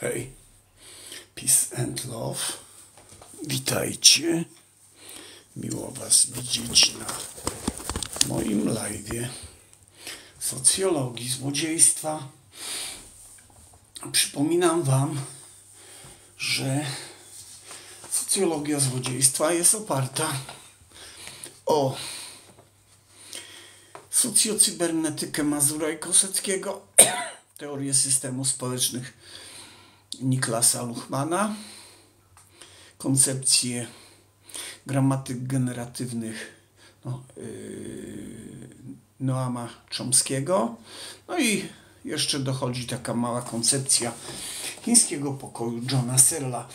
Hej, peace and love. Witajcie. Miło Was widzieć na moim live socjologii złodziejstwa. Przypominam Wam, że socjologia złodziejstwa jest oparta o socjocybernetykę Mazura i Koseckiego, teorię systemów społecznych Niklasa Luchmana, koncepcję gramatyk generatywnych no, yy, Noama Chomskiego. No i jeszcze dochodzi taka mała koncepcja chińskiego pokoju Johna Serla.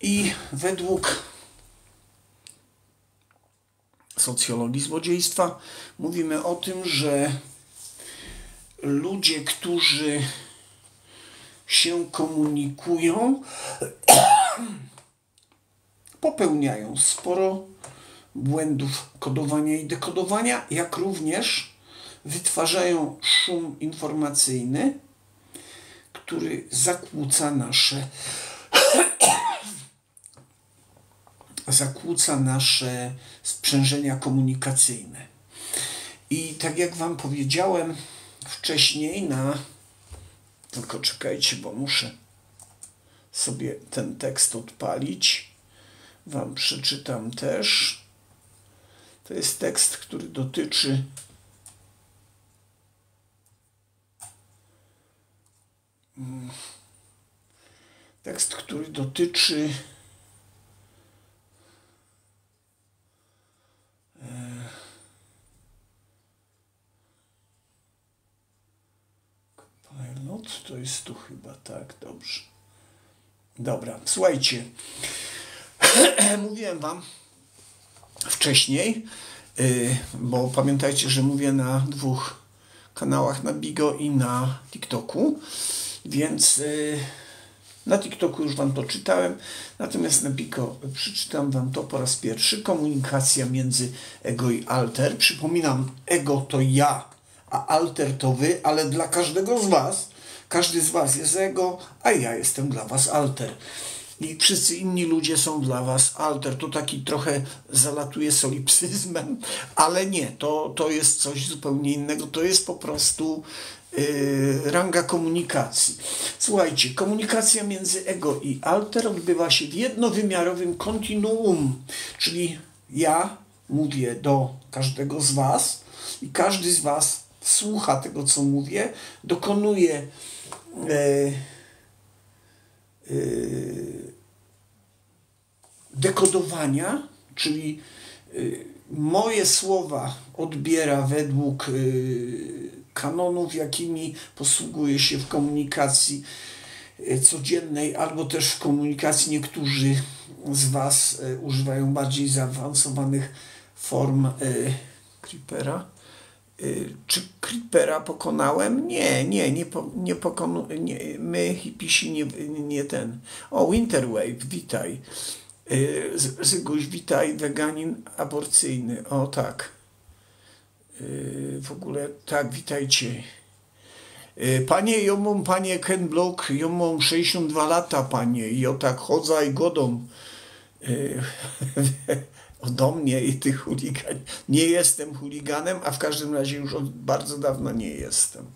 I według socjologii złodziejstwa mówimy o tym, że ludzie, którzy się komunikują, popełniają sporo błędów kodowania i dekodowania, jak również wytwarzają szum informacyjny, który zakłóca nasze zakłóca nasze sprzężenia komunikacyjne. I tak jak Wam powiedziałem wcześniej na tylko czekajcie, bo muszę sobie ten tekst odpalić. Wam przeczytam też. To jest tekst, który dotyczy tekst, który dotyczy Pilot to jest tu chyba, tak, dobrze. Dobra, słuchajcie. Mówiłem Wam wcześniej, yy, bo pamiętajcie, że mówię na dwóch kanałach, na Bigo i na TikToku, więc yy, na TikToku już Wam to czytałem, natomiast na Bigo przeczytam Wam to po raz pierwszy. Komunikacja między ego i alter. Przypominam, ego to ja, a alter to wy, ale dla każdego z Was, każdy z Was jest ego, a ja jestem dla Was alter. I wszyscy inni ludzie są dla Was alter. To taki trochę zalatuje solipsyzmem, ale nie, to, to jest coś zupełnie innego. To jest po prostu yy, ranga komunikacji. Słuchajcie, komunikacja między ego i alter odbywa się w jednowymiarowym kontinuum, czyli ja mówię do każdego z Was i każdy z Was słucha tego, co mówię, dokonuje dekodowania, czyli e, moje słowa odbiera według e, kanonów, jakimi posługuje się w komunikacji e, codziennej, albo też w komunikacji niektórzy z Was e, używają bardziej zaawansowanych form Creepera czy Creepera pokonałem? Nie, nie, nie, po, nie pokonu, nie, my hipisi nie, nie ten. O, Winterwave, witaj. Y, Zyguś, witaj, weganin aborcyjny. O, tak. Y, w ogóle, tak, witajcie. Panie, ja mam, panie Ken Block, ja mam 62 lata, panie, i o tak chodzę i godą. do mnie i tych chuligan. Nie jestem chuliganem, a w każdym razie już od bardzo dawno nie jestem.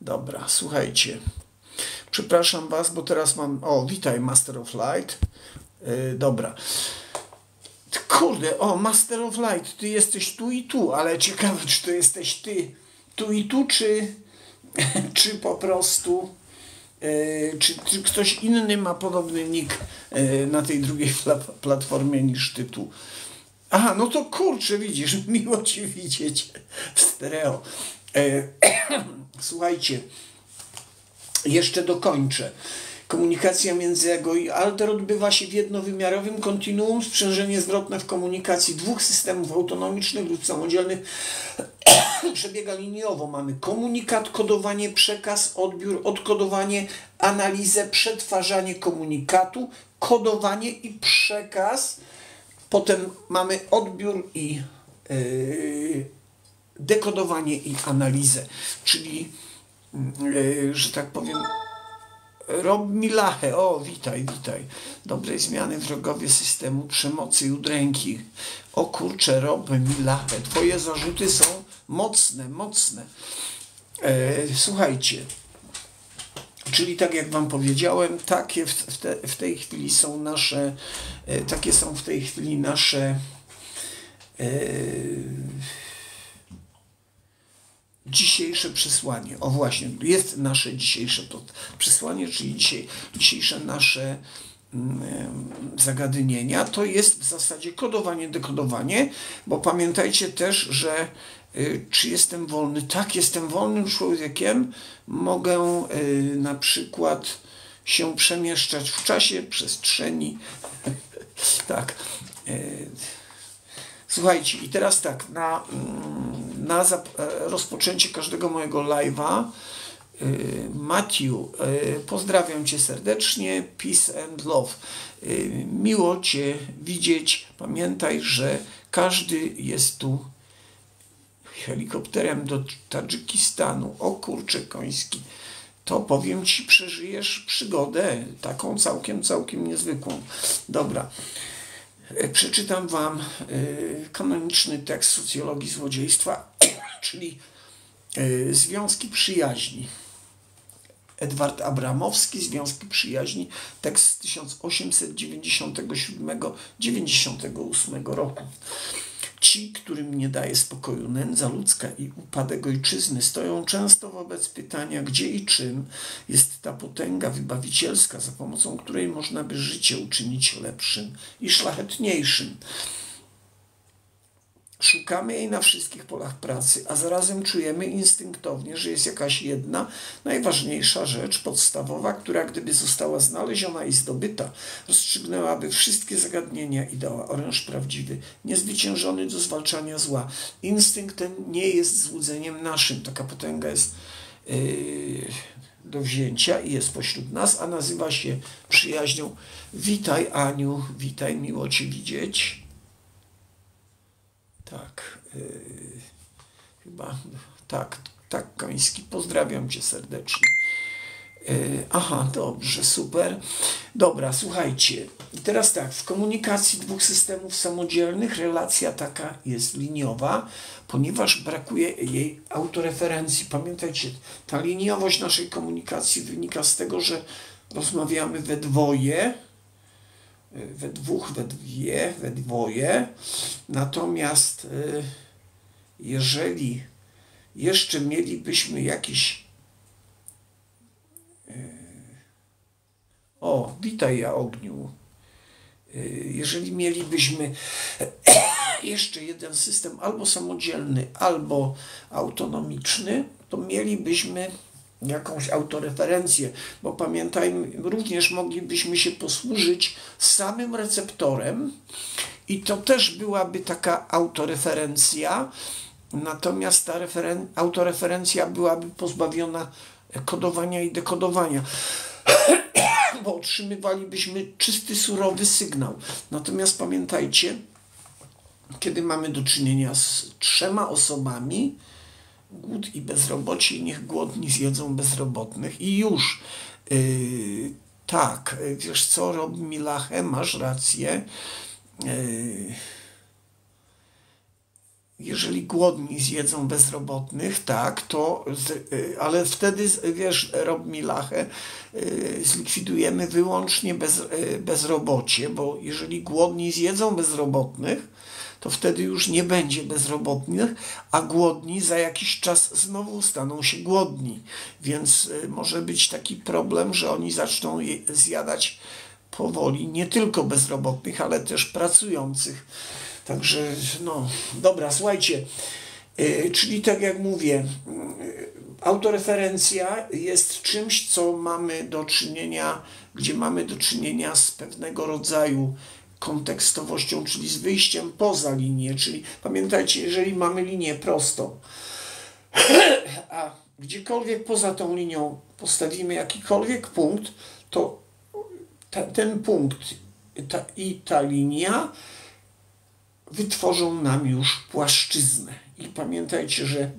Dobra, słuchajcie. Przepraszam Was, bo teraz mam. O, witaj, Master of Light. Yy, dobra. Kurde, o, Master of Light, ty jesteś tu i tu, ale ciekawe, czy to jesteś ty tu i tu, czy, czy po prostu czy, czy, ktoś inny ma podobny nick e, na tej drugiej platformie niż ty tu? Aha, no to kurczę, widzisz, miło Cię widzieć w stereo. E, słuchajcie, jeszcze dokończę. Komunikacja między ego i alter odbywa się w jednowymiarowym kontinuum, sprzężenie zwrotne w komunikacji dwóch systemów autonomicznych lub samodzielnych przebiega liniowo. Mamy komunikat, kodowanie, przekaz, odbiór, odkodowanie, analizę, przetwarzanie komunikatu, kodowanie i przekaz. Potem mamy odbiór i yy, dekodowanie i analizę, czyli, yy, że tak powiem, Rob Milache, o witaj, witaj. Dobrej zmiany wrogowie systemu przemocy i udręki. O kurcze, Rob Milache, twoje zarzuty są mocne, mocne. E, słuchajcie, czyli tak jak wam powiedziałem, takie w, te, w tej chwili są nasze, e, takie są w tej chwili nasze e, dzisiejsze przesłanie. O właśnie, jest nasze dzisiejsze przesłanie, czyli dzisiaj, dzisiejsze nasze mm, zagadnienia, to jest w zasadzie kodowanie, dekodowanie, bo pamiętajcie też, że y, czy jestem wolny? Tak, jestem wolnym człowiekiem, mogę y, na przykład się przemieszczać w czasie, przestrzeni. tak. Słuchajcie, i teraz tak, na, mm, na e, rozpoczęcie każdego mojego live'a y, Matthew, pozdrawiam Cię serdecznie, peace and love. Y, miło Cię widzieć. Pamiętaj, że każdy jest tu helikopterem do Tadżykistanu. O kurczę koński. To powiem Ci, przeżyjesz przygodę taką całkiem, całkiem niezwykłą. Dobra. E, przeczytam Wam e, kanoniczny tekst socjologii złodziejstwa, czyli e, Związki Przyjaźni. Edward Abramowski, Związki Przyjaźni, tekst z 1897-98 roku. Ci, którym nie daje spokoju nędza ludzka i upadek ojczyzny, stoją często wobec pytania, gdzie i czym jest ta potęga wybawicielska, za pomocą której można by życie uczynić lepszym i szlachetniejszym. Szukamy jej na wszystkich polach pracy, a zarazem czujemy instynktownie, że jest jakaś jedna, najważniejsza rzecz podstawowa, która gdyby została znaleziona i zdobyta, rozstrzygnęłaby wszystkie zagadnienia i dała oręż prawdziwy, niezwyciężony do zwalczania zła. Instynkt ten nie jest złudzeniem naszym. Taka potęga jest yy, do wzięcia i jest pośród nas, a nazywa się przyjaźnią. Witaj Aniu, witaj, miło Cię widzieć. Tak. Yy, chyba tak, tak, Koński. Pozdrawiam cię serdecznie. Yy, aha, dobrze, super. Dobra, słuchajcie. I teraz tak, w komunikacji dwóch systemów samodzielnych relacja taka jest liniowa, ponieważ brakuje jej autoreferencji. Pamiętajcie, ta liniowość naszej komunikacji wynika z tego, że rozmawiamy we dwoje, we dwóch, we dwie, we dwoje. Natomiast y, jeżeli jeszcze mielibyśmy jakiś y, o, witaj ja ogniu. Y, jeżeli mielibyśmy jeszcze jeden system albo samodzielny, albo autonomiczny, to mielibyśmy jakąś autoreferencję, bo pamiętajmy, również moglibyśmy się posłużyć samym receptorem i to też byłaby taka autoreferencja, natomiast ta referen- autoreferencja byłaby pozbawiona kodowania i dekodowania, bo otrzymywalibyśmy czysty, surowy sygnał. Natomiast pamiętajcie, kiedy mamy do czynienia z trzema osobami, głód i bezrobocie niech głodni zjedzą bezrobotnych i już. Yy, tak, wiesz co, Rob Milache, masz rację. Yy, jeżeli głodni zjedzą bezrobotnych, tak, to, yy, ale wtedy, wiesz, Rob Milache, yy, zlikwidujemy wyłącznie bez, bezrobocie, bo jeżeli głodni zjedzą bezrobotnych, to wtedy już nie będzie bezrobotnych, a głodni za jakiś czas znowu staną się głodni. Więc y, może być taki problem, że oni zaczną zjadać powoli nie tylko bezrobotnych, ale też pracujących. Także, no, dobra, słuchajcie. Yy, czyli tak jak mówię, yy, autoreferencja jest czymś, co mamy do czynienia, gdzie mamy do czynienia z pewnego rodzaju kontekstowością, czyli z wyjściem poza linię, czyli pamiętajcie, jeżeli mamy linię prostą, a gdziekolwiek poza tą linią postawimy jakikolwiek punkt, to ta, ten punkt ta, i ta linia wytworzą nam już płaszczyznę. I pamiętajcie, że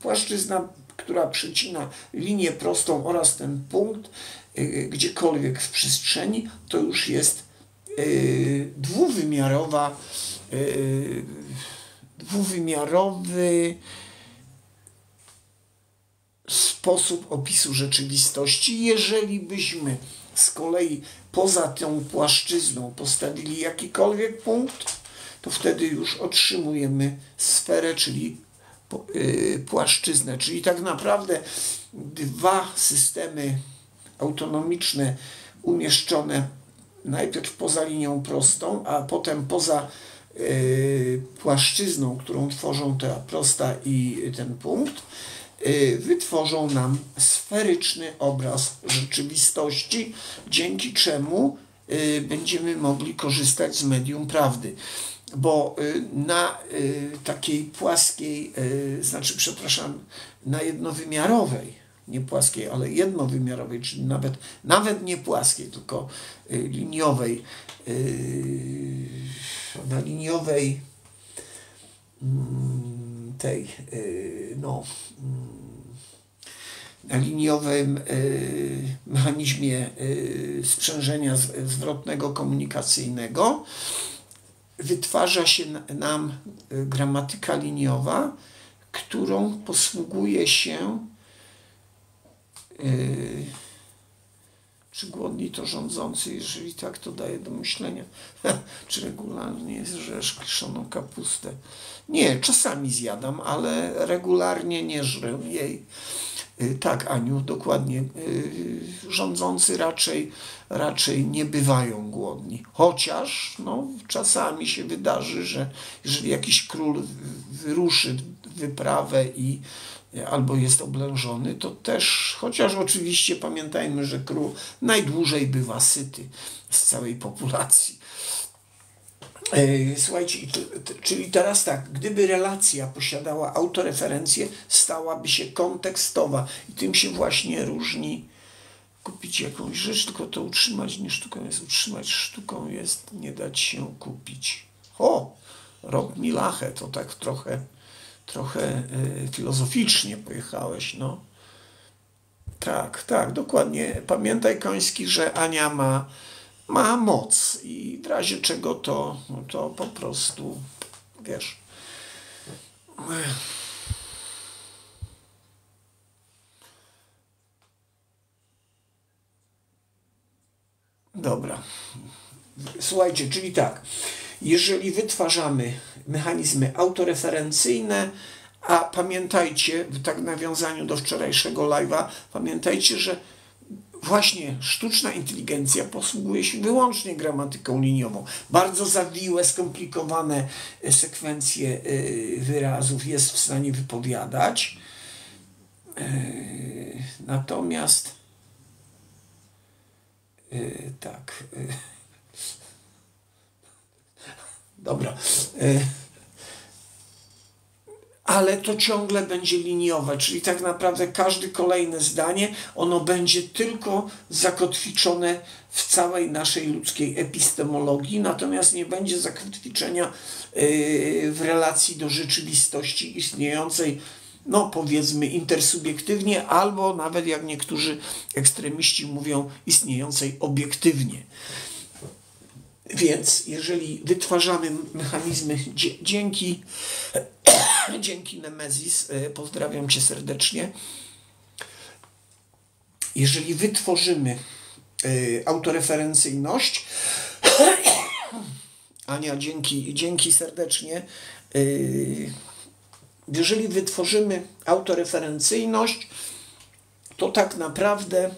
płaszczyzna, która przecina linię prostą oraz ten punkt, gdziekolwiek w przestrzeni, to już jest dwuwymiarowa, dwuwymiarowy sposób opisu rzeczywistości. Jeżeli byśmy z kolei poza tą płaszczyzną postawili jakikolwiek punkt, to wtedy już otrzymujemy sferę, czyli y, płaszczyznę. Czyli tak naprawdę dwa systemy autonomiczne umieszczone najpierw poza linią prostą, a potem poza y, płaszczyzną, którą tworzą ta prosta i ten punkt, Y, wytworzą nam sferyczny obraz rzeczywistości, dzięki czemu y, będziemy mogli korzystać z medium prawdy. Bo na takiej płaskiej, znaczy, przepraszam, na jednowymiarowej, nie płaskiej, ale jednowymiarowej, czyli nawet, nawet nie płaskiej, tylko liniowej, na liniowej mm, tej, no, na liniowym y, mechanizmie y, sprzężenia zwrotnego komunikacyjnego wytwarza się nam y, gramatyka liniowa, którą posługuje się czy głodni to rządzący, jeżeli tak, to daje do myślenia. czy regularnie zrzesz kiszoną kapustę? Nie, czasami zjadam, ale regularnie nie żrę jej. Y, tak, Aniu, dokładnie. Y, rządzący raczej, raczej nie bywają głodni. Chociaż no, czasami się wydarzy, że jeżeli jakiś król wyruszy wyprawę i albo jest oblężony, to też, chociaż oczywiście pamiętajmy, że król najdłużej bywa syty z całej populacji. E, słuchajcie, czyli teraz tak, gdyby relacja posiadała autoreferencję, stałaby się kontekstowa i tym się właśnie różni kupić jakąś rzecz, tylko to utrzymać nie sztuką jest. Utrzymać sztuką jest nie dać się kupić. O, rok Milachę, to tak trochę, trochę y, filozoficznie pojechałeś, no. Tak, tak, dokładnie. Pamiętaj, Koński, że Ania ma ma moc i w razie czego to, no to po prostu, wiesz. Dobra. Słuchajcie, czyli tak, jeżeli wytwarzamy mechanizmy autoreferencyjne, a pamiętajcie, tak w nawiązaniu do wczorajszego live'a, pamiętajcie, że właśnie sztuczna inteligencja posługuje się wyłącznie gramatyką liniową. Bardzo zawiłe, skomplikowane e, sekwencje e, wyrazów jest w stanie wypowiadać. E, natomiast tak. Dobra ale to ciągle będzie liniowe, czyli tak naprawdę każde kolejne zdanie, ono będzie tylko zakotwiczone w całej naszej ludzkiej epistemologii, natomiast nie będzie zakotwiczenia yy, w relacji do rzeczywistości istniejącej, no powiedzmy intersubiektywnie, albo nawet jak niektórzy ekstremiści mówią, istniejącej obiektywnie. Więc jeżeli wytwarzamy mechanizmy dzięki, dzięki Nemezis, e, pozdrawiam Cię serdecznie, jeżeli wytworzymy e, autoreferencyjność, Ania, dzięki, dzięki serdecznie. E, jeżeli wytworzymy autoreferencyjność, to tak naprawdę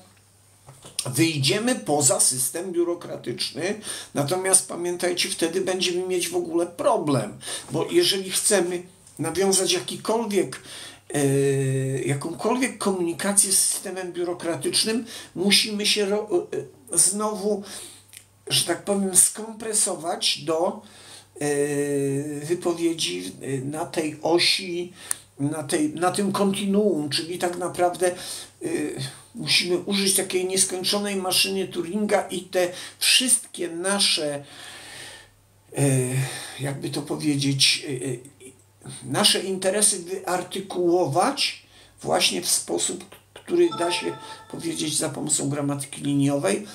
wyjdziemy poza system biurokratyczny, natomiast pamiętajcie, wtedy będziemy mieć w ogóle problem, bo jeżeli chcemy nawiązać jakikolwiek yy, jakąkolwiek komunikację z systemem biurokratycznym, musimy się ro, yy, znowu, że tak powiem, skompresować do yy, wypowiedzi na tej osi, na, tej, na tym kontinuum, czyli tak naprawdę musimy użyć takiej nieskończonej maszyny Turinga i te wszystkie nasze, e, jakby to powiedzieć, e, e, nasze interesy wyartykułować właśnie w sposób, który da się powiedzieć za pomocą gramatyki liniowej,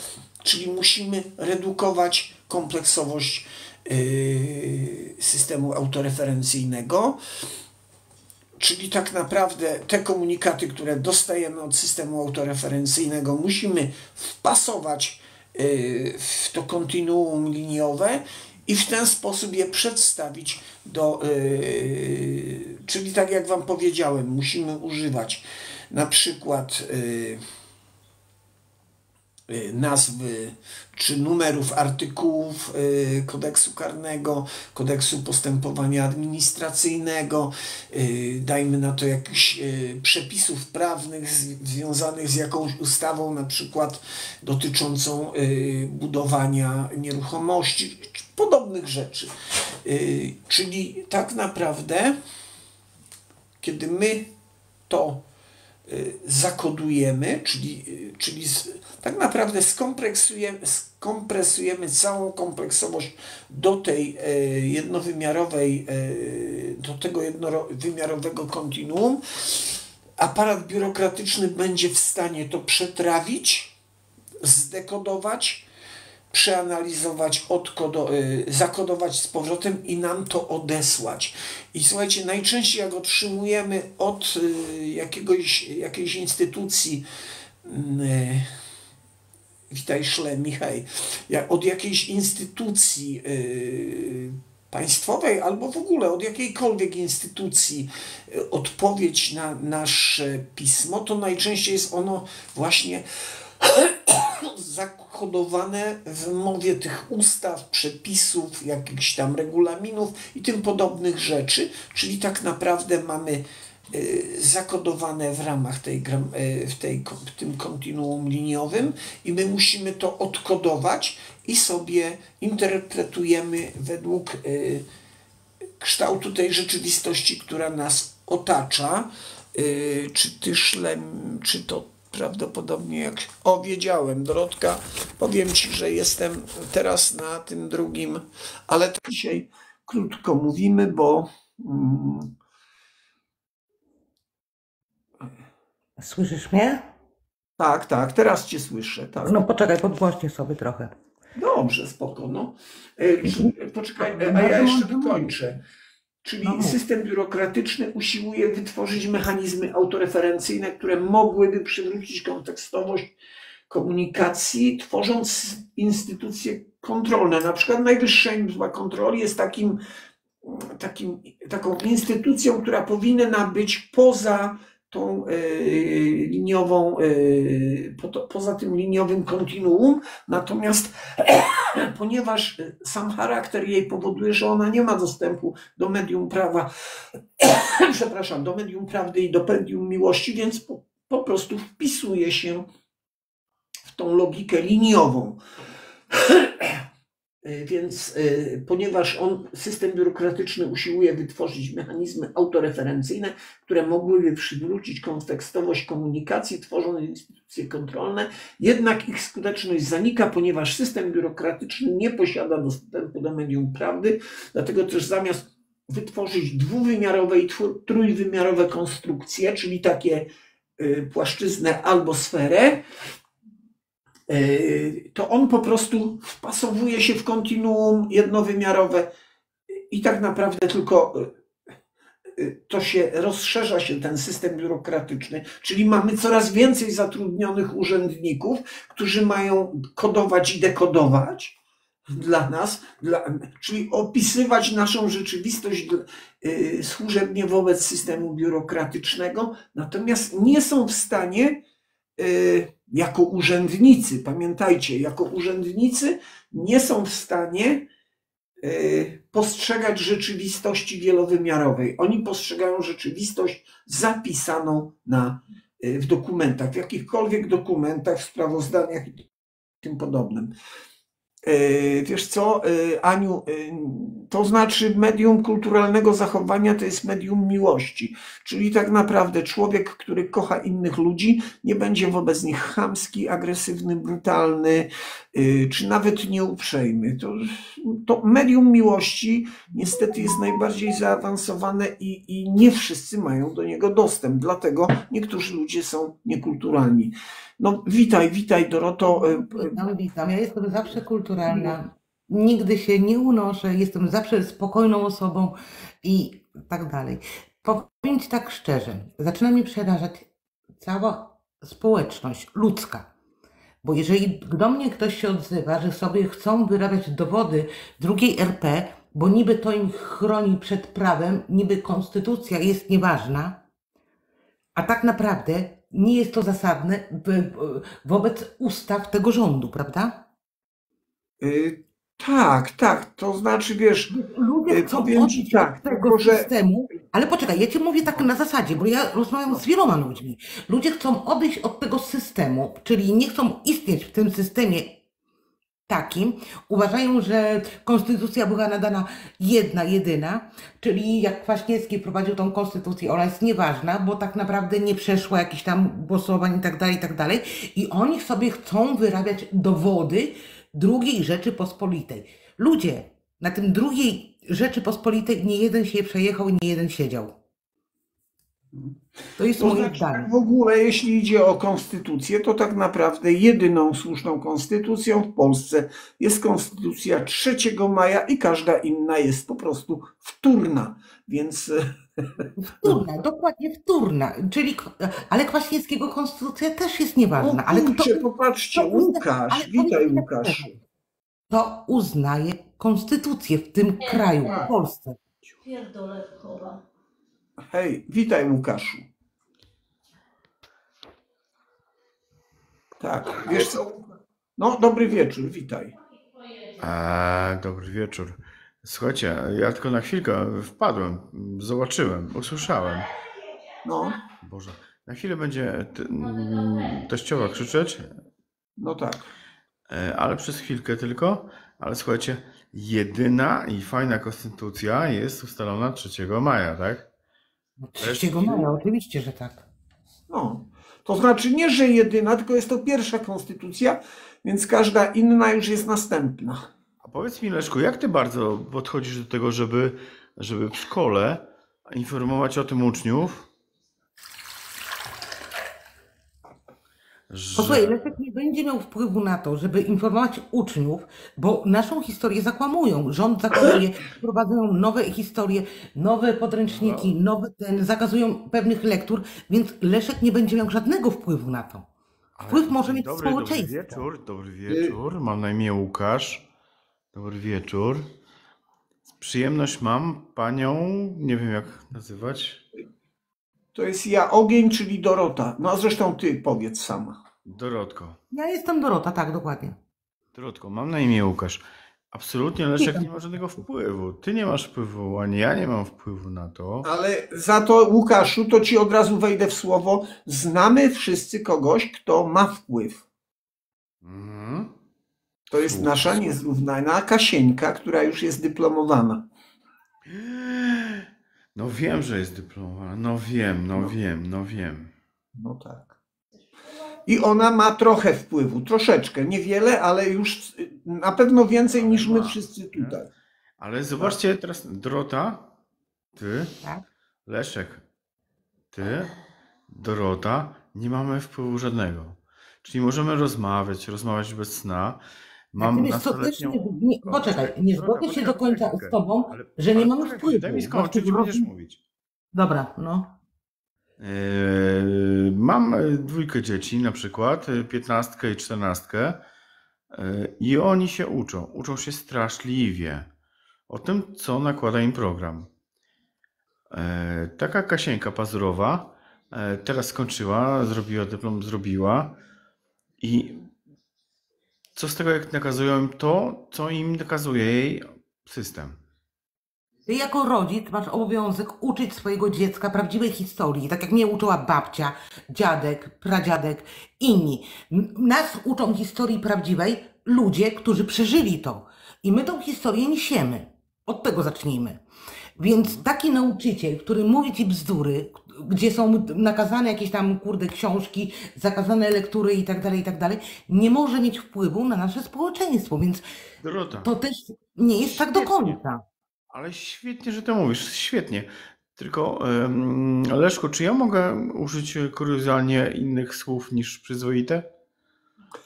czyli musimy redukować kompleksowość systemu autoreferencyjnego. Czyli tak naprawdę te komunikaty, które dostajemy od systemu autoreferencyjnego, musimy wpasować yy, w to kontinuum liniowe i w ten sposób je przedstawić do, yy, czyli tak jak Wam powiedziałem, musimy używać na przykład Y, nazwy czy numerów artykułów y, kodeksu karnego, kodeksu postępowania administracyjnego, y, dajmy na to jakichś przepisów prawnych związanych z jakąś ustawą, na przykład dotyczącą budowania nieruchomości, czy podobnych rzeczy. Czyli tak naprawdę, kiedy my to zakodujemy, czyli, czyli tak naprawdę skompresujemy, skompresujemy całą kompleksowość do tej e, jednowymiarowej, e, do tego jednowymiarowego kontinuum. Aparat biurokratyczny będzie w stanie to przetrawić, zdekodować, przeanalizować, odkodo, y, zakodować z powrotem i nam to odesłać. I słuchajcie, najczęściej jak otrzymujemy od y, jakiegoś, jakiejś instytucji y, witaj szle Michał, jak od jakiejś instytucji państwowej albo w ogóle od jakiejkolwiek instytucji odpowiedź na nasze pismo, to najczęściej jest ono właśnie zakodowane w mowie tych ustaw, przepisów, jakichś tam regulaminów i tym podobnych rzeczy, czyli tak naprawdę mamy y, zakodowane w ramach tej, y, w, tej, w tym kontinuum liniowym i my musimy to odkodować i sobie interpretujemy według y, kształtu tej rzeczywistości, która nas otacza, czy ty szlem, czy to prawdopodobnie jak o wiedziałem, Dorotka, powiem Ci, że jestem teraz na tym drugim, ale to dzisiaj krótko mówimy, bo mm, Słyszysz mnie? tak, tak, teraz Cię słyszę. Tak. No poczekaj, podgłośnie sobie trochę. Dobrze, spoko. No. E, Poczekaj, e, a ja jeszcze dokończę. Czyli no. system biurokratyczny usiłuje wytworzyć mechanizmy autoreferencyjne, które mogłyby przywrócić kontekstowość komunikacji, tworząc instytucje kontrolne. Na przykład Najwyższa Izba Kontroli jest takim, takim, taką instytucją, która powinna być poza tą e, liniową, e, poza tym liniowym kontinuum, natomiast ponieważ sam charakter jej powoduje, że ona nie ma dostępu do medium prawa, przepraszam, do medium prawdy i do medium miłości, więc po, po prostu wpisuje się w tą logikę liniową. E, więc e, ponieważ on, system biurokratyczny usiłuje wytworzyć mechanizmy autoreferencyjne, które mogłyby przywrócić kontekstowość komunikacji, tworząc instytucje kontrolne, jednak ich skuteczność zanika, ponieważ system biurokratyczny nie posiada dostępu do medium prawdy, dlatego też zamiast wytworzyć dwuwymiarowe i trójwymiarowe konstrukcje, czyli takie e, płaszczyznę albo sferę, to on po prostu wpasowuje się w kontinuum jednowymiarowe i tak naprawdę tylko e, e, to się rozszerza się ten system biurokratyczny, czyli mamy coraz więcej zatrudnionych urzędników, którzy mają kodować i dekodować dla nas, dla, czyli opisywać naszą rzeczywistość służebnie wobec systemu biurokratycznego, natomiast nie są w stanie jako urzędnicy, pamiętajcie, jako urzędnicy nie są w stanie y, postrzegać rzeczywistości wielowymiarowej. Oni postrzegają rzeczywistość zapisaną na, y, w dokumentach, w jakichkolwiek dokumentach, w sprawozdaniach i tym podobnym. E, Wiesz co, e, Aniu, e, to znaczy medium kulturalnego zachowania to jest medium miłości. Czyli tak naprawdę człowiek, który kocha innych ludzi, nie będzie wobec nich chamski, agresywny, brutalny, czy nawet nieuprzejmy. To, to medium miłości niestety jest najbardziej zaawansowane i, i nie wszyscy mają do niego dostęp. Dlatego niektórzy ludzie są niekulturalni. No, witaj, witaj Doroto. Witam, witam. Ja jestem zawsze kulturalna. Nigdy się nie unoszę, jestem zawsze spokojną osobą i tak dalej. Powiem Ci tak szczerze, zaczyna mnie przerażać cała społeczność ludzka. Bo jeżeli do mnie ktoś się odzywa, że sobie chcą wyrabiać dowody drugiej RP, bo niby to im chroni przed prawem, niby konstytucja jest nieważna, a tak naprawdę nie jest to zasadne wobec ustaw tego rządu, prawda? Y, Tak, tak, to znaczy wiesz, Ludzie y, chcą powiem tak, od tego że systemu, ale poczekaj, ja ci mówię tak na zasadzie, bo ja rozmawiam z wieloma ludźmi. Ludzie chcą odejść od tego systemu, czyli nie chcą istnieć w tym systemie takim. Uważają, że konstytucja była nadana jedna, jedyna, czyli jak Kwaśniewski prowadził tą konstytucję, ona jest nieważna, bo tak naprawdę nie przeszła jakichś tam głosowań i tak dalej, i tak dalej. I oni sobie chcą wyrabiać dowody drugiej Rzeczypospolitej. Ludzie, na tym drugiej Rzeczypospolitej nie jeden się przejechał i nie jeden siedział. To jest to moje znaczy zdanie. w ogóle, jeśli idzie o konstytucję, to tak naprawdę jedyną słuszną konstytucją w Polsce jest konstytucja 3 maja i każda inna jest po prostu wtórna. Więc e, Wtórna, dokładnie wtórna. Czyli, ale Kwaśniewskiego konstytucja też jest nieważna. o Ale kto, popatrzcie, kto uzna, Łukasz, witaj powiedz mi Łukasz. szczerze, kto uznaje konstytucję w tym kraju, w Polsce? Pierdolę chowa. Hej, witaj Łukaszu. Tak, wiesz co? No, dobry wieczór, witaj. A, dobry wieczór. Słuchajcie, ja tylko na chwilkę wpadłem, zobaczyłem, usłyszałem. No, Boże, na chwilę będzie t- mm, teściowa krzyczeć, no tak. e, ale przez chwilkę tylko. Ale słuchajcie, jedyna i fajna konstytucja jest ustalona 3 maja, tak? 3 maja, oczywiście, że tak. No, to znaczy nie, że jedyna, tylko jest to pierwsza konstytucja, więc każda inna już jest następna. A powiedz mi, Leszku, jak ty bardzo podchodzisz do tego, żeby, żeby w szkole informować o tym uczniów? Że... Posłuchaj, Leszek nie będzie miał wpływu na to, żeby informować uczniów, bo naszą historię zakłamują. Rząd zakłamuje, wprowadzają nowe historie, nowe podręczniki, nowe ten, zakazują pewnych lektur, więc Leszek nie będzie miał żadnego wpływu na to. Wpływ może Dzień mieć dobry, dobry społeczeństwo. wieczór, dobry wieczór. Mam na imię Łukasz. Dobry wieczór. Przyjemność mam panią, nie wiem jak nazywać, To jest ja ogień, czyli Dorota. No a zresztą ty powiedz sama. Dorotko. Ja jestem Dorota, tak, dokładnie. Dorotko, mam na imię Łukasz. Absolutnie Leszek nie ma żadnego wpływu. Ty nie masz wpływu, ani ja nie mam wpływu na to. Ale za to, Łukaszu, to ci od razu wejdę w słowo. Znamy wszyscy kogoś, kto ma wpływ. Mhm. To jest nasza niezrównana Kasieńka, która już jest dyplomowana. No wiem, że jest dyplomowana. No wiem, no No. wiem, no wiem. No tak. I ona ma trochę wpływu, troszeczkę, niewiele, ale już na pewno więcej niż my wszyscy tutaj. Ale zobaczcie teraz, Dorota, ty, Tak? Leszek, ty, Dorota, nie mamy wpływu żadnego. Czyli możemy rozmawiać, rozmawiać bez sna. Mam wiesz co, też nie, nie, poczekaj, nie zgodzę się do końca z tobą, Ale- że nie mamy wpływu. Daj mi skończyć, wtedy będziesz mówić. Dobra, no. Yy, Mam e, dwójkę dzieci, na przykład e, piętnastkę i czternastkę, e, i oni się uczą. Uczą się straszliwie o tym, co nakłada im program. Taka Kasieńka Pazurowa teraz skończyła, zrobiła dyplom, zrobiła i co z tego, jak nakazują im to, co im nakazuje jej system. Ty jako rodzic masz obowiązek uczyć swojego dziecka prawdziwej historii, tak jak mnie uczyła babcia, dziadek, pradziadek, inni. Nas uczą historii prawdziwej ludzie, którzy przeżyli to. I my tą historię niesiemy. Od tego zacznijmy. Więc taki nauczyciel, który mówi ci bzdury, gdzie są nakazane jakieś tam, kurde, książki, zakazane lektury i tak dalej, i tak dalej, nie może mieć wpływu na nasze społeczeństwo, więc Dorota, to też nie jest tak do Świetnie. końca. ale świetnie, że to mówisz. Świetnie. Tylko, em, Leszku, czy ja mogę użyć kuriozalnie innych słów niż przyzwoite?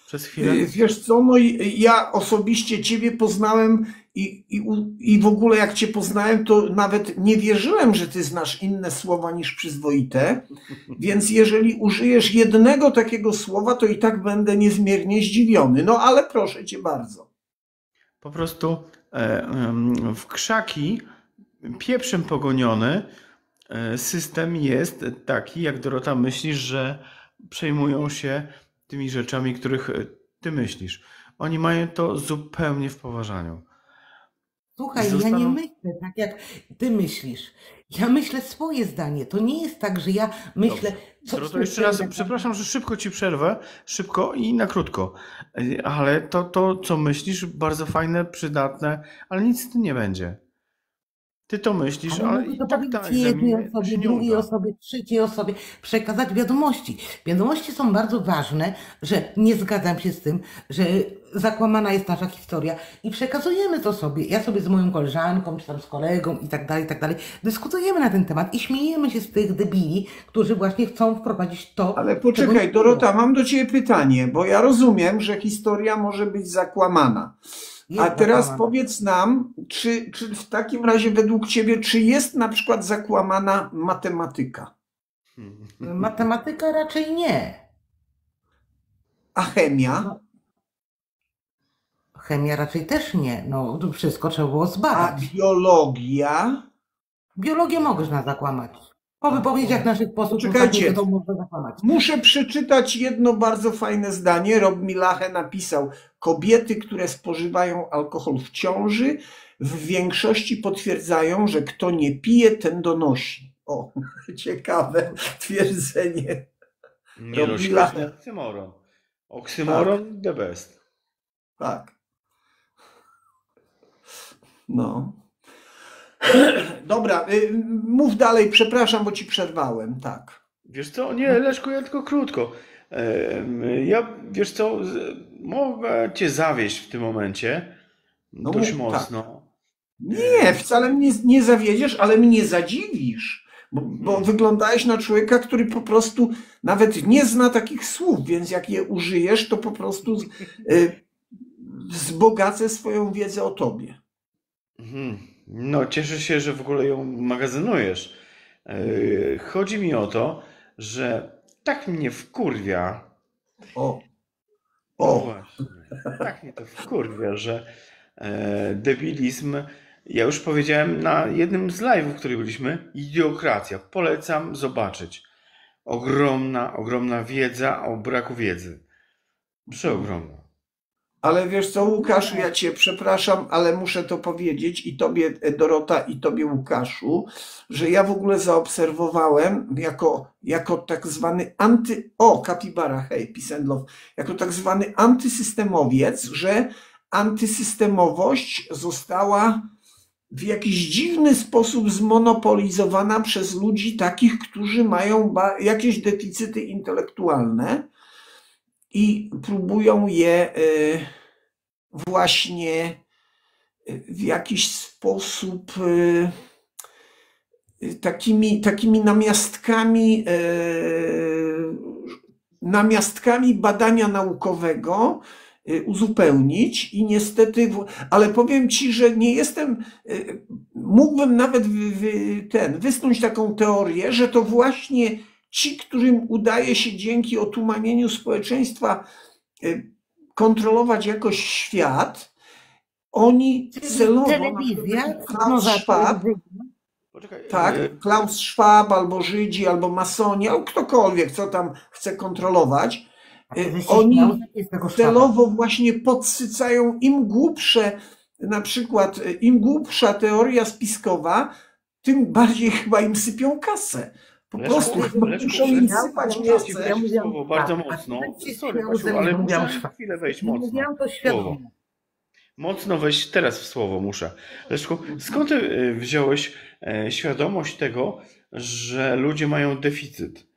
Przez chwilę? Y, Wiesz co, no i ja osobiście Ciebie poznałem i, i, i w ogóle jak Cię poznałem, to nawet nie wierzyłem, że Ty znasz inne słowa niż przyzwoite, więc jeżeli użyjesz jednego takiego słowa, to i tak będę niezmiernie zdziwiony. No ale proszę Cię bardzo. Po prostu e, w krzaki pieprzem pogoniony e, system jest taki, jak Dorota myślisz, że przejmują się tymi rzeczami, których e, ty myślisz. Oni mają to zupełnie w poważaniu. Słuchaj, ja nie Zostaną- myślę tak, jak ty myślisz. Ja myślę swoje zdanie. To nie jest tak, że ja myślę, co Doroto, jeszcze raz, słyszę, przepraszam, że szybko ci przerwę, szybko i na krótko. E, Ale to, to co myślisz, bardzo fajne, przydatne, ale nic z tym nie będzie. Ty to myślisz, Ale ale to tak powiedzieć dalej jednej osobie, drugiej uda. osobie, trzeciej osobie, przekazać wiadomości. Wiadomości są bardzo ważne, że nie zgadzam się z tym, że zakłamana jest nasza historia i przekazujemy to sobie. Ja sobie z moją koleżanką, czy tam z kolegą i tak dalej, i tak dalej, dyskutujemy na ten temat i śmiejemy się z tych debili, którzy właśnie chcą wprowadzić to, Ale poczekaj, Dorota, mam do Ciebie pytanie, bo ja rozumiem, że historia może być zakłamana. A teraz powiedz nam, czy, czy w takim razie według Ciebie, czy jest na przykład zakłamana matematyka, Hmm. Matematyka raczej nie. a chemia? No. Chemia raczej też nie. No, wszystko trzeba było A zbadać. biologia? Biologię można zakłamać. Po wypowiedziach naszych posłów ostatnio to. Muszę przeczytać jedno bardzo fajne zdanie. Rob Milache napisał: Kobiety, które spożywają alkohol w ciąży, w większości potwierdzają, że kto nie pije, ten donosi. O, ciekawe twierdzenie. Nie świetny lachę. oksymoron. Oksymoron the best. Tak. No. Dobra, y, mów dalej, przepraszam, bo ci przerwałem. Tak. Wiesz co? Nie, Leszku, ja tylko krótko. Ja, wiesz co, mogę cię zawieść w tym momencie No dość mów, mocno. Nie, wcale mnie nie zawiedziesz, ale mnie zadziwisz, bo, bo wyglądałeś na człowieka, który po prostu nawet nie zna takich słów, więc jak je użyjesz, to po prostu z- y, wzbogacę swoją wiedzę o tobie. Mhm. No, cieszę się, że w ogóle ją magazynujesz. E, Chodzi mi o to, że tak mnie wkurwia, O, no o, właśnie, tak mnie to wkurwia, że e, debilizm, ja już powiedziałem na jednym z live'ów, w których byliśmy, idiokracja. Polecam zobaczyć. Ogromna, ogromna wiedza o braku wiedzy. Przeogromna. Ale wiesz co, Łukaszu, ja cię przepraszam, ale muszę to powiedzieć i tobie, Dorota, i tobie, Łukaszu, że ja w ogóle zaobserwowałem jako, jako tak zwany anty... O, kapibara, hej, love. Jako tak zwany antysystemowiec, że antysystemowość została w jakiś dziwny sposób zmonopolizowana przez ludzi takich, którzy mają jakieś deficyty intelektualne i próbują je y, właśnie y, w jakiś sposób y, takimi, takimi namiastkami, namiastkami badania naukowego uzupełnić i niestety, ale powiem Ci, że nie jestem, mógłbym nawet wy, wy, ten, wysnuć taką teorię, że to właśnie ci, którym udaje się dzięki otumanieniu społeczeństwa y, kontrolować jakoś świat, oni celowo, Telewizja, Klaus Schwab. Poczekaj, tak, e, Klaus Schwab, albo Żydzi, albo masoni, albo ktokolwiek, co tam chce kontrolować, oni celowo właśnie podsycają im głupsze, na przykład im głupsza teoria spiskowa, tym bardziej chyba im sypią kasę. Po Leszku, prostu Leszku, muszą Leszku, im sypać ja Leszku, kasę. ja mówiłam- słowo bardzo tak, mocno. Sorry, Basiu, ale muszę chwilę wejść mocno. mówiłam to Słowo. świadomie. Mocno wejść teraz w słowo muszę. Leszku, skąd ty wziąłeś e, świadomość tego, że ludzie mają deficyt?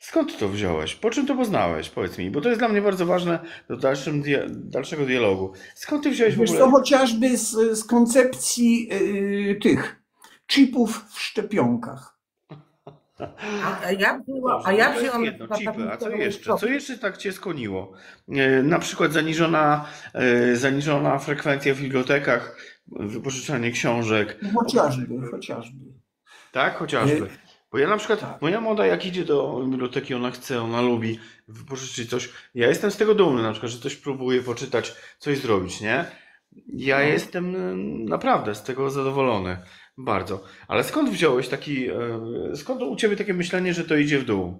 Skąd to wziąłeś? Po czym to poznałeś? Powiedz mi, bo to jest dla mnie bardzo ważne do dalszym dia- dalszego dialogu. Skąd ty wziąłeś w Wiesz ogóle? co, chociażby z, z koncepcji y, tych chipów w szczepionkach. A, ja wzięłam, Dobrze, a ja jedno, na chipy, a co jeszcze? Co jeszcze tak cię skłoniło? E, Na przykład zaniżona, e, zaniżona frekwencja w bibliotekach, wypożyczanie książek, No Chociażby, chociażby. tak? Chociażby. Bo ja na przykład, Tak. moja młoda jak idzie do biblioteki, ona chce, ona lubi wypożyczyć coś. Ja jestem z tego dumny, na przykład, że coś próbuje poczytać, coś zrobić, nie? Ja No. jestem e, naprawdę z tego zadowolony. Bardzo. Ale skąd wziąłeś taki, e, skąd u ciebie takie myślenie, że to idzie w dół?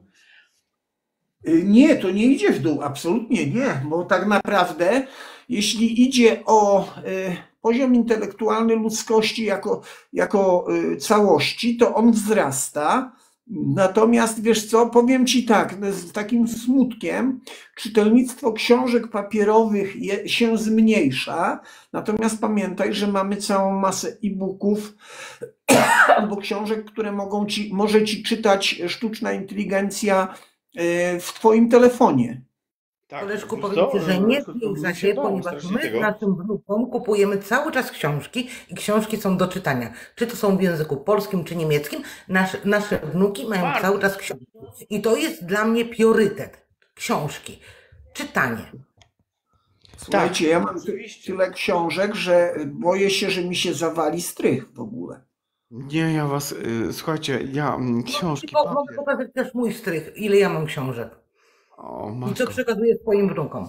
Y, Nie, to nie idzie w dół, absolutnie nie, bo tak naprawdę, jeśli idzie o y, poziom intelektualny ludzkości jako, jako całości, to on wzrasta. Natomiast wiesz co, powiem ci tak, z takim smutkiem, czytelnictwo książek papierowych je, się zmniejsza, natomiast pamiętaj, że mamy całą masę e-booków albo książek, które mogą ci, może ci czytać sztuczna inteligencja y, w twoim telefonie. Tak, Koleżku, ci, co? że nie To zwiększa mi się, dało ponieważ my tego. naszym wnukom kupujemy cały czas książki i książki są do czytania. Czy to są w języku polskim, czy niemieckim, nasze, nasze wnuki mają Bardzo. cały czas książki. I to jest dla mnie priorytet. Książki. Czytanie. Słuchajcie, ja mam oczywiście. tyle książek, że boję się, że mi się zawali strych w ogóle. Nie, ja was, y, słuchajcie, ja mm, książki, Mo- Mogę pokazać też mój strych, ile ja mam książek. O, I co przekazuję swoim wnukom.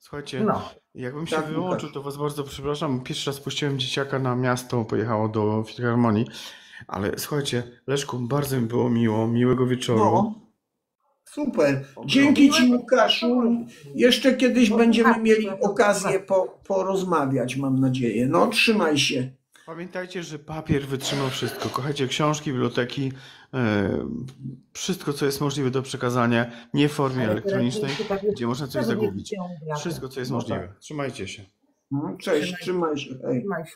Słuchajcie, No. jakbym się Tak, wyłączył, Łukasz. to was bardzo przepraszam. Pierwszy raz puściłem dzieciaka na miasto, pojechało do Filharmonii. Ale słuchajcie, Leszku, bardzo mi było miło, miłego wieczoru. No, super. Dzięki Ci, Łukaszu. Jeszcze kiedyś będziemy mieli okazję po, porozmawiać, mam nadzieję. No, trzymaj się. Pamiętajcie, że papier wytrzymał wszystko. Kochajcie książki, biblioteki, wszystko, co jest możliwe do przekazania, nie w formie elektronicznej, tak gdzie można coś zagubić. Wszystko, co jest No możliwe. Trzymajcie się. No, cześć, trzymaj się. Trzymaj się.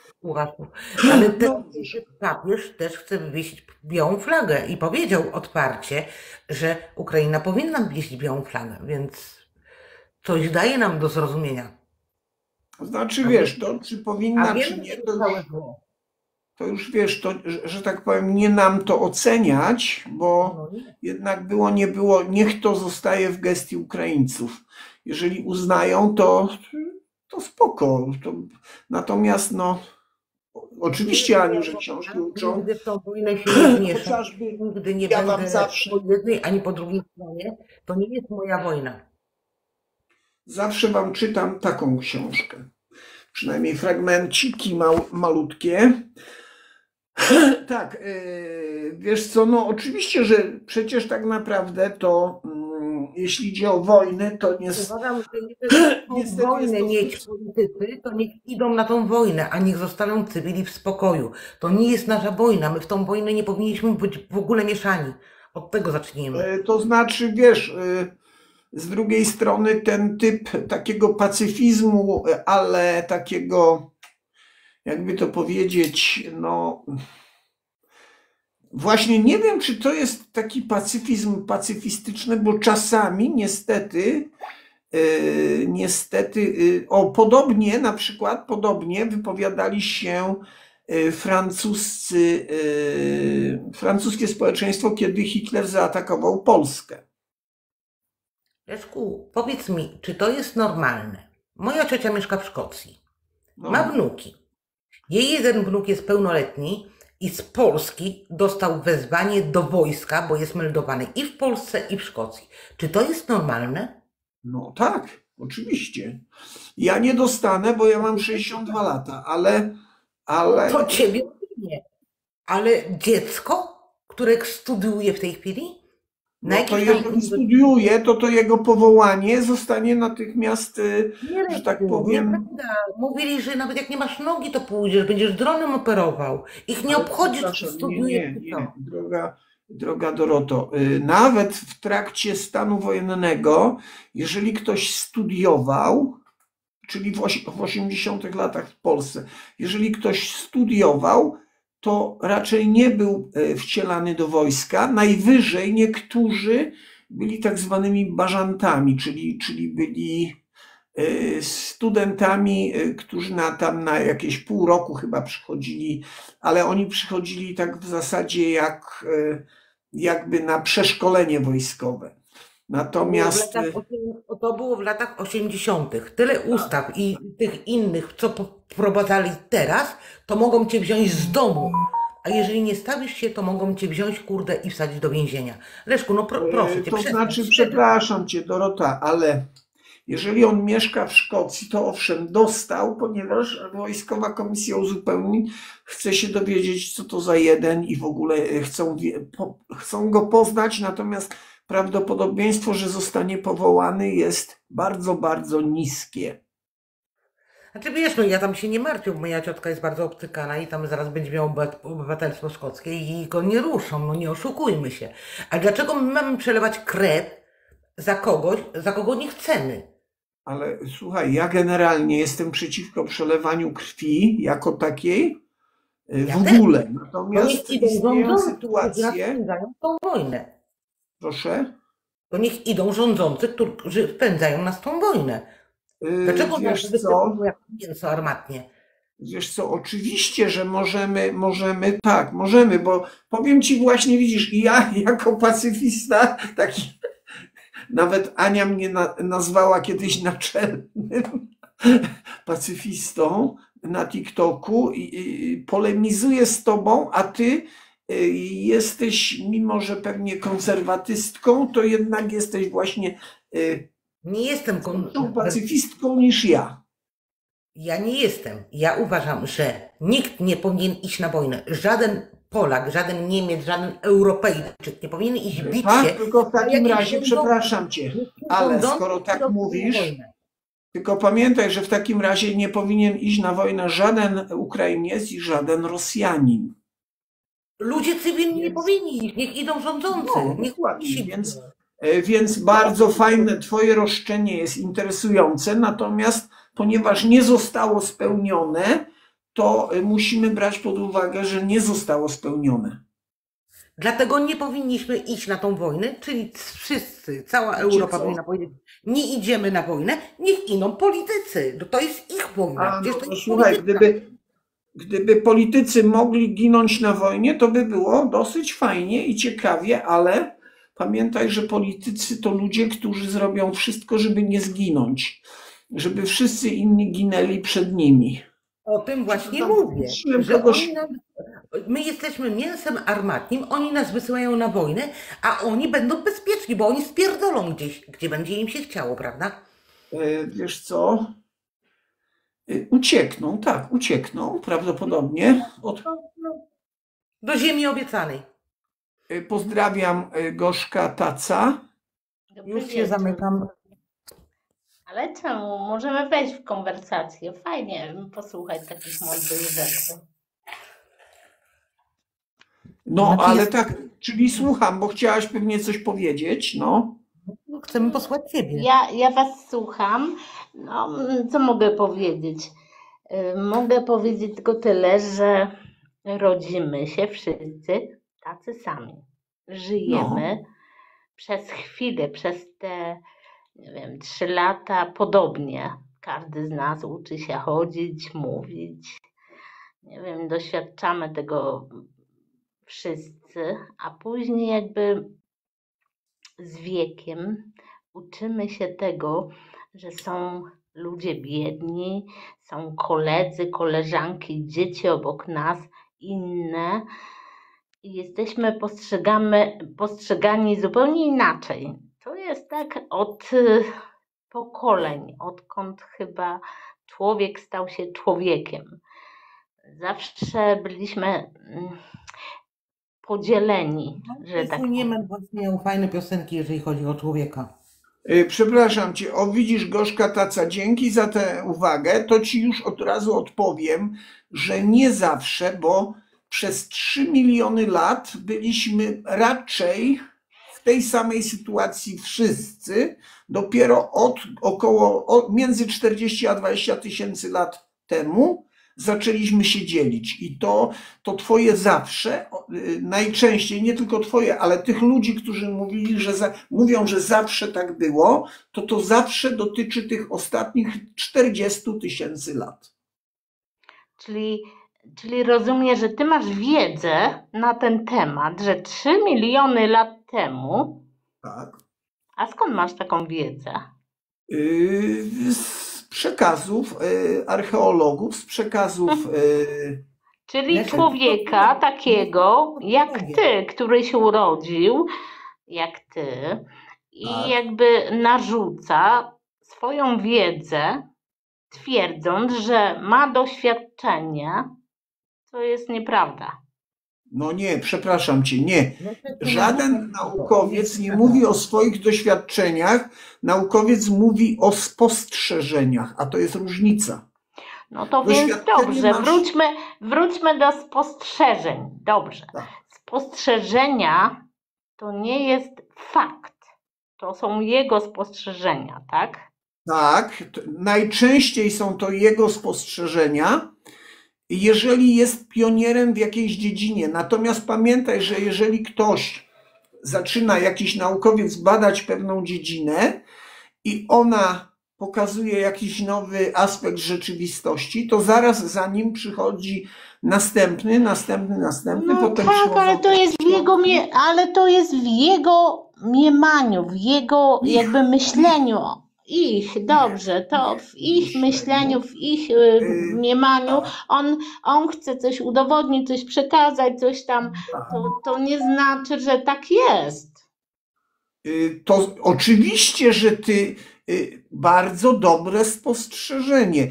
Ale ten Dobrze. papież też chce wywiesić białą flagę i powiedział otwarcie, że Ukraina powinna wieść białą flagę, więc coś daje nam do zrozumienia. Znaczy, wiesz, to czy powinna, czy nie, to już. To już wiesz, to, że, że tak powiem, nie nam to oceniać, bo No jednak było, nie było, niech to zostaje w gestii Ukraińców. Jeżeli uznają, to, to spoko. To, natomiast no, oczywiście Aniu, że książki uczą, Nigdy w tą wojnę się nie chociażby Nigdy nie ja będę zawsze- po jednej ani po drugiej stronie. To nie jest moja wojna. zawsze wam czytam taką książkę. Przynajmniej fragmenciki mał, malutkie. tak, yy, wiesz co, no oczywiście, że przecież tak naprawdę to mm, jeśli idzie o wojnę, to nie, Uważam, że Niestety wojnę jest to mieć zbyt- politycy, to niech idą na tą wojnę, a niech zostaną cywili w spokoju. To nie jest nasza wojna. My w tą wojnę nie powinniśmy być w ogóle mieszani. Od tego zacznijmy. E, To znaczy, wiesz, e, z drugiej strony ten typ takiego pacyfizmu, e, ale takiego, jakby to powiedzieć, no. Właśnie nie wiem, czy to jest taki pacyfizm pacyfistyczny, bo czasami niestety, e, niestety, e, o podobnie, na przykład, podobnie wypowiadali się e, francuscy, francuskie społeczeństwo, kiedy Hitler zaatakował Polskę. Leszku, powiedz mi, czy to jest normalne? Moja ciocia mieszka w Szkocji. No, Ma wnuki. Jej jeden wnuk jest pełnoletni i z Polski dostał wezwanie do wojska, bo jest meldowany i w Polsce, i w Szkocji. Czy to jest normalne? no tak, oczywiście. Ja nie dostanę, bo ja mam 62 lata, ale, ale To ciebie nie. Ale dziecko, które studiuje w tej chwili? No to jeżeli studiuje, to to jego powołanie zostanie natychmiast, y, Nie, że tak powiem- nieprawda. Mówili, że nawet jak nie masz nogi, to pójdziesz, będziesz dronem operował. Ich nie obchodzi, czy studiuje, nie, nie, nie, droga, droga Doroto. Y, Nawet w trakcie stanu wojennego, jeżeli ktoś studiował, czyli w osi- w 80 latach w Polsce, jeżeli ktoś studiował, to raczej nie był e, wcielany do wojska. Najwyżej niektórzy byli tak zwanymi bażantami, czyli, czyli byli e, studentami, e, którzy na, tam na jakieś pół roku chyba przychodzili, ale oni przychodzili tak w zasadzie jak jakby na przeszkolenie wojskowe. Natomiast Było w latach osiem- to było w latach 80. Tyle ustaw i tych innych, co wprowadzali teraz, to mogą cię wziąć z domu. A jeżeli nie stawisz się, to mogą cię wziąć, kurde, i wsadzić do więzienia. Leszku, no pro, proszę cię, To przestań. znaczy, przepraszam cię, Dorota, ale jeżeli on mieszka w Szkocji, to owszem, dostał, ponieważ Wojskowa Komisja Uzupełnień chce się dowiedzieć, co to za jeden i w ogóle e, chcą, chcą go poznać, natomiast prawdopodobieństwo, że zostanie powołany jest bardzo, bardzo niskie. Znaczy wiesz, no ja tam się nie martwię, bo moja ciotka jest bardzo obcykana i tam zaraz będzie miał obe- obywatelstwo szkockie i go nie ruszą, no nie oszukujmy się. A dlaczego my mamy przelewać krew za kogoś, za kogo nie chcemy? Ale słuchaj, ja generalnie jestem przeciwko przelewaniu krwi jako takiej e, w Ja ogóle. Natomiast idą istnieją sytuacje, tą wojnę. Proszę. To niech idą rządzący, którzy wpędzają nas w tą wojnę. Yy, Dlaczego nas wiesz co, występują jak mięso armatnie? wiesz co, oczywiście, że możemy, możemy, tak, możemy, bo powiem ci właśnie, widzisz, ja jako pacyfista, taki, nawet Ania mnie na, nazwała kiedyś naczelnym pacyfistą na TikToku i, i polemizuję z tobą, a ty y, jesteś, mimo że pewnie konserwatystką, to jednak jesteś właśnie y, Nie jestem tą pacyfistką niż ja. Ja nie jestem. Ja uważam, że nikt nie powinien iść na wojnę. Żaden Polak, żaden Niemiec, żaden Europejczyk nie powinien iść bić Tak, się. tylko w takim razie, przepraszam cię, ale skoro tak mówisz, tylko pamiętaj, że w takim razie nie powinien iść na wojnę żaden Ukrainiec i żaden Rosjanin. Ludzie cywilni nie powinni iść. Niech idą rządzący. No, niech ci- więc- E, Więc bardzo fajne, Twoje roszczenie jest interesujące, natomiast ponieważ nie zostało spełnione, to e, musimy brać pod uwagę, że nie zostało spełnione. Dlatego nie powinniśmy iść na tą wojnę, czyli wszyscy, cała Europa co? powinna powiedzieć, nie idziemy na wojnę, niech idą politycy. To jest ich wojna. A, no, to słuchaj, polityka. gdyby, gdyby politycy mogli ginąć na wojnie, to by było dosyć fajnie i ciekawie, ale pamiętaj, że politycy to ludzie, którzy zrobią wszystko, żeby nie zginąć, żeby wszyscy inni ginęli przed nimi. O tym właśnie mówię, że kogoś- oni nas, my jesteśmy mięsem armatnim, oni nas wysyłają na wojnę, a oni będą bezpieczni, bo oni spierdolą gdzieś, gdzie będzie im się chciało, prawda? E, Wiesz co? E, Uciekną, tak, uciekną prawdopodobnie. Od, Do ziemi obiecanej. e, pozdrawiam e, Gorzka Taca. Dobry Już się zamykam. Ale czemu? Możemy wejść w konwersację. Fajnie posłuchać takich mądrych rzeczy. No, Znaczy ale tak, czyli słucham, bo chciałaś pewnie coś powiedzieć, no. Chcemy posłać Ciebie. Ja, ja Was słucham. No, co mogę powiedzieć? Y, Mogę powiedzieć tylko tyle, że rodzimy się wszyscy tacy sami. Żyjemy przez chwilę, przez te, nie wiem, trzy lata podobnie. Każdy z nas uczy się chodzić, mówić. Nie wiem, doświadczamy tego wszyscy, a później jakby z wiekiem uczymy się tego, że są ludzie biedni, są koledzy, koleżanki, dzieci obok nas, inne. I jesteśmy postrzegamy, postrzegani zupełnie inaczej. To jest tak od y, pokoleń, odkąd chyba człowiek stał się człowiekiem. Zawsze byliśmy mm, podzieleni, że tak Niemen właśnie miał fajne piosenki, jeżeli chodzi o człowieka. E, Przepraszam cię, o widzisz Gorzka Taca, dzięki za tę uwagę, to ci już od razu odpowiem, że nie zawsze, bo przez 3 miliony lat byliśmy raczej w tej samej sytuacji wszyscy. Dopiero od około od, między 40 a 20 tysięcy lat temu zaczęliśmy się dzielić. I to, to twoje zawsze, y, najczęściej, nie tylko twoje, ale tych ludzi, którzy mówili, że za, mówią, że zawsze tak było, to to zawsze dotyczy tych ostatnich 40 tysięcy lat. Czyli, czyli rozumiem, że ty masz wiedzę na ten temat, że 3 miliony lat temu, Tak. a skąd masz taką wiedzę? Yy, z przekazów yy, archeologów, z przekazów yy, Czyli człowieka takiego jak ty, który się urodził jak ty i Tak. jakby narzuca swoją wiedzę, twierdząc, że ma doświadczenie, to jest nieprawda. No nie, przepraszam cię, nie. No Żaden naukowiec nie mówi o swoich doświadczeniach, naukowiec mówi o spostrzeżeniach, a to jest różnica. No to więc dobrze, masz- wróćmy, wróćmy do spostrzeżeń. Dobrze. Tak. Spostrzeżenia to nie jest fakt. To są jego spostrzeżenia, tak? Tak, najczęściej są to jego spostrzeżenia, jeżeli jest pionierem w jakiejś dziedzinie. Natomiast pamiętaj, że jeżeli ktoś zaczyna, jakiś naukowiec badać pewną dziedzinę i ona pokazuje jakiś nowy aspekt rzeczywistości, to zaraz za nim przychodzi następny, następny, następny, No potem tak, ale to jest w jego, ale to jest w jego mniemaniu, w jego jakby myśleniu. Ich, dobrze, to w ich myśleniu. w ich y, mniemaniu, on, on chce coś udowodnić, coś przekazać, coś tam, to, to nie znaczy, że tak jest. Y, To oczywiście, że ty y, bardzo dobre spostrzeżenie.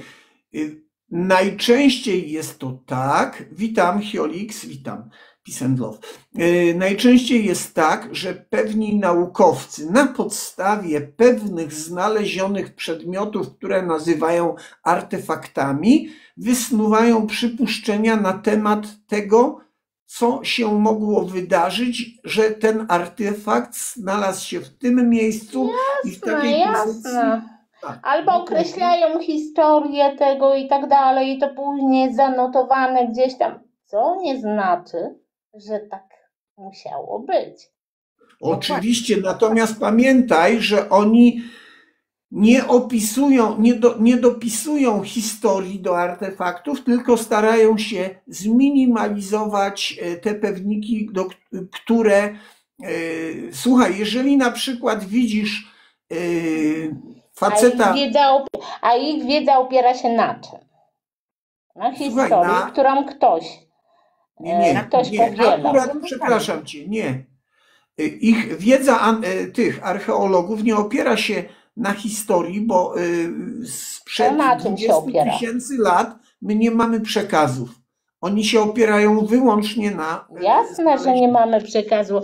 Najczęściej jest to tak, witam Hiolix, witam, peace and love. Y, Najczęściej jest tak, że pewni naukowcy na podstawie pewnych znalezionych przedmiotów, które nazywają artefaktami, wysnuwają przypuszczenia na temat tego, co się mogło wydarzyć, że ten artefakt znalazł się w tym miejscu i w takiej pozycji. jasne. Tak. Albo określają historię tego i tak dalej, i to później jest zanotowane gdzieś tam, co nie znaczy, że tak musiało być. Oczywiście, natomiast pamiętaj, że oni nie opisują, nie, do, nie dopisują historii do artefaktów, tylko starają się zminimalizować e, te pewniki, do, które. e, Słuchaj, jeżeli na przykład widzisz A faceta. ich, wiedza, a ich wiedza opiera się na czym? Na historii, na- którą ktoś, Nie, nie, ktoś nie, akurat, przepraszam cię, nie. Y, Ich wiedza y, tych archeologów nie opiera się na historii, bo y, sprzed To na czym się 20 opiera? tysięcy lat my nie mamy przekazów. Oni się opierają wyłącznie na. Jasne, że nie mamy przekazu.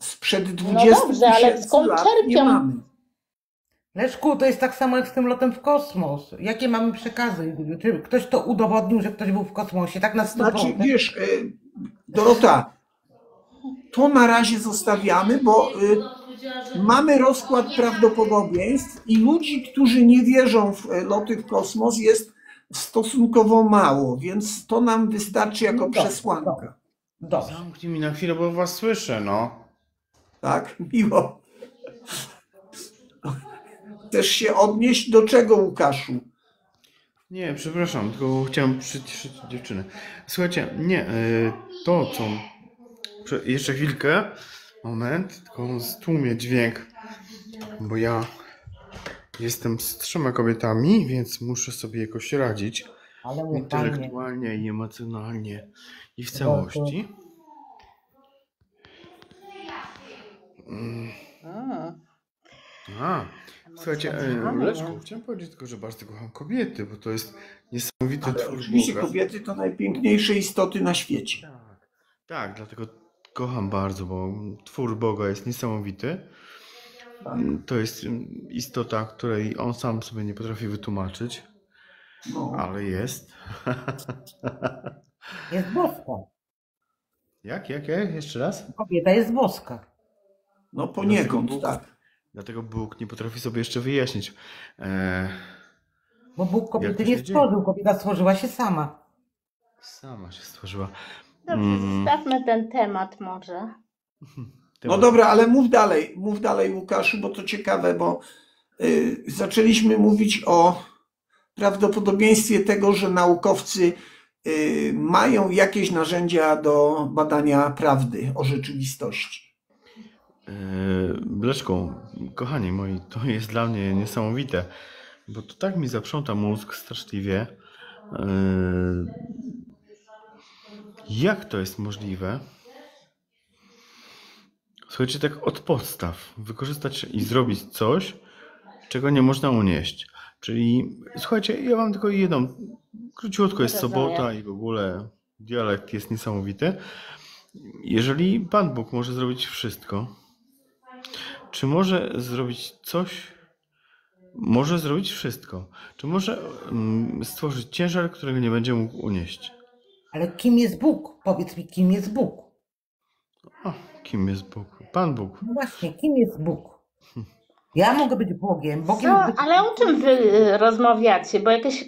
Sprzed 20 No dobrze, ale skąd lat nie czerpią? mamy. Leszku, to jest tak samo jak z tym lotem w kosmos. Jakie mamy przekazy? Czy ktoś to udowodnił, że ktoś był w kosmosie? Tak na 100%? Znaczy, wiesz, y, Dorota, to na razie zostawiamy, bo y, mamy rozkład prawdopodobieństw i ludzi, którzy nie wierzą w e, loty w kosmos jest stosunkowo mało, więc to nam wystarczy jako Dobrze, przesłanka. Dobrze. Zamknij mi na chwilę, bo was słyszę, no. Tak? Miło. Chcesz się odnieść do czego, Łukaszu? Nie, przepraszam, tylko chciałem przyciszyć dziewczynę. Słuchajcie, nie, y, to co... Jeszcze chwilkę, moment, tylko stłumię dźwięk, bo ja jestem z trzema kobietami, więc muszę sobie jakoś radzić Ale intelektualnie i emocjonalnie i w całości. Mm. A, słuchajcie, e. Leszku, chciałem powiedzieć tylko, że bardzo kocham kobiety, bo to jest niesamowity Ale twór oczywiście Boga. kobiety to najpiękniejsze istoty na świecie. Tak, tak, dlatego kocham bardzo, bo twór Boga jest niesamowity. Tak. To jest mm, istota, której on sam sobie nie potrafi wytłumaczyć. No. ale jest. Jest boska. Jak, jak, jak? Jeszcze raz? Kobieta jest boska. No poniekąd, Bóg- tak. Dlatego Bóg nie potrafi sobie jeszcze wyjaśnić. E, Bo Bóg kobiety nie stworzył, kobieta stworzyła się sama. sama się stworzyła. Dobrze, Mm. zostawmy ten temat może. No dobra, ale mów dalej, mów dalej Łukaszu, bo to ciekawe, bo y, zaczęliśmy mówić o prawdopodobieństwie tego, że naukowcy y, mają jakieś narzędzia do badania prawdy o rzeczywistości. E, Leszku, kochani moi, to jest dla mnie niesamowite, bo to tak mi zaprząta mózg straszliwie. E, Jak to jest możliwe? Słuchajcie, tak od podstaw wykorzystać i zrobić coś, czego nie można unieść. Czyli, słuchajcie, ja mam tylko jedną, króciutko jest sobota i w ogóle dialekt jest niesamowity. Jeżeli Pan Bóg może zrobić wszystko, czy może zrobić coś? Może zrobić wszystko. Czy może mm, stworzyć ciężar, którego nie będzie mógł unieść? Ale kim jest Bóg? Powiedz mi, kim jest Bóg? O, kim jest Bóg? Pan Bóg. No właśnie, kim jest Bóg? Ja mogę być Bogiem. Bogiem Co, być... ale o czym wy y, rozmawiacie? Bo jakieś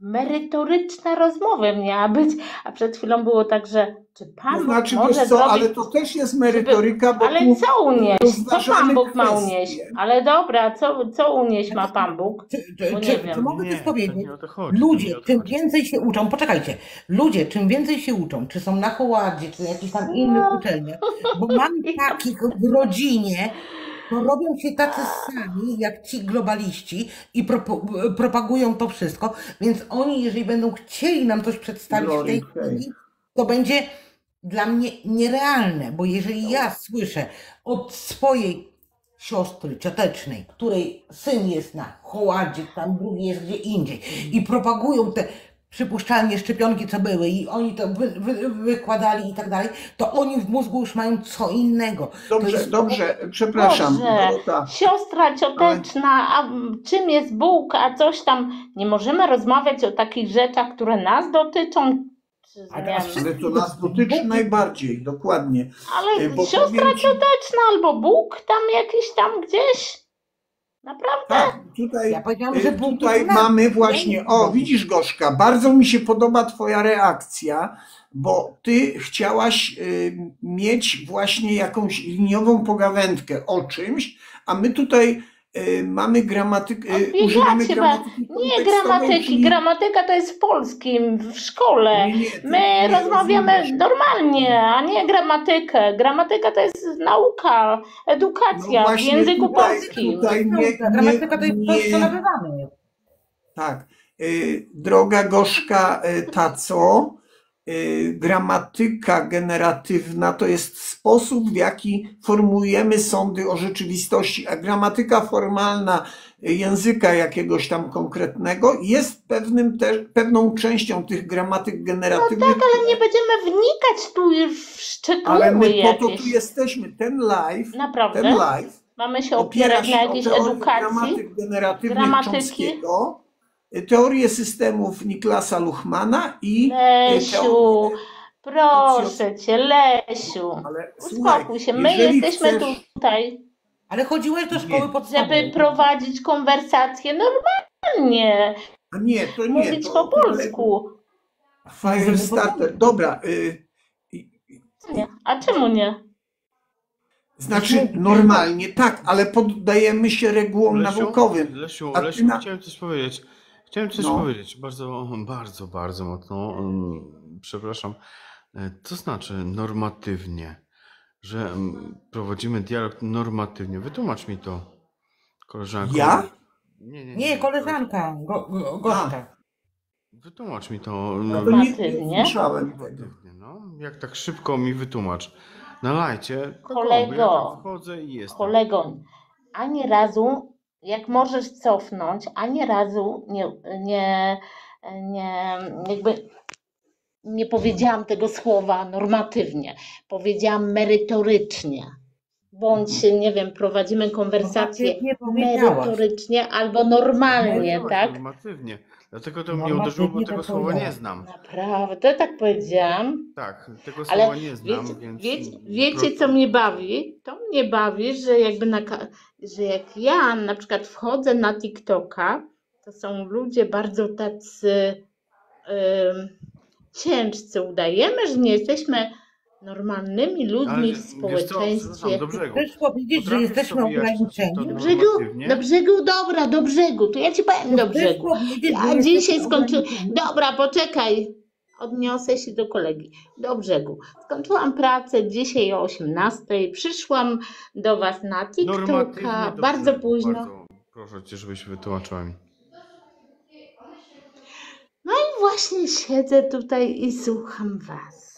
merytoryczna rozmowa miała być, a przed chwilą było tak, że czy Pan To Bóg znaczy, może co, zrobić... ale to też jest merytoryka, bo Ale tu co unieść? Co Pan Bóg ma unieść? Ale dobra, co, co unieść ma Pan Bóg? Czy, Bo czy, nie czy, wiem. czy mogę Nie, coś powiedzieć? to chodzi, Ludzie, to czym chodzi. więcej się uczą, poczekajcie, ludzie, czym więcej się uczą, czy są na Hoładzie, czy jakichś tam innych No. uczelniach, bo mam takich w rodzinie, to robią się tacy sami, jak ci globaliści i propo, propagują to wszystko, więc oni, jeżeli będą chcieli nam coś przedstawić w tej chwili, to będzie dla mnie nierealne, bo jeżeli ja słyszę od swojej siostry ciotecznej, której syn jest na Hoładzie, tam drugi jest gdzie indziej i propagują te przypuszczalnie szczepionki, co były i oni to wy, wy, wykładali i tak dalej, to oni w mózgu już mają co innego. Dobrze, jest- dobrze, przepraszam. Dorota. siostra cioteczna, a czym jest Bóg, a coś tam. Nie możemy rozmawiać o takich rzeczach, które nas dotyczą. Wiem. Ale to nas dotyczy najbardziej, dokładnie. Ale E, bo siostra powiem ci- cioteczna albo Bóg tam jakiś tam gdzieś. Naprawdę? Tak, tutaj, Ja powiedziałam, e, że Bóg tutaj mamy właśnie, Nie o widzisz Gorzka, bardzo mi się podoba Twoja reakcja, bo Ty chciałaś y, mieć właśnie jakąś liniową pogawędkę o czymś, a my tutaj mamy gramatykę, Odbiegacie, używamy gramatyki Nie gramatyki. Gramatyka to jest w polskim, w szkole. Nie, nie, My nie rozmawiamy rozumiesz. normalnie, a nie gramatykę. Gramatyka to jest nauka, edukacja No w języku tutaj- polskim. tutaj nie- Gramatyka to jest nie- co nabywamy. Tak. Y, Droga Gorzka Taco, gramatyka generatywna to jest sposób, w jaki formułujemy sądy o rzeczywistości, a gramatyka formalna y, języka jakiegoś tam konkretnego jest pewnym też, pewną częścią tych gramatyk generatywnych. No tak, ale nie będziemy wnikać tu już w szczegóły ale my po to tu jakieś. jesteśmy. Ten live, Naprawdę? ten live Mamy się opiera opierać na się o jakiejś edukacji? gramatyk generatywnych Gramatyki? Chomskiego, teorię systemów Niklasa Luchmana i Lesiu, teorię- proszę cię, Lesiu. ale słuchaj, Uspokój się, my jesteśmy chcesz- tutaj, Ale chodziłeś do szkoły Nie. żeby prowadzić konwersację normalnie, A nie, to nie. mówić to, po polsku. Firestarter, dobra. Y, Nie. A czemu nie? znaczy normalnie, tak, ale poddajemy się regułom naukowym. Lesiu, ty Lesiu na- chciałem coś powiedzieć. Chciałem coś No. powiedzieć. Bardzo, bardzo, bardzo mocno. Przepraszam. E, Co znaczy normatywnie? Że prowadzimy dialog normatywnie. Wytłumacz mi to, koleżanko. Ja? Nie, nie, Nie, koleżanka, go, go, Gorzka. Wytłumacz mi to. To no, nie, nie Normatywnie? normatywnie, No, jak tak szybko mi wytłumacz. Na lajcie. Kolego. Ja wchodzę i jestem. Kolego, ani razu, jak możesz cofnąć, ani razu nie, nie, nie, jakby nie powiedziałam tego słowa normatywnie. Powiedziałam merytorycznie. bądź, nie wiem, prowadzimy konwersację merytorycznie albo normalnie, tak? Normatywnie. Dlatego to mnie Normatywnie uderzyło, bo tego słowa nie znam. Naprawdę, tak powiedziałam. Tak, tego Ale słowa nie znam, wiecie, więc... wiecie, wiecie, co mnie bawi? To mnie bawi, że jakby na, że jak ja na przykład wchodzę na TikToka, to są ludzie bardzo tacy ym, ciężcy. Udajemy, że nie jesteśmy normalnymi ludźmi Ale w społeczeństwie. do brzegu. Chcesz powiedzieć, że jesteśmy ograniczeni? Do brzegu, do brzegu, dobra, do brzegu. To ja ci powiem do brzegu. jesteśmy dzisiaj skończyłam. Dobra, poczekaj. Odniosę się do kolegi. Do brzegu. Skończyłam pracę dzisiaj o 18. Przyszłam do Was na TikToka bardzo brzegu, późno. Bardzo proszę Cię, żebyś wytłumaczyła mi. No i właśnie siedzę tutaj i słucham Was.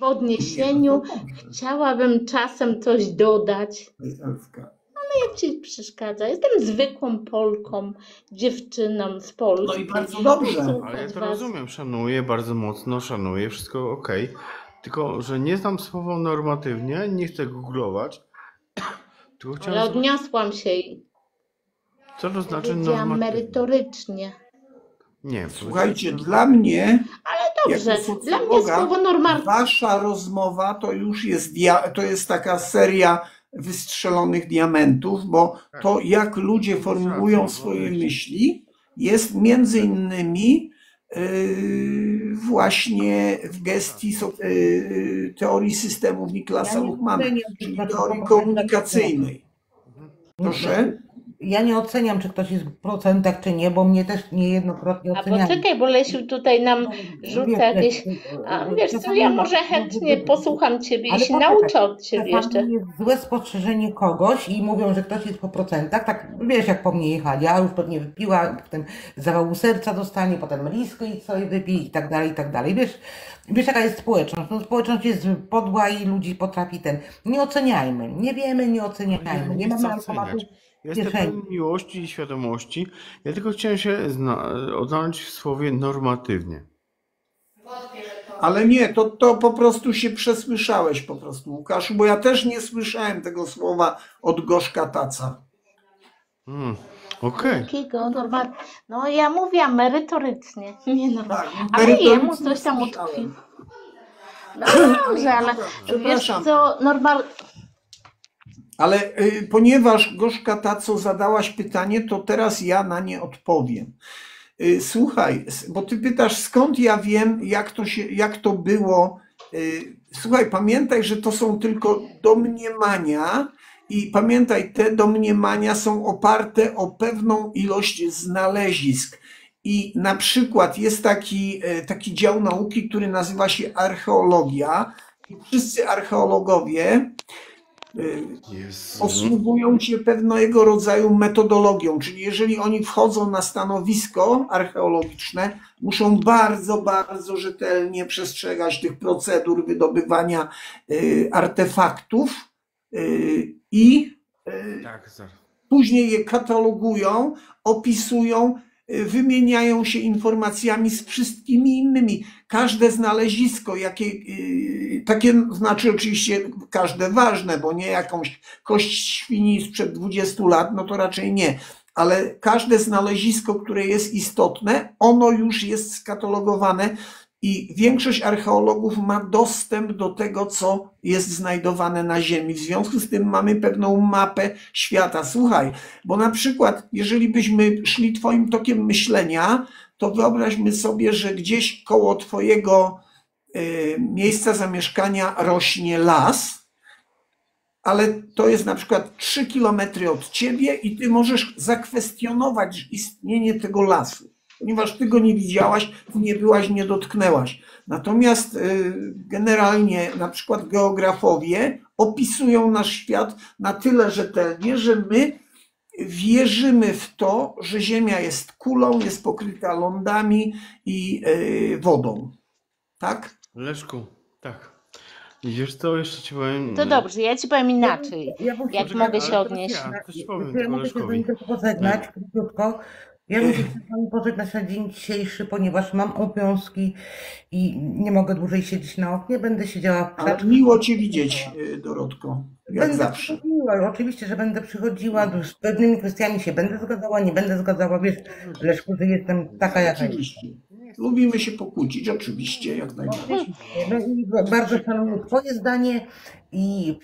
W odniesieniu chciałabym czasem coś dodać. Elfka. Jak Ci przeszkadza? Jestem zwykłą Polką, dziewczyną z Polski. No i bardzo dobrze. Ale ja to rozumiem, szanuję bardzo mocno, szanuję, wszystko ok. Tylko, że nie znam słowa normatywnie, nie chcę googlować. Tylko Ale chciałem zobaczyć, odniosłam się i co to znaczy normatywnie. merytorycznie. Nie, Słuchajcie, dla mnie Ale dobrze, dla mnie socjologa, słowo normalne. wasza rozmowa to już jest, to jest taka seria wystrzelonych diamentów, bo to jak ludzie formułują swoje myśli jest między innymi yy, właśnie w gestii so, yy, teorii systemów Niklasa Ja Luhmana, czyli teorii jest komunikacyjnej. Proszę? Ja nie oceniam, czy ktoś jest w procentach, czy nie, bo mnie też niejednokrotnie A oceniają. poczekaj, bo Lesiu tutaj nam rzuca jakieś... A, wiesz co, ja może chętnie posłucham Ciebie i Ale się poczekaj, nauczę od Ciebie jeszcze. jest złe spostrzeżenie kogoś i mówią, że ktoś jest po procentach, tak wiesz jak po mnie jechali, a już pewnie wypiła, potem zawału serca dostanie, potem risko i co i wypij i tak dalej, i tak dalej. Wiesz, wiesz jaka jest społeczność? No, społeczność jest podła i ludzi potrafi ten. Nie oceniajmy, nie wiemy, nie oceniajmy, nie mamy oceniać. Jestem pełen miłości i świadomości. Ja tylko chciałem się zna- odnaleźć w słowie normatywnie. Ale nie, to, to po prostu się przesłyszałeś po prostu, Łukaszu, bo ja też nie słyszałem tego słowa od Gorzka Taca. Mm, Okej. Takiego normal... No ja mówiłam merytorycznie, nie normalnie. Tak, Ale jemu coś tam utkwiło. No dobrze, ale wiesz co, normal... Ale y, ponieważ Gorzka Taco zadałaś pytanie, to teraz ja na nie odpowiem. Y, słuchaj, bo ty pytasz, skąd ja wiem, jak to, się, jak to było. Y, słuchaj, pamiętaj, że to są tylko domniemania i pamiętaj, te domniemania są oparte o pewną ilość znalezisk. I na przykład jest taki, taki dział nauki, który nazywa się archeologia. I wszyscy archeologowie Jezu. posługują się pewnego rodzaju metodologią, czyli jeżeli oni wchodzą na stanowisko archeologiczne, muszą bardzo, bardzo rzetelnie przestrzegać tych procedur wydobywania y, artefaktów y, i y, Tak, później je katalogują, opisują, wymieniają się informacjami z wszystkimi innymi. Każde znalezisko, jakie, y, takie znaczy oczywiście każde ważne, bo nie jakąś kość świni sprzed 20 lat, no to raczej nie. Ale każde znalezisko, które jest istotne, ono już jest skatalogowane i większość archeologów ma dostęp do tego, co jest znajdowane na Ziemi. W związku z tym mamy pewną mapę świata. Słuchaj, bo na przykład, jeżeli byśmy szli Twoim tokiem myślenia, to wyobraźmy sobie, że gdzieś koło Twojego y, miejsca zamieszkania rośnie las, ale to jest na przykład 3 kilometry od Ciebie i Ty możesz zakwestionować istnienie tego lasu ponieważ ty go nie widziałaś, nie byłaś, nie dotknęłaś. Natomiast y, generalnie na przykład geografowie opisują nasz świat na tyle rzetelnie, że my wierzymy w to, że Ziemia jest kulą, jest pokryta lądami i y, wodą. Tak? Leszku, tak. Wiesz co, jeszcze ci powiem... To dobrze, ja ci powiem inaczej. Ja bym Jak mogę się odnieść? Ja Ja mogę się tylko pożegnać króciutko. Ja bym się wami pożegnać na dzień dzisiejszy, ponieważ mam obowiązki i nie mogę dłużej siedzieć na oknie. Będę siedziała w Ale miło Cię widzieć, y, Dorotko, jak Będę zawsze. przychodziła, oczywiście, że będę przychodziła, z pewnymi kwestiami się będę zgadzała, nie będę zgadzała, wiesz, Leszku, że jestem taka jaka jestem. Oczywiście. Lubimy się pokłócić, oczywiście, jak najbardziej. No i bardzo szanuję twoje zdanie i...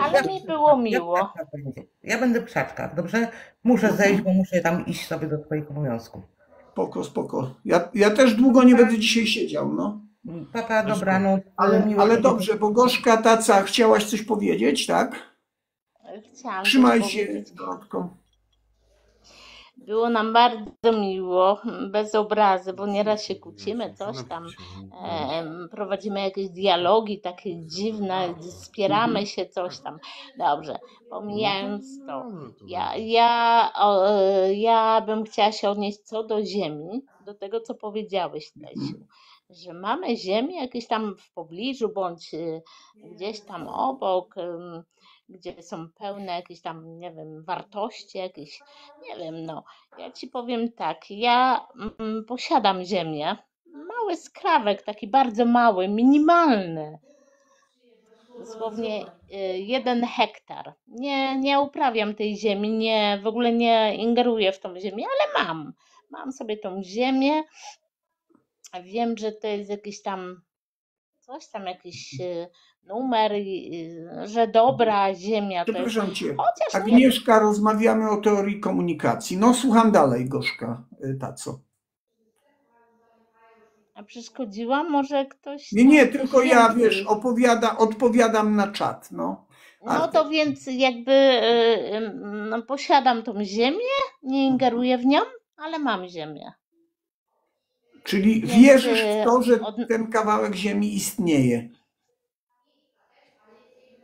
Ale mi było miło. Ja, będzie. ja będę krzaczkach, dobrze? Muszę zejść, bo muszę tam iść sobie do swoich obowiązków. Spoko, spoko. Ja, ja też długo nie będę dzisiaj siedział, no. Papa, dobranoc. Ale, miło ale dobrze, bo Gorzka Taca, chciałaś coś powiedzieć, tak? Chciałam Trzymaj się, powiedzieć. Dorotko. Było nam bardzo miło, bez obrazy, bo nieraz się kłócimy, coś tam. em, prowadzimy jakieś dialogi takie dziwne, wspieramy się, coś tam. Dobrze, pomijając to. Ja, ja, o, e, ja bym chciała się odnieść co do ziemi, do tego, co powiedziałeś, Lesiu, że mamy ziemię jakieś tam w pobliżu, bądź e, gdzieś tam obok, gdzie są pełne jakieś tam, nie wiem, wartości, jakieś, nie wiem, no. Ja ci powiem tak, ja mm, posiadam ziemię, mały skrawek, taki bardzo mały, minimalny. Dosłownie y, jeden hektar. Nie, nie uprawiam tej ziemi, nie, w ogóle nie ingeruję w tą ziemię, ale mam. Mam sobie tą ziemię. Wiem, że to jest jakiś tam coś tam, jakiś y, numer, że dobra ziemia to jest. Przepraszam Cię. Chociaż nie, Agnieszka, rozmawiamy o teorii komunikacji. No, słucham dalej, Gorzka y, Taco. a przeszkodziłam, może ktoś. Nie, nie, tylko ja, wiesz, opowiada, odpowiadam na czat, no. No to więc jakby y, y, no, posiadam tą ziemię, nie ingeruję w nią, ale mam ziemię. Czyli Więc, wierzysz w to, że od- ten kawałek ziemi istnieje.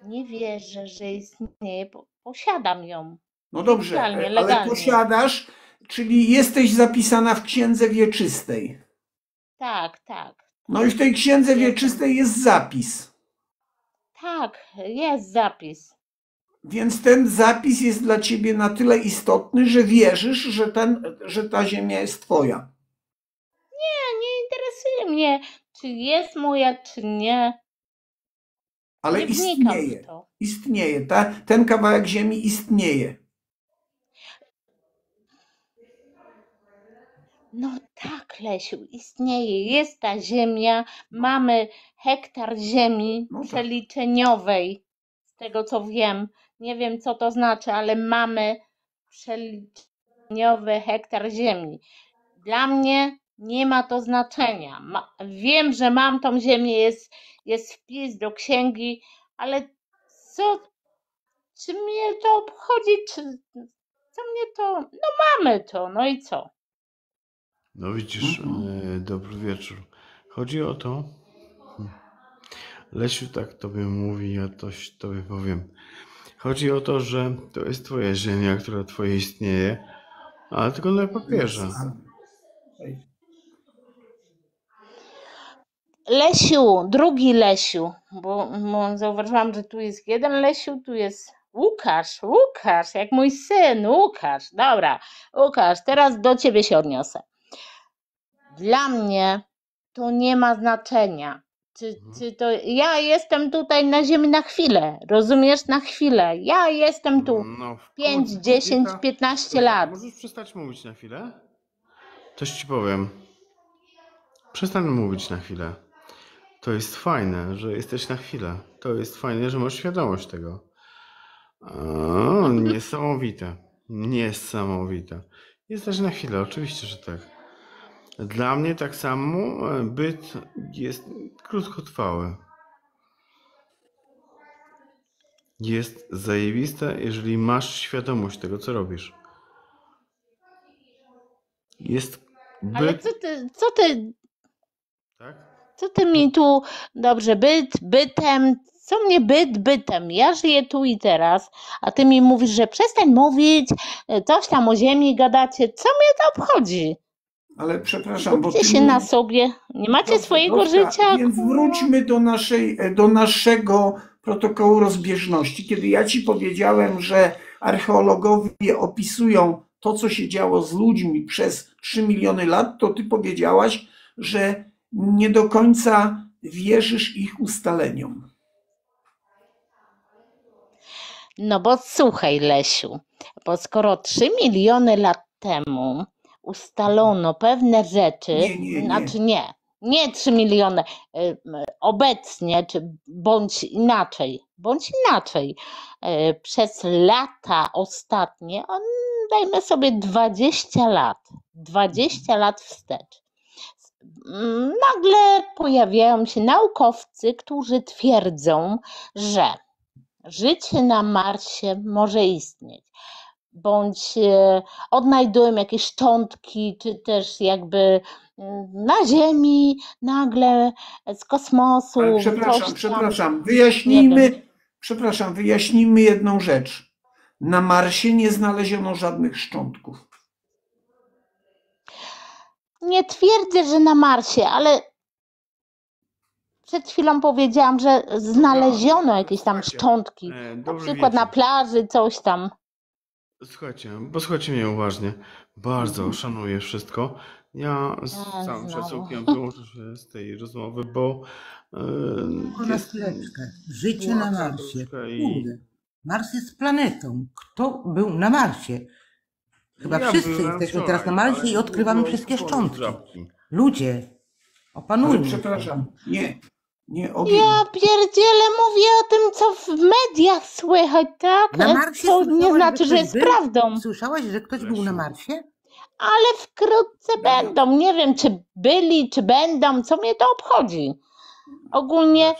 Nie wierzę, że istnieje, bo posiadam ją. No dobrze, Legalnie, ale legalnie. posiadasz, czyli jesteś zapisana w księdze wieczystej. Tak, tak. No i w tej księdze wieczystej jest zapis. Tak, jest zapis. Więc ten zapis jest dla ciebie na tyle istotny, że wierzysz, że, ten, że ta ziemia jest twoja. Nie, nie interesuje mnie, czy jest moja, czy nie. Ale nie istnieje. to. Istnieje. Ta, ten kawałek ziemi istnieje. No tak, Lesiu, istnieje. Jest ta ziemia. Mamy hektar ziemi No tak. przeliczeniowej. Z tego co wiem. Nie wiem co to znaczy, ale mamy przeliczeniowy hektar ziemi. Dla mnie nie ma to znaczenia. Ma, wiem, że mam tą ziemię, jest, jest wpis do księgi, ale co, czy mnie to obchodzi, czy co mnie to, no mamy to, no i co? No widzisz, Mhm. e, dobry wieczór. Chodzi o to. Hmm. Lesiu tak tobie mówi, ja coś tobie powiem. Chodzi o to, że to jest twoja ziemia, która twoje istnieje, ale tylko na papierze. Lesiu, drugi Lesiu, bo, bo zauważyłam, że tu jest jeden Lesiu, tu jest Łukasz, Łukasz, jak mój syn, Łukasz. Dobra, Łukasz, teraz do ciebie się odniosę. Dla mnie to nie ma znaczenia. Czy, czy to ja jestem tutaj na ziemi na chwilę, rozumiesz? Na chwilę. Ja jestem tu No, w 5, końcu, 10, Wika, 15 lat. Możesz przestać mówić na chwilę? Coś ci powiem. Przestań mówić na chwilę. To jest fajne, że jesteś na chwilę. To jest fajne, że masz świadomość tego. O, niesamowite. Niesamowite. Jesteś na chwilę, oczywiście, że tak. Dla mnie tak samo e, byt jest krótkotrwały. Jest zajebiste, jeżeli masz świadomość tego, co robisz. Jest Ale byt, co ty, co ty, tak? Co ty mi tu, dobrze, byt, bytem, co mnie byt, bytem? Ja żyję tu i teraz, a ty mi mówisz, że przestań mówić, e, coś tam o ziemi gadacie. Co mnie to obchodzi? Ale przepraszam, bo Skupcie ty się na sobie. Nie macie Dobrze, swojego życia? Więc wróćmy do, naszej, do naszego protokołu rozbieżności. Kiedy ja ci powiedziałem, że archeologowie opisują to, co się działo z ludźmi przez 3 miliony lat, to ty powiedziałaś, że nie do końca wierzysz ich ustaleniom. No bo słuchaj, Lesiu, bo skoro 3 miliony lat temu ustalono pewne rzeczy, Nie, nie, nie. znaczy nie, nie 3 miliony, y, obecnie, czy bądź inaczej, bądź inaczej, y, przez lata ostatnie, dajmy sobie 20 lat, 20 lat wstecz. Nagle pojawiają się naukowcy, którzy twierdzą, że życie na Marsie może istnieć, bądź e, odnajdują jakieś szczątki, czy też jakby mm, na Ziemi nagle z kosmosu Ale przepraszam, przepraszam, wyjaśnijmy, przepraszam, wyjaśnijmy jedną rzecz. Na Marsie nie znaleziono żadnych szczątków. Nie twierdzę, że na Marsie, ale przed chwilą powiedziałam, że znaleziono jakieś tam Słuchajcie, szczątki. E, Na przykład na plaży, coś tam. Słuchajcie, posłuchajcie mnie uważnie. Bardzo szanuję wszystko. Ja z A, całym znowu. szacunkiem wyłączę się z tej rozmowy, bo e, Tylko na jest chwileczkę. Życie na Marsie. troszkę i- Kurde. Mars jest planetą. Kto był na Marsie? Chyba Ja wszyscy jesteśmy wczoraj, teraz na Marsie ale i odkrywamy wszystkie szczątki. żabki. Ludzie, Ale opanujmy. przepraszam, nie, nie ogień. Ja pierdzielę mówię o tym, co w mediach słychać, tak? Na Marsie To nie znaczy, że jest był? prawdą. Słyszałaś, że ktoś był na Marsie? Ale wkrótce będą. Nie wiem, czy byli, czy będą. Co mnie to obchodzi? Ogólnie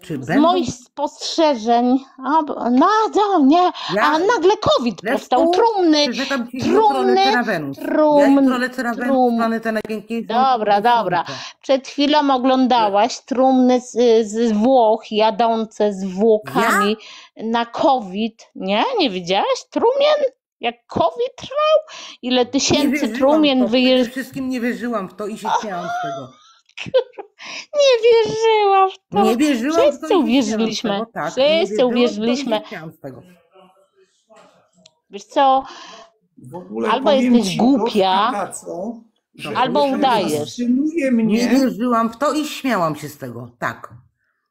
Czy z będą? moich spostrzeżeń, a, no, no nie, Ja- a nagle COVID Leszku, powstał, trumny, ci, trumny, na. Ja trumny, jutro lecę na Wenus, trum- planetę najpiękniejszą. Dobra, dobra. Przed chwilą oglądałaś trumny z, z Włoch jadące zwłokami na COVID. Nie? Nie widziałaś? Trumien? Jak COVID trwał? Ile tysięcy trumien wyjeżdżało? wszystkim nie wierzyłam w to i się śmiałam z tego. Nie wierzyłam w to. Nie wierzyłam w to Wszyscy i się uwierzyliśmy. śmiałam z tego. Tak, nie Wszyscy w to uwierzyliśmy. śmiałam z tego. Wiesz co? W ogóle Albo jesteś głupia, albo udajesz. Nie wierzyłam w to i śmiałam się z tego. Tak.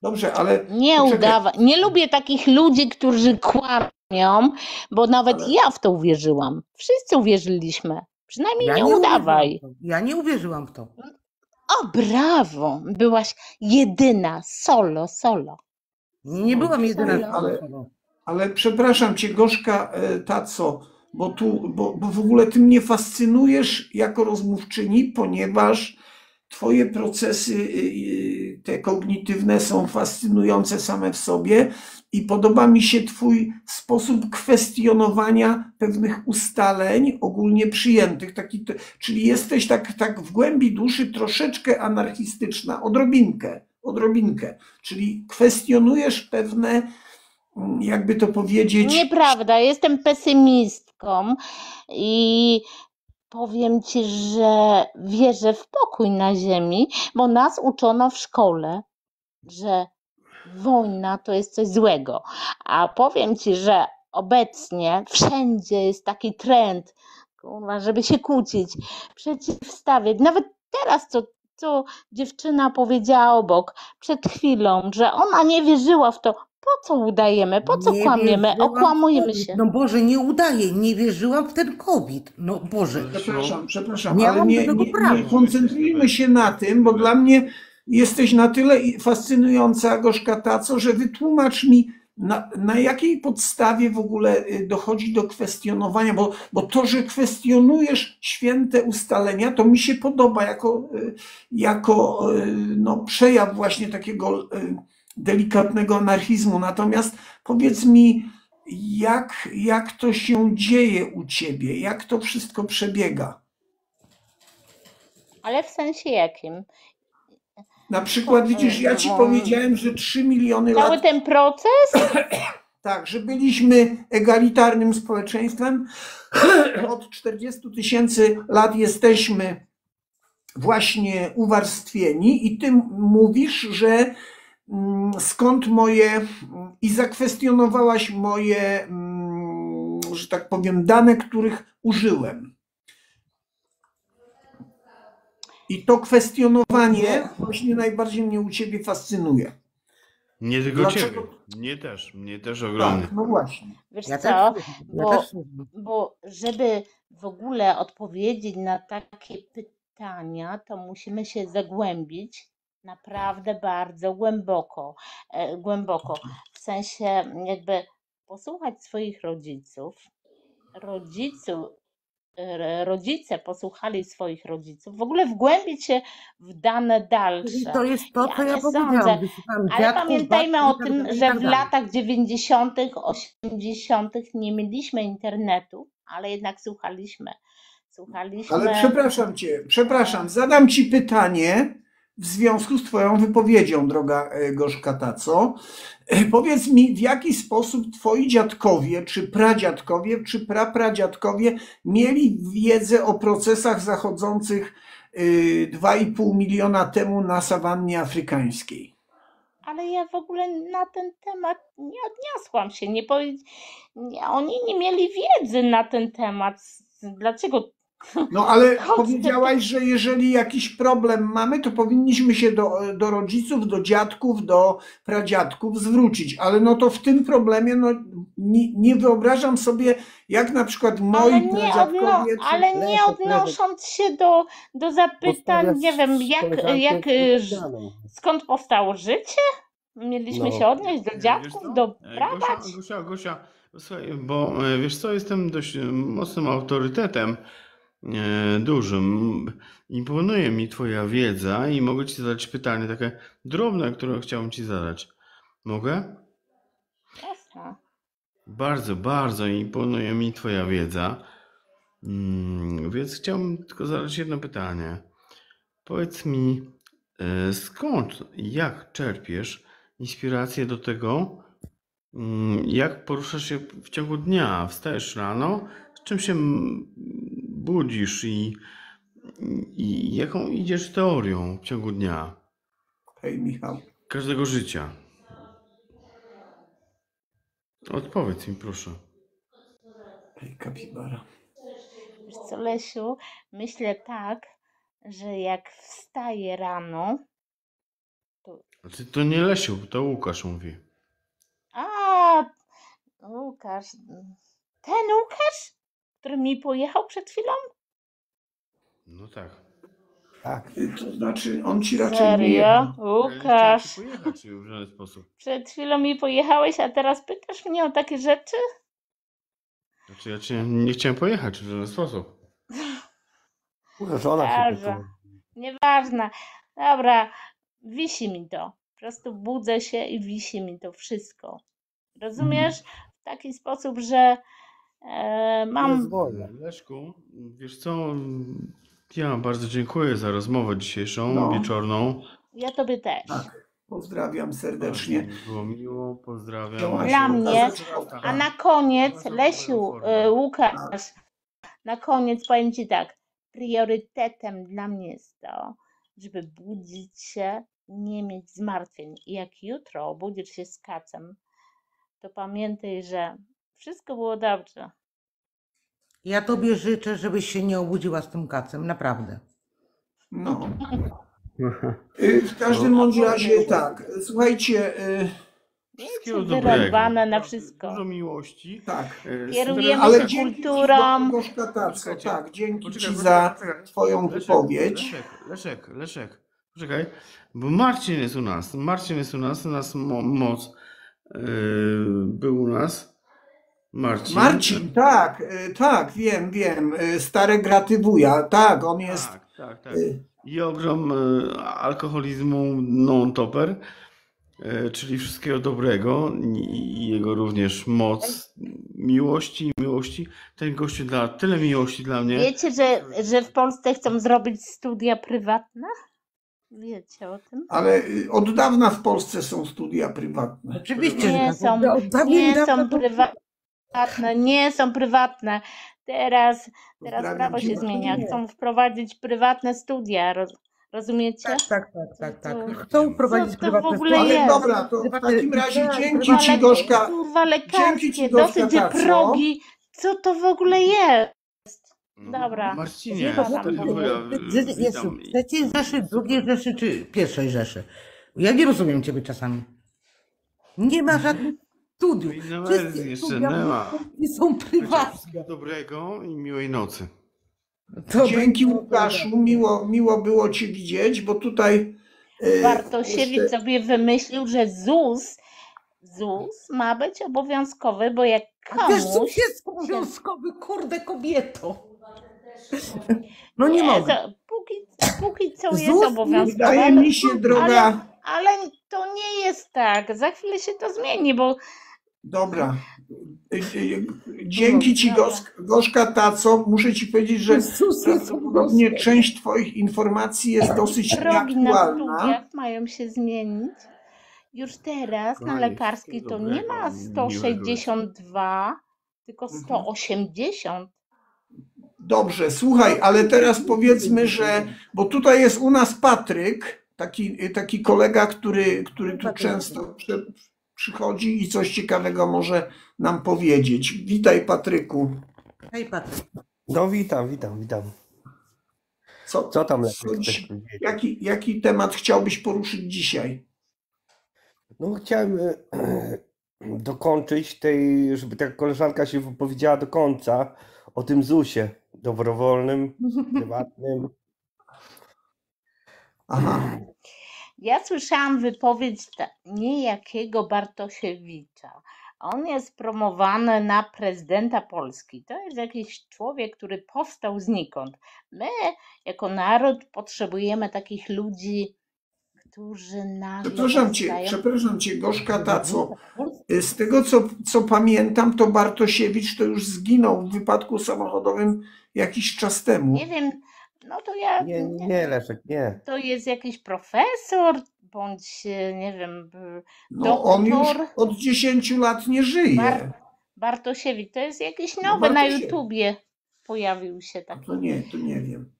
Dobrze, ale Nie udawaj. Nie lubię takich ludzi, którzy kłamią, bo nawet Ale- ja w to uwierzyłam. Wszyscy uwierzyliśmy. Przynajmniej Ja nie, nie udawaj. w to. Ja nie uwierzyłam w to. O, brawo! Byłaś jedyna, solo, solo. Nie, nie byłam jedyna. Ale-. Ale przepraszam cię, Gorzka e, Taco, bo tu, bo, bo w ogóle ty mnie fascynujesz jako rozmówczyni, ponieważ twoje procesy y, y, te kognitywne są fascynujące same w sobie i podoba mi się twój sposób kwestionowania pewnych ustaleń ogólnie przyjętych. Taki, czyli jesteś tak, tak w głębi duszy troszeczkę anarchistyczna, odrobinkę, odrobinkę. Czyli kwestionujesz pewne mm, jakby to powiedzieć, Nieprawda, jestem pesymistką i powiem ci, że wierzę w pokój na ziemi, bo nas uczono w szkole, że wojna to jest coś złego. A powiem ci, że obecnie wszędzie jest taki trend, kurwa, żeby się kłócić, przeciwstawiać. Nawet teraz, co, co dziewczyna powiedziała obok przed chwilą, że ona nie wierzyła w to. Po co udajemy? Po co Nie kłamiemy? wierzyłam w Okłamujemy COVID. się. No Boże, nie udaje. Nie wierzyłam w ten COVID. No Boże. Przepraszam, przepraszam, Nie ale mam nie, tego nie, prawa. nie koncentrujmy się na tym, bo dla mnie jesteś na tyle i- fascynująca, Gorzka Taco, że wytłumacz mi, na, na jakiej podstawie w ogóle y, dochodzi do kwestionowania, bo, bo to, że kwestionujesz święte ustalenia, to mi się podoba jako, y, jako y, no, przejaw właśnie takiego y, delikatnego anarchizmu. Natomiast powiedz mi, jak, jak to się dzieje u ciebie? Jak to wszystko przebiega? Ale w sensie jakim? Na przykład widzisz, ja ci No. powiedziałem, że 3 miliony Cały lat, ten proces? tak, że byliśmy egalitarnym społeczeństwem. Od 40 tysięcy lat jesteśmy właśnie uwarstwieni i ty mówisz, że skąd moje i zakwestionowałaś moje mm, że tak powiem, dane, których użyłem. I to kwestionowanie właśnie najbardziej mnie u ciebie fascynuje. Nie tylko Dlaczego- ciebie. Mnie też. Mnie też ogromnie. Tak, no właśnie. Wiesz Ja co? też, ja Bo- słucham. Bo żeby w ogóle odpowiedzieć na takie pytania, to musimy się zagłębić naprawdę bardzo głęboko. E, głęboko. W sensie jakby posłuchać swoich rodziców. Rodziców, e, rodzice posłuchali swoich rodziców. W ogóle wgłębić się w dane dalsze. to jest to, Ja co ja nie powiedziałam. Ale pamiętajmy o tak tym, że tak w latach 90., 80. nie mieliśmy internetu, ale jednak słuchaliśmy. Słuchaliśmy. Ale przepraszam cię, przepraszam, zadam ci pytanie w związku z twoją wypowiedzią, droga e, Gorzka Taco. E, Powiedz mi, w jaki sposób twoi dziadkowie, czy pradziadkowie, czy prapradziadkowie mieli wiedzę o procesach zachodzących y, 2,5 miliona temu na sawannie afrykańskiej? Ale ja w ogóle na ten temat nie odniosłam się. Nie powie... oni nie mieli wiedzy na ten temat. Dlaczego? No ale powiedziałaś, że jeżeli jakiś problem mamy, to powinniśmy się do, do rodziców, do dziadków, do pradziadków zwrócić. Ale no to w tym problemie no, nie, nie wyobrażam sobie, jak na przykład moi Ale nie, odno... ale nie odnosząc się do, do zapytań, nie wiem, jak, jak, y, ż- skąd powstało życie? Mieliśmy No. się odnieść do Wiesz dziadków, do E, prabaci? Gosia, Gosia, Gosia, słuchaj, bo e, wiesz co, jestem dość e, mocnym autorytetem, e, dużym. Imponuje mi twoja wiedza i mogę ci zadać pytanie takie drobne, które chciałbym ci zadać. Mogę? Jasne. Bardzo, bardzo imponuje mi Twoja wiedza. Mm, więc chciałbym tylko zadać jedno pytanie. Powiedz mi, e, skąd, jak czerpiesz inspirację do tego, mm, jak poruszasz się w ciągu dnia? Wstajesz rano, z czym się budzisz i, i jaką idziesz teorią w ciągu dnia, Hej, Michał. każdego życia? Odpowiedz mi, proszę. Hej, kapibara. Wiesz co, Lesiu, myślę tak, że jak wstaję rano, Znaczy, to nie Lesiu, to Łukasz mówi. a Łukasz, ten Łukasz, który mi pojechał przed chwilą? No tak. Tak. Y, To znaczy, on ci raczej nie Serio? jechał. Ja Łukasz, nie chciałem ci pojechać w żaden sposób. przed chwilą mi pojechałeś, a teraz pytasz mnie o takie rzeczy? Znaczy, ja cię nie chciałem pojechać w żaden sposób. Może żona się Bardzo. pytała. Nieważne. Dobra, wisi mi to. Po prostu budzę się i wisi mi to wszystko. Rozumiesz? W taki sposób, że mam. zwolna. Leszku, wiesz co, ja bardzo dziękuję za rozmowę dzisiejszą, No. wieczorną. Ja tobie też. Tak. Pozdrawiam serdecznie. Było miło, pozdrawiam. Działaś. Dla mnie, Tak. A na koniec, Lesiu, e, Łukasz, na koniec powiem Ci tak. Priorytetem dla mnie jest to, żeby budzić się, nie mieć zmartwień. I jak jutro obudzisz się z kacem, to pamiętaj, że wszystko było dobrze. Ja tobie życzę, żebyś się nie obudziła z tym kacem, naprawdę. No. Y, W każdym bądź razie tak. Słuchajcie, y, Wszystkiego dobrego. wyrąbane na wszystko. Dużo miłości. tak. E, Kierujemy ale- się dzięki ci, kulturą. Gorzka Poczekajcie. tak, dzięki Poczekaj, Ci za poczekaj. Twoją Leszek, wypowiedź. Leszek, Leszek, Leszek, poczekaj, bo Marcin jest u nas. Marcin jest u nas, u nas mo, moc yy, był u nas. Marcin. Marcin, tak, y, tak, wiem, wiem. y, Stare graty wuja, tak, on jest. Tak, tak, tak. I ogrom alkoholizmu non-topper, czyli wszystkiego dobrego i i jego również moc miłości, miłości. Ten gościu da tyle miłości dla mnie. Wiecie, że, że w Polsce chcą zrobić studia prywatne? Wiecie o tym? Ale y, od dawna w Polsce są studia prywatne. Oczywiście, że Nie tak. są, nie są to- prywatne, nie są prywatne. Teraz, teraz Pozdrawiam prawo cię, się zmienia. Chcą wprowadzić prywatne studia. Roz, rozumiecie? Tak, tak, tak, tak, Co tak. to- Chcą prowadzić to w prywatne ogóle Ale jest? dobra, to w takim razie dzięki Ci Gorzka. Kurwa Dzięki ci, lekarskie, Gorzka, dosyć, Taco. progi co to w ogóle jest. Dobra. No, Marcinie, Wie pan, to ja witam. w trzeciej Rzeszy, drugiej Rzeszy czy pierwszej Rzeszy? Ja nie rozumiem ciebie czasami. Nie ma żadnych studiów. No studia nie ma. są prywatne. Dobrego i miłej nocy. To Dzięki Łukaszu, miło, miło było Cię widzieć, bo tutaj e, Bartosiewicz jeszcze- sobie wymyślił, że ZUS, ZUS ma być obowiązkowy, bo jak Też co komuś... jest obowiązkowy, kurde kobieto. No nie Nie, mogę. za- póki, póki co jest ZUS obowiązkowy, Wydaje ale, mi się, droga, ale to nie jest tak. Za chwilę się to zmieni, bo dobra. E, e, Dzięki Ci, Gorzka Taco, muszę Ci powiedzieć, że prawdopodobnie część Twoich informacji jest dosyć drogi na nieaktualna. studiach mają się zmienić. Już teraz na lekarskiej to nie ma dobrego, miłego 162, tylko Mhm. 180. Dobrze, słuchaj, ale teraz powiedzmy, że, bo tutaj jest u nas Patryk, taki, taki kolega, który, który tu często przychodzi i coś ciekawego może nam powiedzieć. Witaj, Patryku. Hej Patryk. No witam, witam, witam. Co, Co tam lepiej co dziś- jaki, jaki temat chciałbyś poruszyć dzisiaj? No chciałem e, dokończyć tej, żeby ta koleżanka się wypowiedziała do końca o tym ZUS-ie dobrowolnym, prywatnym. Aha, Ja słyszałam wypowiedź niejakiego Bartosiewicza. On jest promowany na prezydenta Polski. To jest jakiś człowiek, który powstał znikąd. My, jako naród, potrzebujemy takich ludzi, którzy nagle przepraszam cię, przepraszam cię, Gorzka Taco. Z tego, co, co pamiętam, to Bartosiewicz to już zginął w wypadku samochodowym jakiś czas temu. Nie wiem, no to ja. Nie, nie, Leszek, nie. To jest jakiś profesor, bądź e, nie wiem, No, on już od 10 lat nie żyje. Bar- Bartosiewicz. To jest jakiś No, nowy na Bartosiewicz. YouTubie. Pojawił się No taki. to nie, to nie wiem.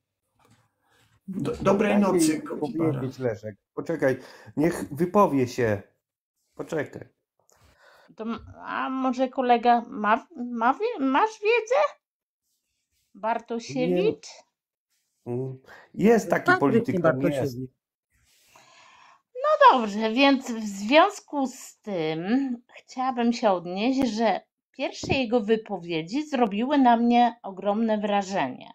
Do, dobrej nocy, powiedzieć, Leszek. Poczekaj, niech wypowie się. Poczekaj. To, a może kolega ma, ma, masz wiedzę? Bartosiewicz? Mm. Jest taki Patryk polityk, nie tam jest. No dobrze, więc w związku z tym chciałabym się odnieść, że pierwsze jego wypowiedzi zrobiły na mnie ogromne wrażenie.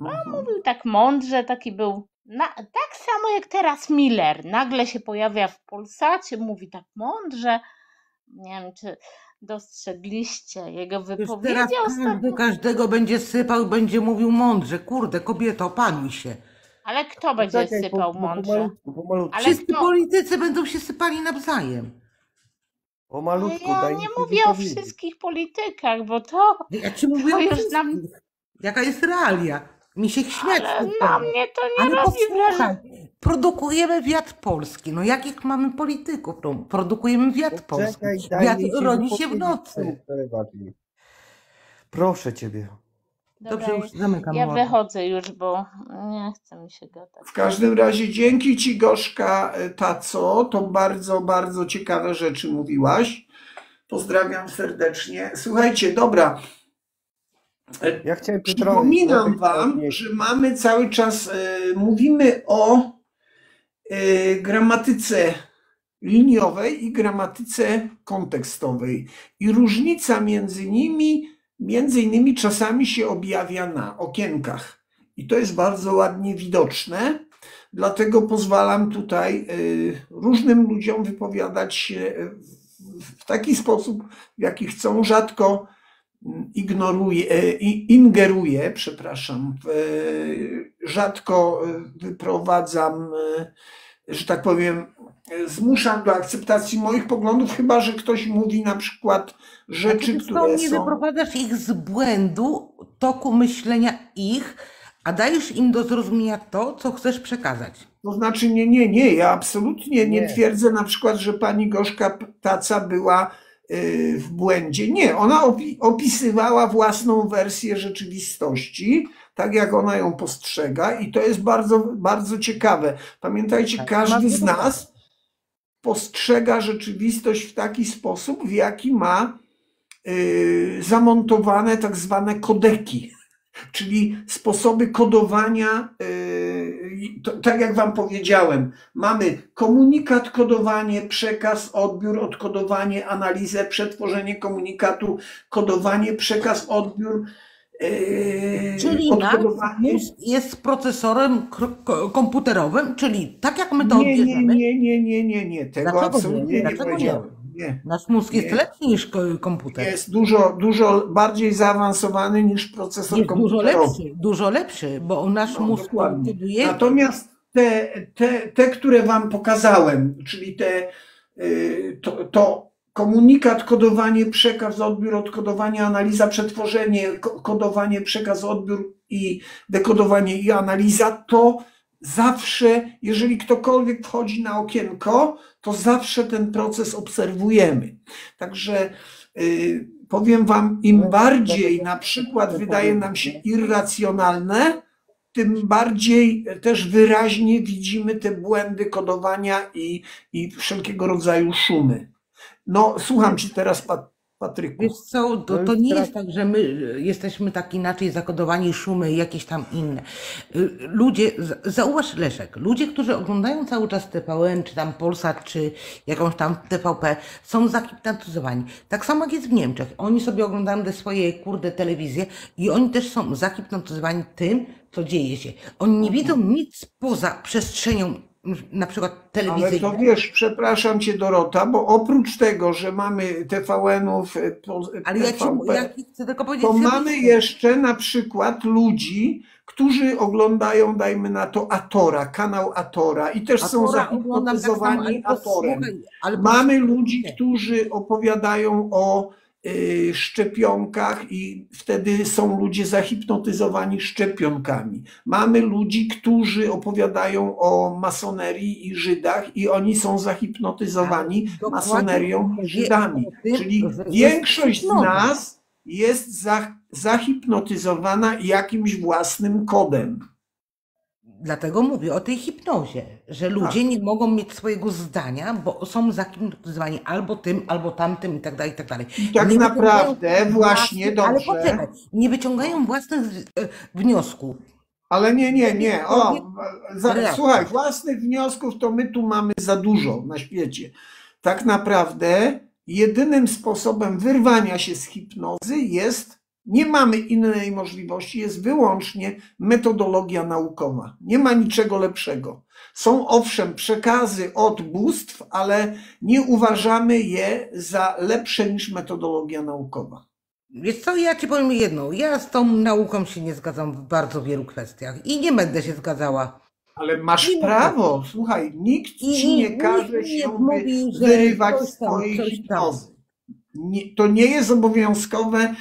Mhm. Mówił tak mądrze, taki był na, tak samo jak teraz Miller. Nagle się pojawia w Polsacie, mówi tak mądrze. Nie wiem, czy dostrzegliście jego Już wypowiedzi teraz każdy ostatnio. każdego będzie sypał, będzie mówił mądrze. Kurde, kobieto, opanuj się. Ale kto będzie Poczekaj, po- sypał po- mądrze? Pomalutku, pomalutku. Ale Wszyscy kto? politycy będą się sypali nawzajem. Ale Pomalutku, ja daj nie się mówię o wypowiedzieć. wszystkich politykach, bo to, Ja ci mówię to o już nam, Jaka jest realia? Mi się śmiać ale na tego. mnie to nie Ale robi wrażenia. produkujemy wiatr polski. No jakich mamy polityków? No, produkujemy wiatr polski. Wiatr się rodzi się w nocy. Proszę ciebie. Dobrze, Dobra, już zamykam. ja mordę. wychodzę już, bo nie chce mi się gadać. W każdym razie dzięki Ci, Gorzka e, Taco, to bardzo, bardzo ciekawe rzeczy mówiłaś. Pozdrawiam serdecznie. Słuchajcie, dobra. E, Ja chciałem Przypominam Wam, że mamy cały czas, e, mówimy o e, gramatyce liniowej i gramatyce kontekstowej. I różnica między nimi, między innymi czasami się objawia na okienkach. I to jest bardzo ładnie widoczne. Dlatego pozwalam tutaj różnym ludziom wypowiadać się w taki sposób, w jaki chcą. Rzadko ignoruje, e, i- ingeruję, przepraszam, e, rzadko e, wyprowadzam, że tak powiem, zmuszam do akceptacji moich poglądów, chyba że ktoś mówi na przykład rzeczy, które nie są. wyprowadzasz ich z błędu, toku myślenia ich, a dajesz im do zrozumienia to, co chcesz przekazać. To znaczy, nie, nie, nie, ja absolutnie nie Nie. twierdzę na przykład, że pani Gorzka Taca była w błędzie. Nie, ona opi- opisywała własną wersję rzeczywistości, tak jak ona ją postrzega i to jest bardzo, bardzo ciekawe. Pamiętajcie, Tak, każdy z nas postrzega rzeczywistość w taki sposób, w jaki ma y, zamontowane tak zwane kodeki, czyli sposoby kodowania. y, to, tak jak Wam powiedziałem, mamy komunikat, kodowanie, przekaz, odbiór, odkodowanie, analizę, przetworzenie komunikatu, kodowanie, przekaz, odbiór. y, Czyli odkodowanie. jest procesorem komputerowym, czyli tak jak my to Nie, nie, odbierzemy, nie, nie, nie, nie, nie. Tego Dlaczego absolutnie nie? nie, Dlaczego nie? Nie. nasz mózg jest Nie. lepszy niż ko- komputer. Jest dużo, dużo bardziej zaawansowany niż procesor Jest dużo komputerowy. lepszy, dużo lepszy, bo nasz No, mózg koduje Natomiast te, te, te, które Wam pokazałem, czyli te, y, to, to komunikat, kodowanie, przekaz, odbiór, odkodowanie, analiza, przetworzenie, ko- kodowanie, przekaz, odbiór i dekodowanie i analiza, to zawsze, jeżeli ktokolwiek wchodzi na okienko, to zawsze ten proces obserwujemy. Także y, powiem Wam, im bardziej na przykład wydaje nam się irracjonalne, tym bardziej też wyraźnie widzimy te błędy kodowania i, i wszelkiego rodzaju szumy. No, słucham Cię teraz, Pat- Patryku. Wiesz co, to, To nie jest tak, że my y, jesteśmy tak inaczej zakodowani, szumy jakieś tam inne. Y, Ludzie, zauważ Leszek, ludzie, którzy oglądają cały czas TVN, czy tam Polsat, czy jakąś tam TVP, są zahipnotyzowani. Tak samo jak jest w Niemczech. Oni sobie oglądają te swoje kurde telewizje i oni też są zahipnotyzowani tym, co dzieje się. Oni nie widzą nic poza przestrzenią na przykład Ale telewizyjną. to wiesz, przepraszam Cię Dorota, bo oprócz tego, że mamy TVN-ów, Ale ja ci, ja chcę tylko powiedzieć, to mamy jeszcze na przykład ludzi, którzy oglądają, dajmy na to, Atora, kanał Atora i też są Atora tak samo, zahipnotyzowani ale Atorem. posłuchaj, ale Mamy ludzi, którzy opowiadają o szczepionkach i wtedy są ludzie zahipnotyzowani szczepionkami. Mamy ludzi, którzy opowiadają o masonerii i Żydach i oni są zahipnotyzowani dokładnie masonerią i Żydami. Czyli większość z nas jest za, zahipnotyzowana jakimś własnym kodem. Dlatego mówię o tej hipnozie, że ludzie Tak. nie mogą mieć swojego zdania, bo są zahipnotyzowani albo tym, albo tamtym i tak dalej, i tak dalej. Tak Nie naprawdę właśnie własnych- Ale dobrze. poczekaj, nie wyciągają własnych e, wniosków. Ale nie, nie, nie. O, za, słuchaj, własnych wniosków to my tu mamy za dużo na świecie. Tak naprawdę jedynym sposobem wyrwania się z hipnozy jest, nie mamy innej możliwości, jest wyłącznie metodologia naukowa. Nie ma niczego lepszego. Są owszem przekazy od bóstw, ale nie uważamy je za lepsze niż metodologia naukowa. Wiesz co, ja ci powiem jedno, ja z tą nauką się nie zgadzam w bardzo wielu kwestiach i nie będę się zgadzała. Ale masz Nie prawo, słuchaj, nikt ci nie każe nie się mówi, wyrywać tam. hipnozy. Nie, to nie jest obowiązkowe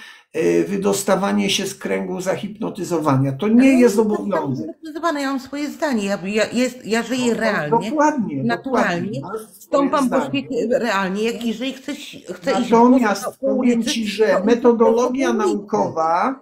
wydostawanie się z kręgu zahipnotyzowania. To nie jest obowiązek. Zdecydowanie, ja mam swoje zdanie, ja, ja, jest, ja żyję No, realnie. Dokładnie, naturalnie, dokładnie. Stąpam po świecie realnie, jak jeżeli chcę iść Natomiast po powiem Ci, że metodologia naukowa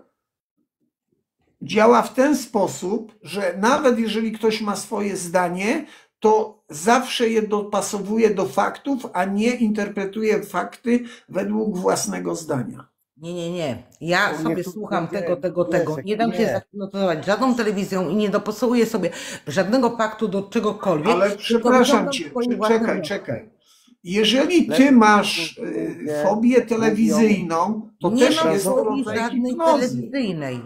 działa w ten sposób, że nawet jeżeli ktoś ma swoje zdanie, to zawsze je dopasowuje do faktów, a nie interpretuje fakty według własnego zdania. Nie, nie, nie. Ja To mnie sobie słucham będzie tego, tego, tego. Nie dam się nie. zahipnotyzować żadną telewizją i nie dopasuję sobie żadnego faktu do czegokolwiek. Ale przepraszam Cię, czekaj, czekaj. Jeżeli Ty masz y, fobię telewizyjną, to Nie też mam jest to fobii żadnej hipnozy. telewizyjnej.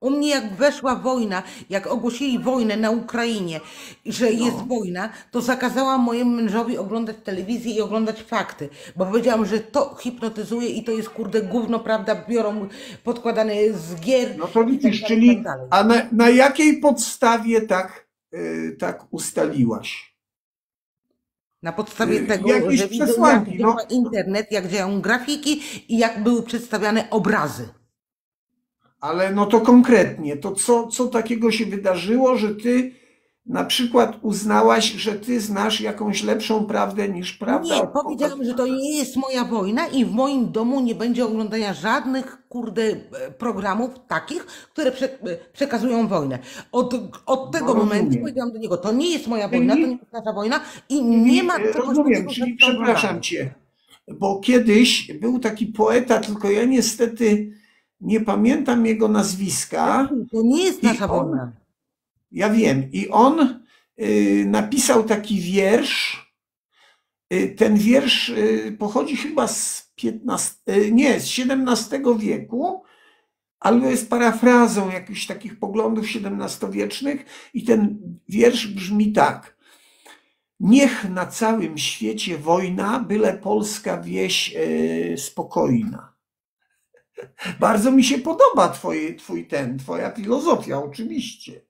U mnie jak weszła wojna, jak ogłosili wojnę na Ukrainie, że jest No. wojna, to zakazałam mojemu mężowi oglądać telewizję i oglądać fakty, bo powiedziałam, że to hipnotyzuje i to jest kurde gówno, prawda, biorą podkładane z gier No to tak widzisz, czyli tak dalej. a na, na jakiej podstawie tak, y, tak ustaliłaś? Na podstawie Y, tego, jakieś że widzę jak no. internet, jak działają grafiki i jak były przedstawiane obrazy. Ale no to konkretnie, to co, co takiego się wydarzyło, że ty na przykład uznałaś, że ty znasz jakąś lepszą prawdę niż prawda? Nie, powiedziałam, że to nie jest moja wojna i w moim domu nie będzie oglądania żadnych, kurde, e, programów takich, które prze, e, przekazują wojnę. Od, od tego No, momentu powiedziałam do niego, to nie jest moja wojna, to nie jest nasza wojna i nie ma Y, czegoś Rozumiem, czyli przepraszam cię. bo kiedyś był taki poeta, tylko ja niestety nie pamiętam jego nazwiska. To nie jest nasza wojna. Ja wiem. I on y, napisał taki wiersz. Y, ten wiersz y, pochodzi chyba z 15, y, nie, z XVII wieku, ale jest parafrazą jakichś takich poglądów XVII-wiecznych. I ten wiersz brzmi tak. Niech na całym świecie wojna, byle polska wieś spokojna. Bardzo mi się podoba twoje, twój ten, twoja filozofia, oczywiście.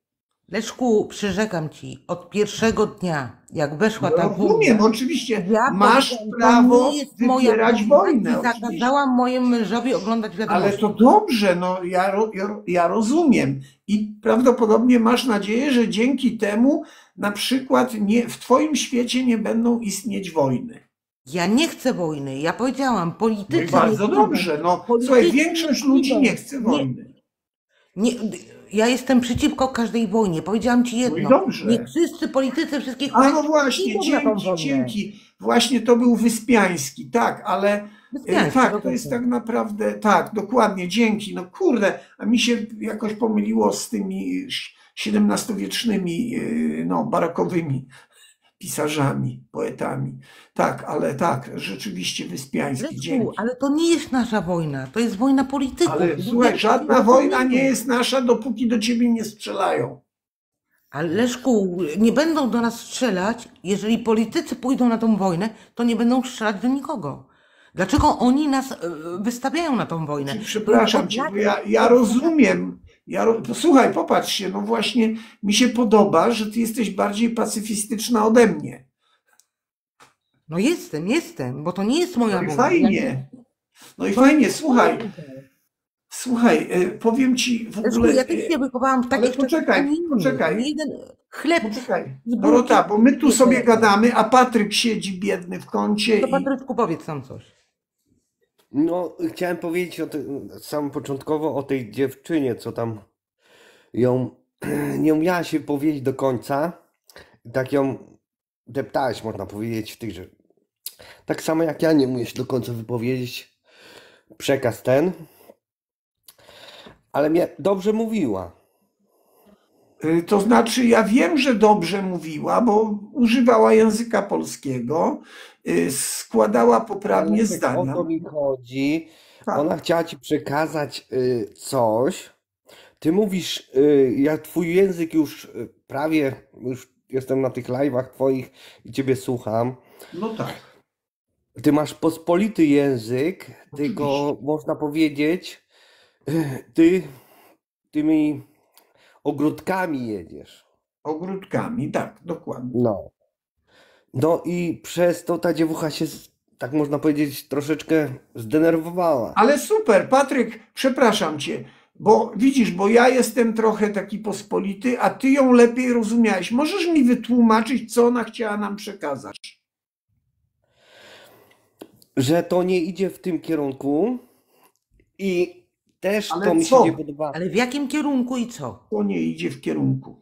Leszku, przyrzekam ci, od pierwszego dnia, jak weszła ta Rozumiem, wojna, oczywiście. ja Masz prawo wybierać wojnę. I oczywiście. zakazałam mojemu mężowi oglądać Ale wiadomości. to dobrze, no ja, ja rozumiem. I prawdopodobnie masz nadzieję, że dzięki temu na przykład nie, w twoim świecie nie będą istnieć wojny. Ja nie chcę wojny. Ja powiedziałam, politycy. bardzo nie dobrze. No, Politycy słuchaj, większość nie ludzi nie chce Nie. wojny. Nie, ja jestem przeciwko każdej wojnie. Powiedziałam ci jedno. No dobrze. Nie wszyscy politycy wszystkich A no właśnie, dzięki, dzięki. Właśnie to był Wyspiański, tak, ale e, Wyspiański, tak, to jest tak naprawdę, tak, dokładnie, dzięki. No kurde, a mi się jakoś pomyliło z tymi XVII-wiecznymi, e, no, barokowymi pisarzami, poetami. Tak, ale tak, rzeczywiście Wyspiański, Leszku, dzięki. ale to nie jest nasza wojna. To jest wojna polityków. Ale słuchaj, żadna wojna nie jest nasza, dopóki do ciebie nie strzelają. Ale Leszku, nie będą do nas strzelać, jeżeli politycy pójdą na tą wojnę, to nie będą strzelać do nikogo. Dlaczego oni nas e, wystawiają na tą wojnę? Przepraszam cię, bo ja, ja rozumiem. Ja, posłuchaj, popatrz się, no właśnie mi się podoba, że ty jesteś bardziej pacyfistyczna ode mnie. No jestem, jestem, bo to nie jest moja No i fajnie. No i fajnie, słuchaj, słuchaj, e, powiem ci w ogóle. ja też się e, wychowałam w ale takich poczekaj, czasach, a nie innych. poczekaj. Nie Jeden chleb. Poczekaj, Dorota, bo my tu sobie gadamy, a Patryk siedzi biedny w kącie To i Patryczku, powiedz tam coś. No, chciałem powiedzieć o tym, sam początkowo o tej dziewczynie, co tam ją nie umiała się powiedzieć do końca. Tak ją deptałeś, można powiedzieć, w tych, że tak samo jak ja nie umiem się do końca wypowiedzieć przekaz ten. Ale mnie dobrze mówiła. Y, To znaczy, ja wiem, że dobrze mówiła, bo używała języka polskiego, y, składała poprawnie zdania. O to mi chodzi. Tak. Ona chciała ci przekazać y, coś. Ty mówisz, ja twój język już prawie, już jestem na tych live'ach twoich i ciebie słucham. No tak. Ty masz pospolity język, tylko Oczywiście. można powiedzieć, ty tymi ogródkami jedziesz. Ogródkami, tak, dokładnie. No. No i przez to ta dziewucha się, tak można powiedzieć, troszeczkę zdenerwowała. Ale super, Patryk, przepraszam cię, bo widzisz, bo ja jestem trochę taki pospolity, a ty ją lepiej rozumiałeś. Możesz mi wytłumaczyć, co ona chciała nam przekazać? że to nie idzie w tym kierunku i też Ale to mi co? się nie podoba, Ale w jakim kierunku i co? To nie idzie w kierunku.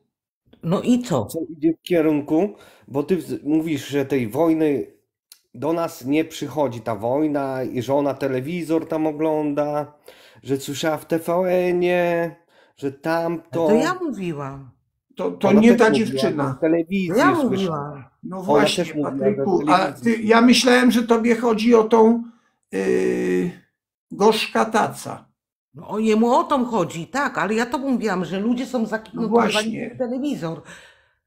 No i co? co idzie w kierunku, bo ty mówisz, że tej wojny do nas nie przychodzi ta wojna i że ona telewizor tam ogląda, że słyszała w TVN-ie, że tamto. To ja mówiłam. To, to Ona nie ta dziewczyna. W telewizji To ja słyszała. mówiłam. No właśnie, Patryku, a ty, ja myślałem, że tobie chodzi o tą yy, gorzka taca. No, o jemu o to chodzi, tak, ale ja to mówiłam, że ludzie są No zaklinowani właśnie. w telewizor.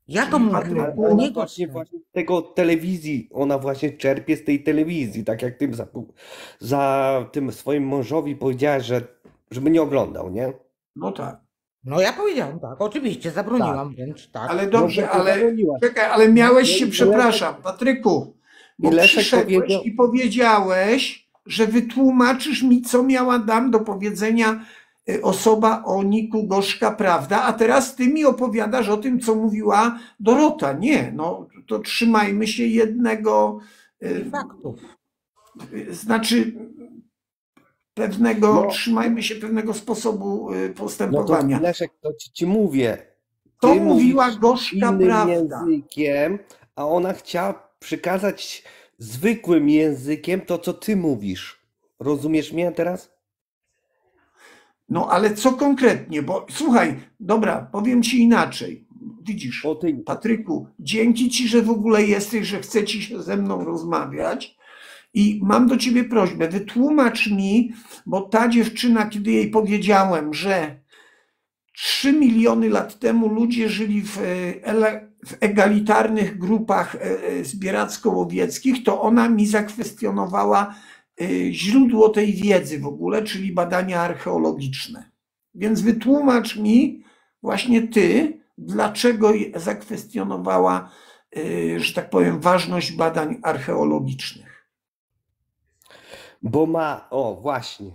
Ja to to Ona nie właśnie, właśnie z tego telewizji, ona właśnie czerpie z tej telewizji, tak jak tym za, za tym swoim mężowi powiedziałaś, że żeby nie oglądał, nie? No tak. No ja powiedziałam tak, oczywiście, zabroniłam wręcz, tak. Ale No, dobrze, ale czekaj, ale miałeś No się, przepraszam, Patryku, bo Leszek przyszedłeś powiedział- i powiedziałeś, że wytłumaczysz mi, co miała dam do powiedzenia y, osoba o Niku Gorzka, prawda? A teraz ty mi opowiadasz o tym, co mówiła Dorota. Nie, no to trzymajmy się jednego, y, Faktów. y, znaczy pewnego, No. trzymajmy się pewnego sposobu y, No to postępowania. Leszek, to ci, ci mówię. To Ty mówiła Gorzka, prawda? językiem, a ona chciała przekazać zwykłym językiem to, co ty mówisz. Rozumiesz mnie teraz? No ale co konkretnie? Bo słuchaj, dobra, powiem ci inaczej. Widzisz, Patryku, dzięki ci, że w ogóle jesteś, że chce ci się ze mną rozmawiać. I mam do ciebie prośbę, wytłumacz mi, bo ta dziewczyna, kiedy jej powiedziałem, że 3 miliony lat temu ludzie żyli w, e, ele- w egalitarnych grupach e, e, zbieracko-łowieckich, to ona mi zakwestionowała e, źródło tej wiedzy w ogóle, czyli badania archeologiczne. Więc wytłumacz mi właśnie ty, dlaczego zakwestionowała, że tak powiem, ważność badań archeologicznych. bo ma, o właśnie,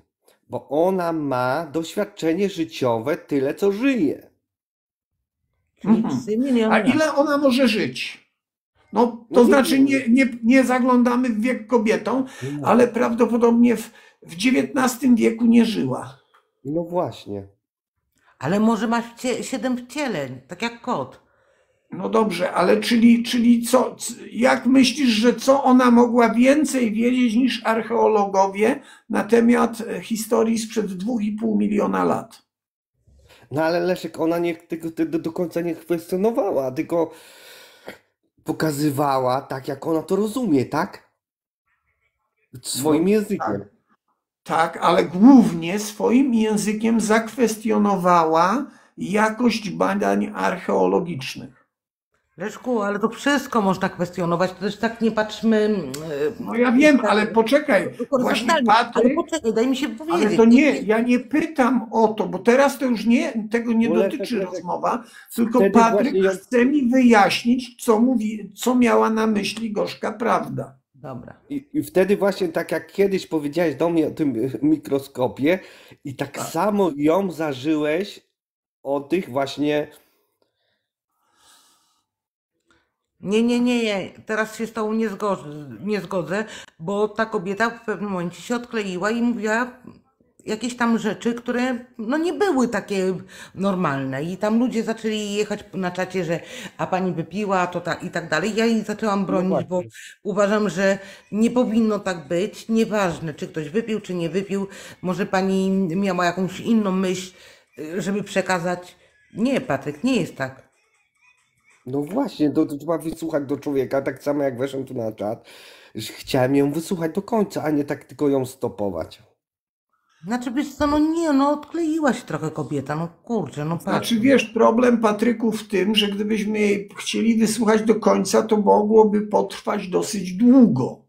bo ona ma doświadczenie życiowe tyle, co żyje. Mhm. 3 miliony A ile ona może żyć? No, to znaczy nie, nie, nie zaglądamy w wiek kobietom, ale prawdopodobnie w, w XIX wieku nie żyła. No właśnie. Ale może masz cie, 7 wcieleń, tak jak kot. No dobrze, ale czyli, czyli co, jak myślisz, że co ona mogła więcej wiedzieć niż archeologowie na temat e, historii sprzed 2,5 miliona lat? No ale Leszek, ona nie, tego, tego do końca nie kwestionowała, tylko pokazywała tak, jak ona to rozumie, tak? Swoim No, językiem. Tak, ale głównie swoim językiem zakwestionowała jakość badań archeologicznych. Leszku, ale to wszystko można kwestionować, to też tak nie patrzmy. mm, No ja wiem, ale poczekaj, tylko właśnie horyzontalnie. Ale Patryk, poczekaj, daj mi się powiedzieć. ale to nie, ja nie pytam o to, bo teraz to już nie, tego nie dotyczy rozmowa, tylko Patryk chce mi wyjaśnić, co mówi, co miała na myśli gorzka prawda. Dobra. I, I wtedy właśnie tak jak kiedyś powiedziałeś do mnie o tym e, mikroskopie i tak Tak. samo ją zażyłeś o tych właśnie Nie, nie, nie, nie. Teraz się z tobą nie zgodzę, nie zgodzę, bo ta kobieta w pewnym momencie się odkleiła i mówiła jakieś tam rzeczy, które no nie były takie normalne. I tam ludzie zaczęli jechać na czacie, że a pani wypiła, to tak i tak dalej. Ja jej zaczęłam bronić, bo uważam, że nie powinno tak być. Nieważne, czy ktoś wypił, czy nie wypił. Może pani miała jakąś inną myśl, y, żeby przekazać. Nie, Patryk, nie jest tak. No właśnie, to, to trzeba wysłuchać do człowieka, tak samo jak weszłem tu na czat. że Chciałem ją wysłuchać do końca, a nie tak tylko ją stopować. Znaczy, wiesz co, no nie, no odkleiła się trochę kobieta, no kurczę, no patrz. Znaczy wiesz, problem Patryku w tym, że gdybyśmy jej chcieli wysłuchać do końca, to mogłoby potrwać dosyć długo.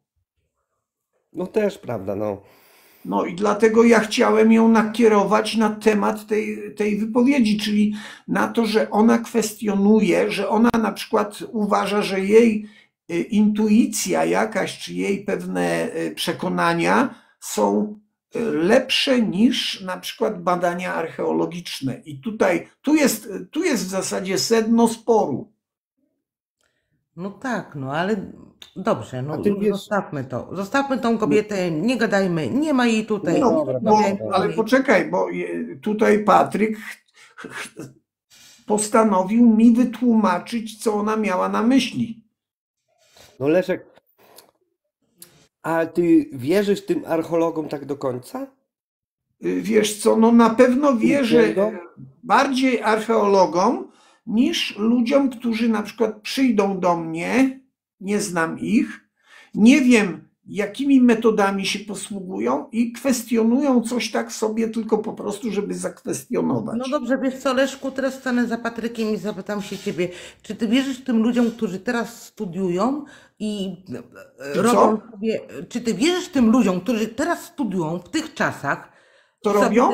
No też prawda, no. No i dlatego ja chciałem ją nakierować na temat tej, tej wypowiedzi, czyli na to, że ona kwestionuje, że ona na przykład uważa, że jej y, intuicja jakaś, czy jej pewne y, przekonania są y, lepsze niż na przykład badania archeologiczne. I tutaj, tu jest, tu jest w zasadzie sedno sporu. No tak, no ale dobrze, no A ty wiesz- zostawmy to. Zostawmy tą kobietę, nie gadajmy, nie ma jej tutaj. No, dobra, no, rozmawiajmy o ale poczekaj, bo je- tutaj Patryk ch- ch- postanowił mi wytłumaczyć, co ona miała na myśli. No Leszek, a ty wierzysz tym archeologom tak do końca? Y, Wiesz co, no na pewno wierzę Dlaczego? bardziej archeologom niż ludziom, którzy na przykład przyjdą do mnie, nie znam ich, nie wiem jakimi metodami się posługują i kwestionują coś tak sobie tylko po prostu, żeby zakwestionować. No dobrze, wiesz co, Leszku, teraz stanę za Patrykiem i zapytam się ciebie, czy ty wierzysz tym ludziom, którzy teraz studiują i e, Czy robią co? sobie, czy ty wierzysz tym ludziom, którzy teraz studiują w tych czasach, To robią?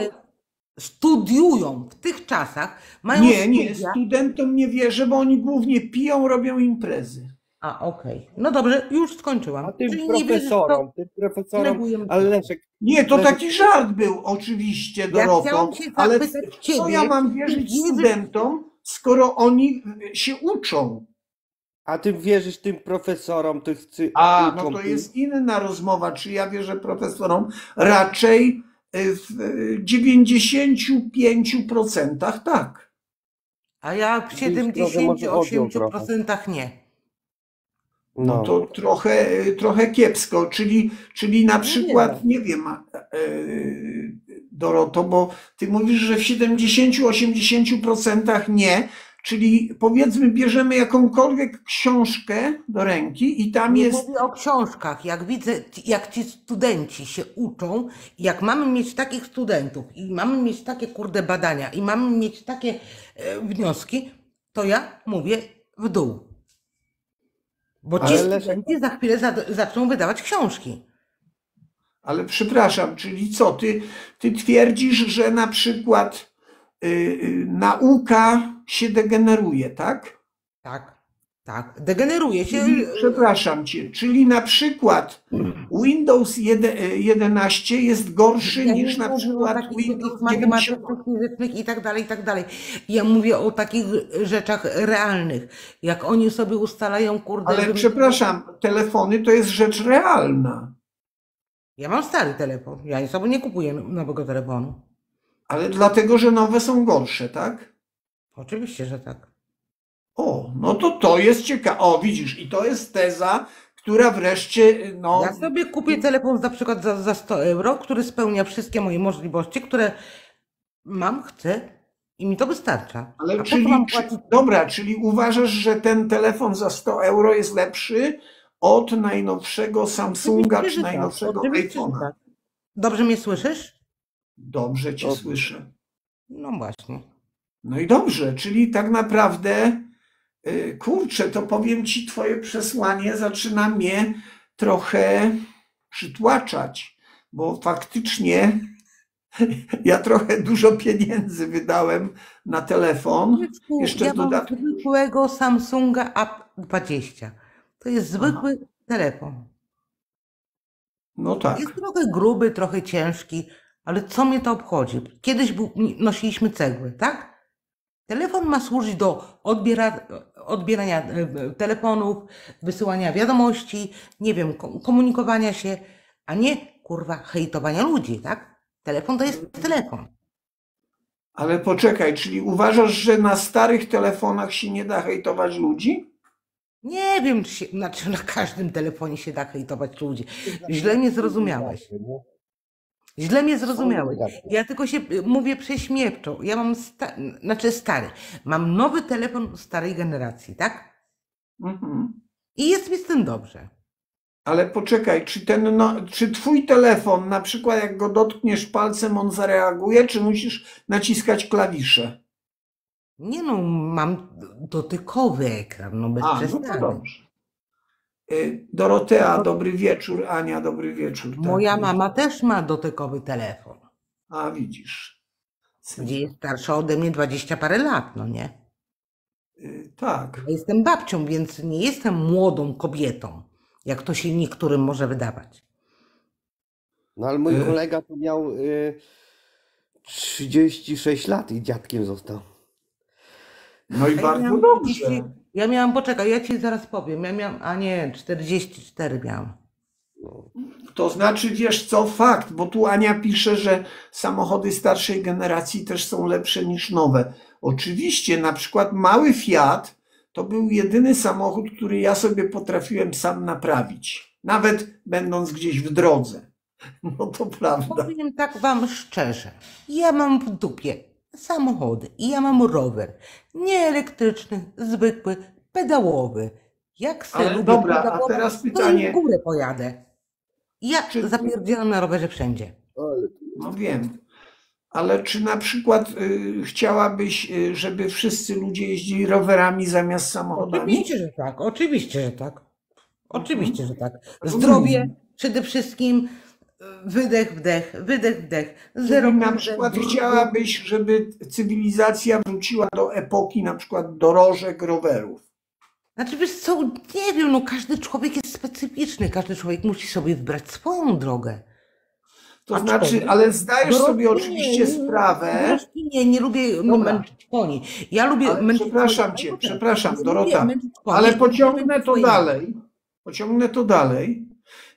studiują w tych czasach, mają Nie, nie, studia, studentom nie wierzę, bo oni głównie piją, robią imprezy. A, okej. No dobrze, już skończyłam. A tym Czyli nie profesorom, tym profesorom, negujemy ale. Leszek, Nie, to taki żart był oczywiście, Ja Doroto, chciałam się ale zapytać co ciebie, ja mam czy wierzyć wierzysz- studentom, skoro oni się uczą? a ty wierzysz tym profesorom, tych cy- A, no uczą to tym? jest inna rozmowa, czy ja wierzę profesorom, raczej y, w y, 95% tak. A ja w Byś trochę może odjął 78% nie. No No, to trochę, trochę kiepsko, czyli, czyli na przykład, nie wiem, e, Doroto, bo ty mówisz, że w 70-80% nie, czyli powiedzmy bierzemy jakąkolwiek książkę do ręki i tam Nie jest, mówię o książkach. Jak widzę, jak ci studenci się uczą, jak mamy mieć takich studentów i mamy mieć takie kurde badania i mamy mieć takie e, wnioski, to ja mówię w dół. Bo ci Ale studenci za chwilę za, zaczną wydawać książki. ale przepraszam, czyli co, ty, ty twierdzisz, że na przykład y, y, nauka się degeneruje, tak? Tak, tak. Degeneruje się. Czyli, przepraszam cię, czyli na przykład Windows 1 11 jest gorszy Ja niż na przykład Windows takich 90. matematycznych, fizycznych i tak dalej, i tak dalej. Ja mówię o takich rzeczach realnych. Jak oni sobie ustalają, kurde. Ale przepraszam, telefony to jest rzecz realna. Ja mam stary telefon. Ja sobie nie kupuję nowego telefonu. Ale dlatego, że nowe są gorsze, tak? Oczywiście, że tak. O, no to to jest ciekawe. O, widzisz, i to jest teza, która wreszcie, no, Ja sobie kupię telefon na przykład za, za 100 euro, który spełnia wszystkie moje możliwości, które mam, chcę i mi to wystarcza. ale A czyli, mam czy, płacić? dobra, czyli uważasz, że ten telefon za 100 euro jest lepszy od najnowszego Samsunga Oczywiście, czy tak. najnowszego iPhone'a? tak. Dobrze mnie słyszysz? Dobrze cię O. słyszę. No właśnie. No i dobrze, czyli tak naprawdę, kurczę, to powiem ci, twoje przesłanie zaczyna mnie trochę przytłaczać, bo faktycznie ja trochę dużo pieniędzy wydałem na telefon. Jeszcze ja w mam dodatku. zwykłego Samsunga A20. To jest zwykły telefon. No tak. Jest trochę gruby, trochę ciężki, ale co mnie to obchodzi? Kiedyś był, nosiliśmy cegły, tak? Telefon ma służyć do odbiera, odbierania e, telefonów, wysyłania wiadomości, nie wiem, ko- komunikowania się, a nie kurwa hejtowania ludzi, tak? Telefon to jest telefon. Ale poczekaj, czyli uważasz, że na starych telefonach się nie da hejtować ludzi? Nie wiem, czy się, znaczy na każdym telefonie się da hejtować ludzi. Źle mnie zrozumiałeś. Źle mnie zrozumiałeś. Ja tylko się y, mówię prześmiewczo. Ja mam, sta- znaczy stary, mam nowy telefon starej generacji, tak? Mhm. I jest mi z tym dobrze. Ale poczekaj, czy ten, no, czy twój telefon, na przykład jak go dotkniesz palcem, on zareaguje, czy musisz naciskać klawisze? Nie no, mam dotykowy ekran, no bez A, no dobrze. Y, Dorotea, dobry wieczór. Ania, dobry wieczór. Tak. Moja mama też ma dotykowy telefon, A widzisz. gdzie jest starsza ode mnie 20 parę lat, no nie? Y, Tak. Ja jestem babcią, więc nie jestem młodą kobietą, jak to się niektórym może wydawać. No ale mój Y. kolega to miał y, 36 lat i dziadkiem został. No i ja bardzo dobrze. 40 Ja miałam, poczekaj, ja ci zaraz powiem. Ja miałam, a nie, 44 miałam. No. To znaczy, wiesz co, fakt, bo tu Ania pisze, że samochody starszej generacji też są lepsze niż nowe. Oczywiście, na przykład mały Fiat to był jedyny samochód, który ja sobie potrafiłem sam naprawić, nawet będąc gdzieś w drodze. No to prawda. Powiem tak wam szczerze. Ja mam w dupie samochody i ja mam rower. Nie elektryczny, zwykły, pedałowy. Jak se Ale lubię dobra, a pedałować, teraz to i pytanie. w górę pojadę. Ja Czy- zapierdzielam na rowerze wszędzie. No wiem. Ale czy na przykład y, chciałabyś, y, żeby wszyscy ludzie jeździli rowerami zamiast samochodami? Oczywiście, że tak. Oczywiście, że tak. Oczywiście, że tak. Zdrowie przede wszystkim. Wydech, wdech, wydech, wdech. Zero Czyli na przykład chciałabyś, żeby cywilizacja wróciła do epoki na przykład dorożek, rowerów. Znaczy wiesz co, nie wiem, no każdy człowiek jest specyficzny, każdy człowiek musi sobie wybrać swoją drogę. To Aczkolwiek znaczy, ale zdajesz sobie oczywiście sprawę, Nie, nie lubię Dobra. męczyć koni. Ja lubię Ale męczyć przepraszam koni. cię, No przepraszam, Dorota, ale pociągnę to dalej. Pociągnę to dalej.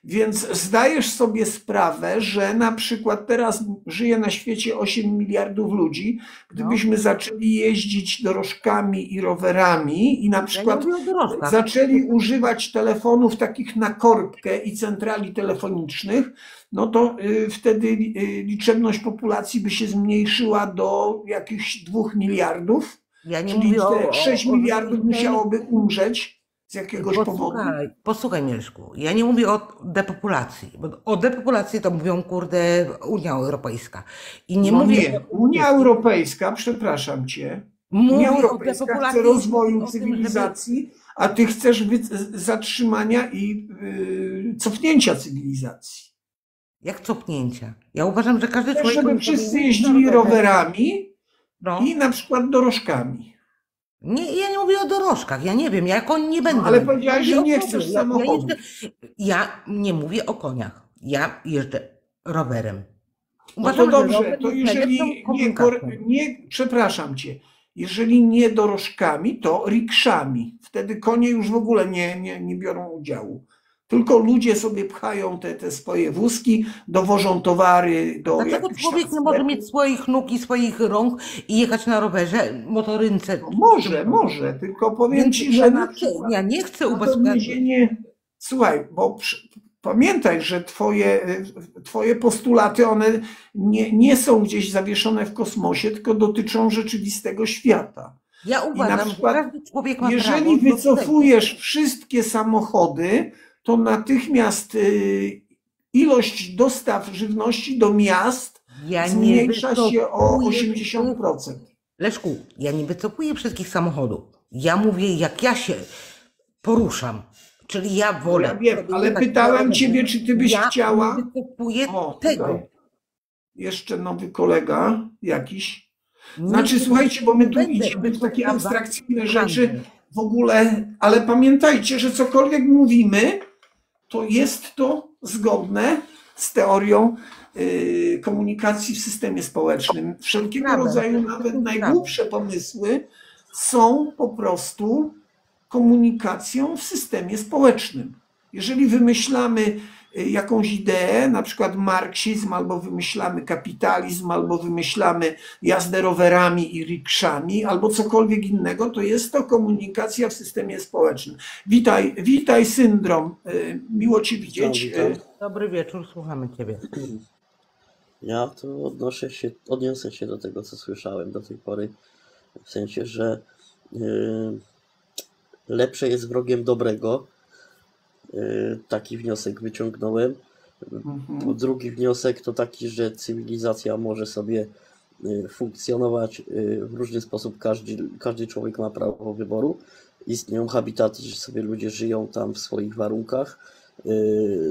Więc zdajesz sobie sprawę, że na przykład teraz żyje na świecie 8 miliardów ludzi. Gdybyśmy zaczęli jeździć dorożkami i rowerami i na Ja przykład dorożkach. zaczęli używać telefonów takich na korbkę i centrali telefonicznych, no to y, wtedy y, liczebność populacji by się zmniejszyła do jakichś 2 miliardów, Ja nie czyli mówię o, te o, 6 o miliardów musiałoby umrzeć z jakiegoś powodu. Posłuchaj, posłuchaj Mieszku, ja nie mówię o depopulacji, bo o depopulacji to mówią, kurde, Unia Europejska. I nie no mówię nie, Unia Europejska, przepraszam cię, mówię Unia Europejska chce rozwoju tym, żeby- cywilizacji, a ty chcesz zatrzymania i y, cofnięcia cywilizacji. Jak cofnięcia? Ja uważam, że każdy Chcesz, człowiek... żeby wszyscy jeździli rower. rowerami No. i na przykład dorożkami. Nie, ja nie mówię o dorożkach, ja nie wiem, jak oni nie będą. ale powiedziałeś, Ja że nie chcesz sobie. ja, ja, samochodu. jeżdżę, ja nie mówię o koniach, ja jeżdżę rowerem. No Uważam, to że dobrze, to jeżeli nie, nie, przepraszam cię, jeżeli nie dorożkami, to rikszami. Wtedy konie już w ogóle nie, nie, nie biorą udziału. Tylko ludzie sobie pchają te, te swoje wózki, dowożą towary do Dlaczego człowiek nie może mieć swoich nóg i swoich rąk i jechać na rowerze, motorynce? No może, może, tylko powiem Więc ci, że na przykład ja nie chcę ubezpieczyć. więzienie, słuchaj, bo przy, pamiętaj, że twoje, twoje postulaty, one nie, nie są gdzieś zawieszone w kosmosie, tylko dotyczą rzeczywistego świata. Ja uważam, przykład, że każdy człowiek ma Jeżeli prawo wycofujesz wszystkie samochody, to natychmiast y, ilość dostaw żywności do miast. Ja nie zmniejsza się o wycofuję 80%. Leszku, ja nie wycofuję wszystkich samochodów. Ja mówię, jak ja się poruszam. Czyli ja wolę. Ja wiem, ale pytałem ciebie, czy ty byś ja chciała- Nie wycofuję O, tego. tutaj. Jeszcze nowy kolega jakiś. Nie Znaczy, słuchajcie, bo my tu idziemy w takie abstrakcyjne rzeczy w ogóle, ale pamiętajcie, że cokolwiek mówimy, to jest to zgodne z teorią y, komunikacji w systemie społecznym. Wszelkiego rodzaju, nawet najgłupsze pomysły są po prostu komunikacją w systemie społecznym. Jeżeli wymyślamy jakąś ideę, na przykład marksizm, albo wymyślamy kapitalizm, albo wymyślamy jazdę rowerami i rikszami, albo cokolwiek innego, to jest to komunikacja w systemie społecznym. Witaj, witaj syndrom. Y, Miło Cię widzieć. Witam, Y, witam. Dobry wieczór, słuchamy Ciebie. Ja to odnoszę się, odniosę się do tego, co słyszałem do tej pory. W sensie, że y, lepsze jest wrogiem dobrego. Y, taki wniosek wyciągnąłem. Mhm. Drugi wniosek to taki, że cywilizacja może sobie y, funkcjonować y, w różny sposób. Każdy, każdy człowiek ma prawo wyboru. Istnieją habitaty, że sobie ludzie żyją tam w swoich warunkach,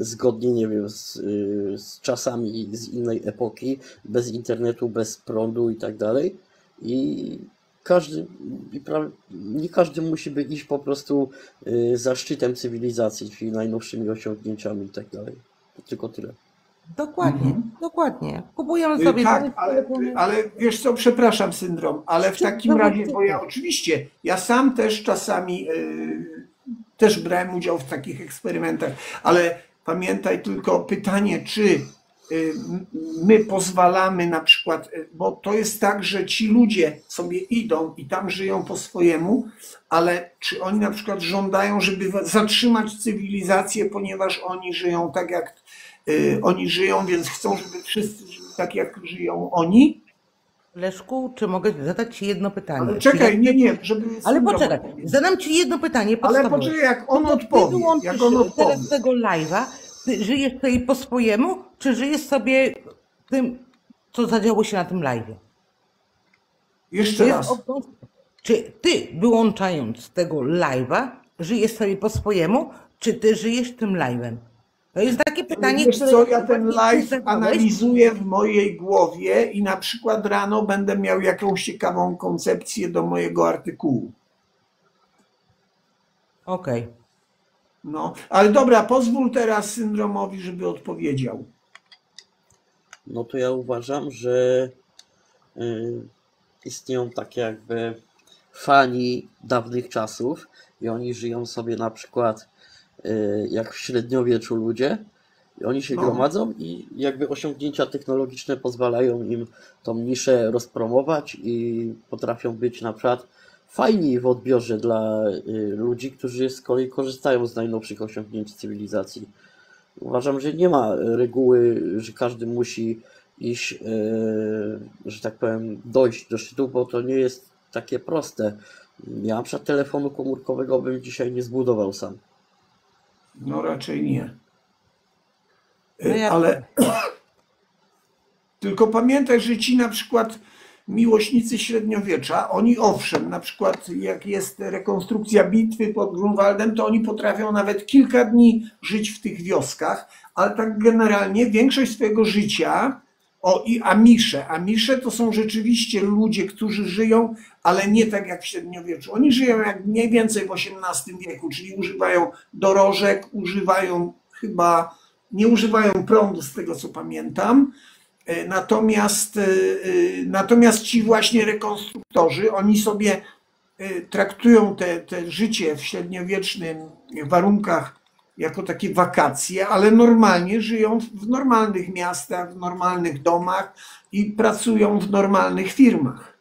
zgodnie, nie wiem, z, z czasami z innej epoki, bez internetu, bez prądu i tak dalej. I każdy, nie każdy musi by iść po prostu y, za szczytem cywilizacji, czyli najnowszymi osiągnięciami i tak dalej. Tylko tyle. Dokładnie, Mhm. dokładnie. Kupujemy sobie Tak, ale, ale wiesz co, przepraszam syndrom, ale w takim razie, bo ja oczywiście, ja sam też czasami y, też brałem udział w takich eksperymentach, ale pamiętaj tylko pytanie, czy my pozwalamy na przykład, y, bo to jest tak, że ci ludzie sobie idą i tam żyją po swojemu, ale czy oni na przykład żądają, żeby zatrzymać cywilizację, ponieważ oni żyją tak jak y, oni żyją, więc chcą, żeby wszyscy żyli tak jak żyją oni? Leszku, czy mogę zadać Ci jedno pytanie? Ale czekaj, nie, nie, żeby. Ale poczekaj, zadam Ci jedno pytanie Ale podstawowe. poczekaj, jak on odpowie, jak on odpowie. teraz tego live'a, żyjesz sobie po swojemu, czy żyjesz sobie tym, co zadziało się na tym live'ie? Jeszcze raz. Czy Ty, wyłączając tego live'a, żyjesz sobie po swojemu, czy Ty żyjesz tym live'em? To jest takie pytanie, Wiesz które... co, ja ten live analizuję w mojej głowie i na przykład rano będę miał jakąś ciekawą koncepcję do mojego artykułu. Okej. No, ale dobra, pozwól teraz syndromowi, żeby odpowiedział. No to ja uważam, że y, istnieją takie jakby fani dawnych czasów i oni żyją sobie na przykład y, jak w średniowieczu ludzie I oni się No. gromadzą i jakby osiągnięcia technologiczne pozwalają im tą niszę rozpromować i potrafią być na przykład fajni w odbiorze dla y, ludzi, którzy z kolei korzystają z najnowszych osiągnięć cywilizacji. Uważam, że nie ma reguły, że każdy musi iść, e, że tak powiem, dojść do szczytu, bo to nie jest takie proste. Ja na przykład telefonu komórkowego bym dzisiaj nie zbudował sam. No raczej nie. No Y, ja- Ale tylko pamiętaj, że ci na przykład miłośnicy średniowiecza, oni owszem, na przykład jak jest rekonstrukcja bitwy pod Grunwaldem, to oni potrafią nawet kilka dni żyć w tych wioskach, ale tak generalnie większość swojego życia, o i Amisze, Amisze to są rzeczywiście ludzie, którzy żyją, ale nie tak jak w średniowieczu. Oni żyją jak mniej więcej w XVIII wieku, czyli używają dorożek, używają chyba, nie używają prądu z tego co pamiętam, Natomiast, e, e, natomiast ci właśnie rekonstruktorzy, oni sobie e, traktują te, te życie w średniowiecznym warunkach jako takie wakacje, ale normalnie żyją w- normalnych miastach, w normalnych domach i pracują w normalnych firmach.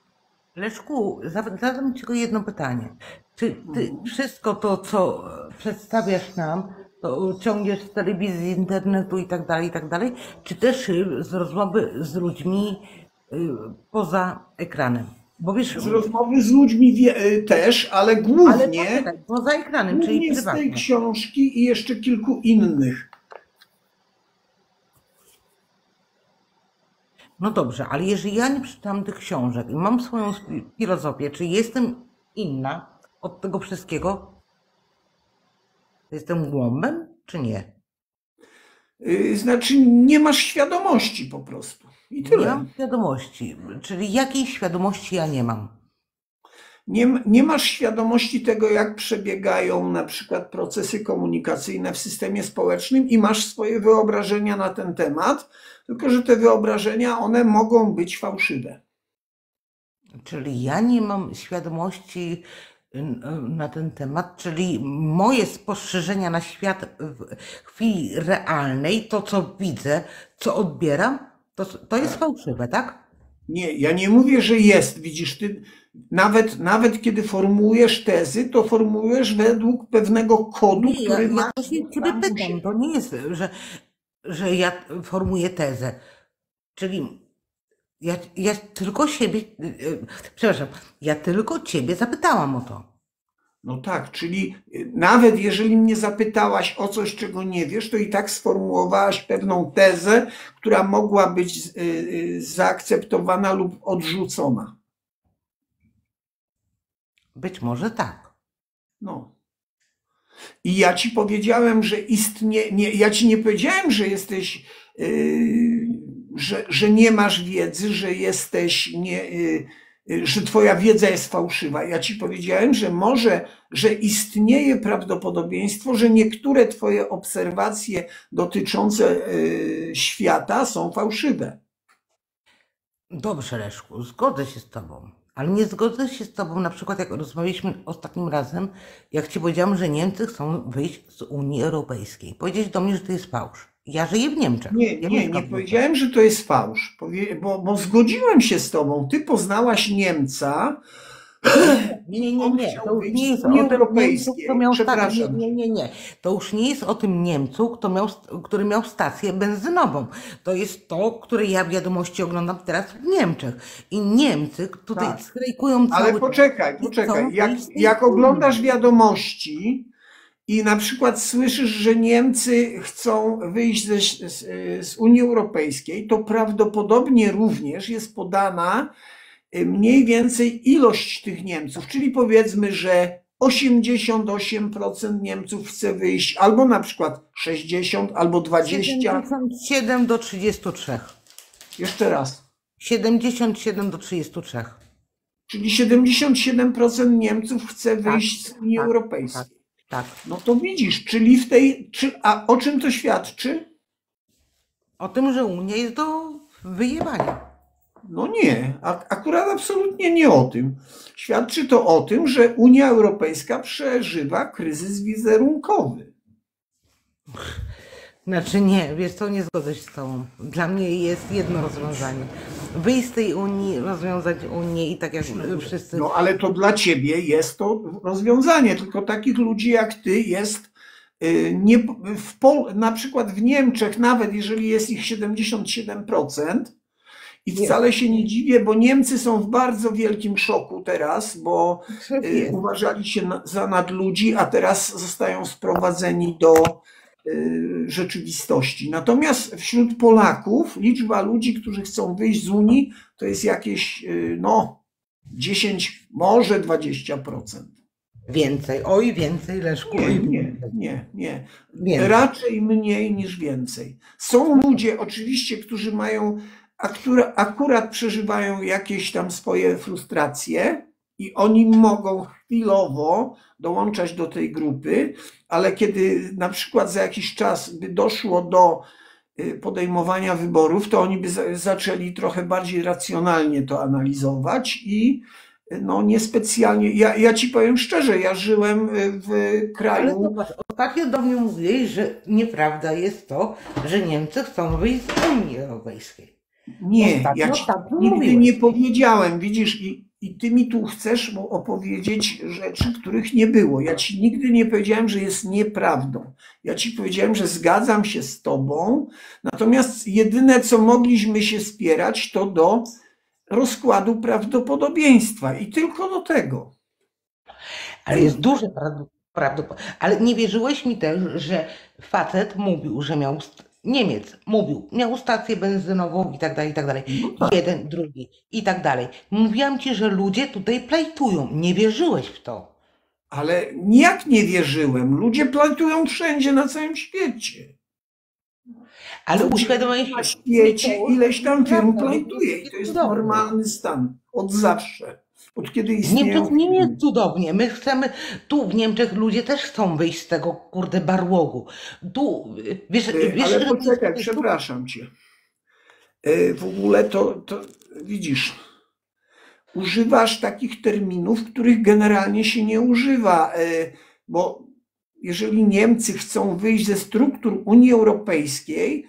Leszku, za- zadam Ci tylko jedno pytanie. Czy Ty wszystko to, co e, przedstawiasz nam, to ciągniesz z telewizji, z internetu i tak dalej, i tak dalej, czy też y, z rozmowy z ludźmi y, poza ekranem? Bo wiesz, Z rozmowy z ludźmi wie, e, też, ale ale głównie, poczekaj, poza ekranem, czyli głównie z tej prywatnie. książki i jeszcze kilku innych. No dobrze, ale jeżeli ja nie przeczytam tych książek i mam swoją filozofię, czy jestem inna od tego wszystkiego? Jestem głąbem, czy nie? Y, Znaczy, nie masz świadomości po prostu. I Nie tyle. mam świadomości, czyli jakiej świadomości ja nie mam? Nie, nie masz świadomości tego, jak przebiegają na przykład procesy komunikacyjne w systemie społecznym i masz swoje wyobrażenia na ten temat, tylko że te wyobrażenia, one mogą być fałszywe. Czyli ja nie mam świadomości na ten temat, czyli moje spostrzeżenia na świat w chwili realnej, to co widzę, co odbieram, to, to jest fałszywe, tak? Nie, ja nie mówię, że jest. Widzisz, ty nawet, nawet kiedy formułujesz tezy, to formułujesz według pewnego kodu, Nie, ja, który ja masz. właśnie Ciebie tam u pytam, to nie jest, że, że ja formułuję tezę. Czyli ja, ja tylko siebie, y, y, przepraszam, ja tylko Ciebie zapytałam o to. No tak, czyli y, nawet jeżeli mnie zapytałaś o coś, czego nie wiesz, to i tak sformułowałaś pewną tezę, która mogła być zaakceptowana lub odrzucona. Być może tak. No. I ja ci powiedziałem, że istnieje, nie, ja ci nie powiedziałem, że jesteś, yy, że, że nie masz wiedzy, że jesteś nie, yy, yy, że twoja wiedza jest fałszywa. Ja ci powiedziałem, że może, że istnieje prawdopodobieństwo, że niektóre twoje obserwacje dotyczące yy, świata są fałszywe. Dobrze, Leszku, zgodzę się z Tobą. Ale nie zgodzę się z Tobą, na przykład jak rozmawialiśmy ostatnim razem, jak Ci powiedziałam, że Niemcy chcą wyjść z Unii Europejskiej. Powiedziałeś do mnie, że to jest fałsz. Ja żyję w Niemczech. Nie, ja nie, nie powiedziałem, że to jest fałsz, bo, bo zgodziłem się z tobą. Ty poznałaś Niemca, Nie, nie, nie, nie. To już nie jest o tym Niemcu, kto miał stację. Nie, nie, nie. To już nie jest o tym Niemcu, kto miał, który miał stację benzynową. To jest to, które ja w wiadomości oglądam teraz w Niemczech. I Niemcy tutaj Tak. strajkują cały Ale poczekaj, poczekaj. Jak, jak oglądasz wiadomości i na przykład słyszysz, że Niemcy chcą wyjść ze, z, z Unii Europejskiej, to prawdopodobnie również jest podana y, mniej więcej ilość tych Niemców, czyli powiedzmy, że 88% Niemców chce wyjść, albo na przykład 60, albo 20. 77 do 33. Jeszcze raz. 77 do 33. Czyli 77% Niemców chce wyjść z Unii tak, Europejskiej. Tak. No to widzisz, czyli w tej. Czy, a o czym to świadczy? O tym, że Unia jest do wyjebania. No nie, akurat absolutnie nie o tym. Świadczy to o tym, że Unia Europejska przeżywa kryzys wizerunkowy. Znaczy nie, wiesz co, nie zgodzę się z tobą. Dla mnie jest jedno rozwiązanie. Wyjść z tej Unii, rozwiązać Unię i tak jak wszyscy... No ale to dla ciebie jest to rozwiązanie, tylko takich ludzi jak ty jest y, nie, w Pol, na przykład w Niemczech, nawet jeżeli jest ich 77%, i wcale się nie dziwię, bo Niemcy są w bardzo wielkim szoku teraz, bo y, uważali się za nadludzi, a teraz zostają sprowadzeni do rzeczywistości. Natomiast wśród Polaków liczba ludzi, którzy chcą wyjść z Unii, to jest jakieś y, no 10, może 20%. Więcej, oj więcej, Leszku, Nie, nie, nie, nie. Więcej. Raczej mniej niż więcej. Są ludzie oczywiście, którzy mają, akurat, akurat przeżywają jakieś tam swoje frustracje i oni mogą chwilowo dołączać do tej grupy, ale kiedy na przykład za jakiś czas by doszło do y, podejmowania wyborów, to oni by za- zaczęli trochę bardziej racjonalnie to analizować i y, no niespecjalnie, ja, ja ci powiem szczerze, ja żyłem y, w Ale kraju, zobacz, ostatnio do mnie mówiłeś, że nieprawda jest to, że Niemcy chcą wyjść z Unii Europejskiej. Nie, Ostatnio ja ci nigdy nie powiedziałem, widzisz, i, i ty mi tu chcesz mu opowiedzieć rzeczy, których nie było. Ja ci nigdy nie powiedziałem, że jest nieprawdą. Ja ci powiedziałem, że zgadzam się z tobą, natomiast jedyne, co mogliśmy się spierać, to do rozkładu prawdopodobieństwa i tylko do tego. Ale jest duże prawdopodobieństwo. Ale nie wierzyłeś mi też, że facet mówił, że miał. Niemiec mówił, miał stację benzynową i tak dalej, i tak dalej. Tak. Jeden, drugi i tak dalej. Mówiłam ci, że ludzie tutaj plajtują. Nie wierzyłeś w to. Ale nijak nie wierzyłem. Ludzie plantują wszędzie na całym świecie. Ale uświadomiłeś Na świecie ileś tam firm Prawda, plantuje i to jest normalny stan. Od zawsze. Od kiedy istnieją Niemczech nie jest cudownie. My chcemy, tu w Niemczech ludzie też chcą wyjść z tego kurde barłogu. Tu, wiesz, Y, wiesz Ale poczekaj, przepraszam cię. Y, W ogóle to, to widzisz, używasz takich terminów, których generalnie się nie używa, y, bo jeżeli Niemcy chcą wyjść ze struktur Unii Europejskiej,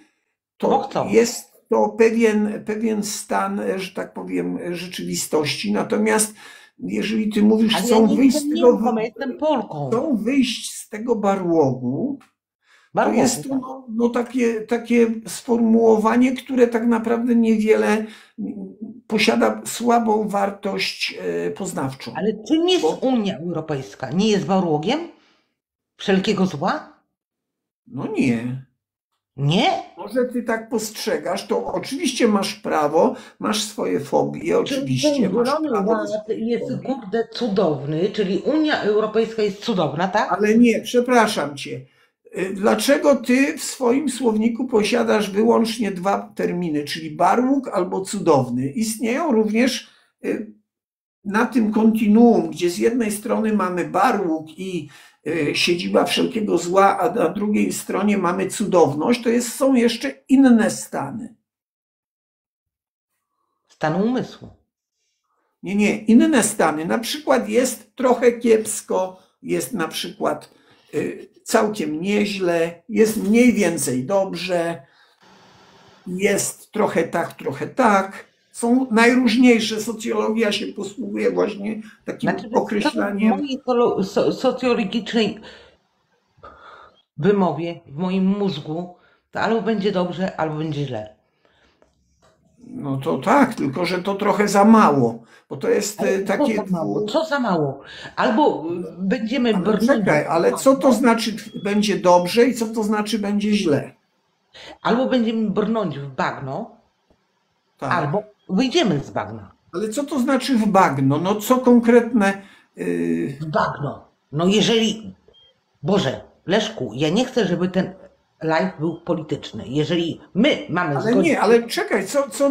to jest to pewien, pewien stan, że tak powiem, rzeczywistości. Natomiast jeżeli ty mówisz, Ale ja chcą nie wyjść z tego, ja chcą wyjść z tego barłogu, to jest to tak. no, no takie, takie sformułowanie, które tak naprawdę niewiele posiada słabą wartość e, poznawczą. Ale czym jest Bo- Unia Europejska? Nie jest barłogiem? Wszelkiego zła? No nie. Nie? Może ty tak postrzegasz, to oczywiście masz prawo, masz swoje fobie, Czy oczywiście ten masz Zielony Ład jest kurde cudowny, czyli Unia Europejska jest cudowna, tak? Ale nie, przepraszam cię. Y, Dlaczego ty w swoim słowniku posiadasz wyłącznie dwa terminy, czyli barłuk albo cudowny? Istnieją również y, na tym kontinuum, gdzie z jednej strony mamy barłuk i y, siedziba wszelkiego zła, a na drugiej stronie mamy cudowność, to jest, są jeszcze inne stany. Stan umysłu. Nie, nie, inne stany. Na przykład jest trochę kiepsko, jest na przykład y, całkiem nieźle, jest mniej więcej dobrze, jest trochę tak, trochę tak. Są najróżniejsze. Socjologia się posługuje właśnie takim Znaczy, w określaniem. mojej kolo- so, socjologicznej wymowie, w moim mózgu, to albo będzie dobrze, albo będzie źle. No to tak, tylko że to trochę za mało, bo to jest Ale co takie. za mało? Co za mało? Albo będziemy Ale brnąć, czekaj, ale co to znaczy będzie dobrze i co to znaczy będzie źle? albo będziemy brnąć w bagno, Tak. albo wyjdziemy z bagna. Ale co to znaczy w bagno? No co konkretne. Yy, W bagno. No jeżeli, Boże, Leszku, ja nie chcę, żeby ten live był polityczny. Jeżeli my mamy ale nie, ale czekaj, co, co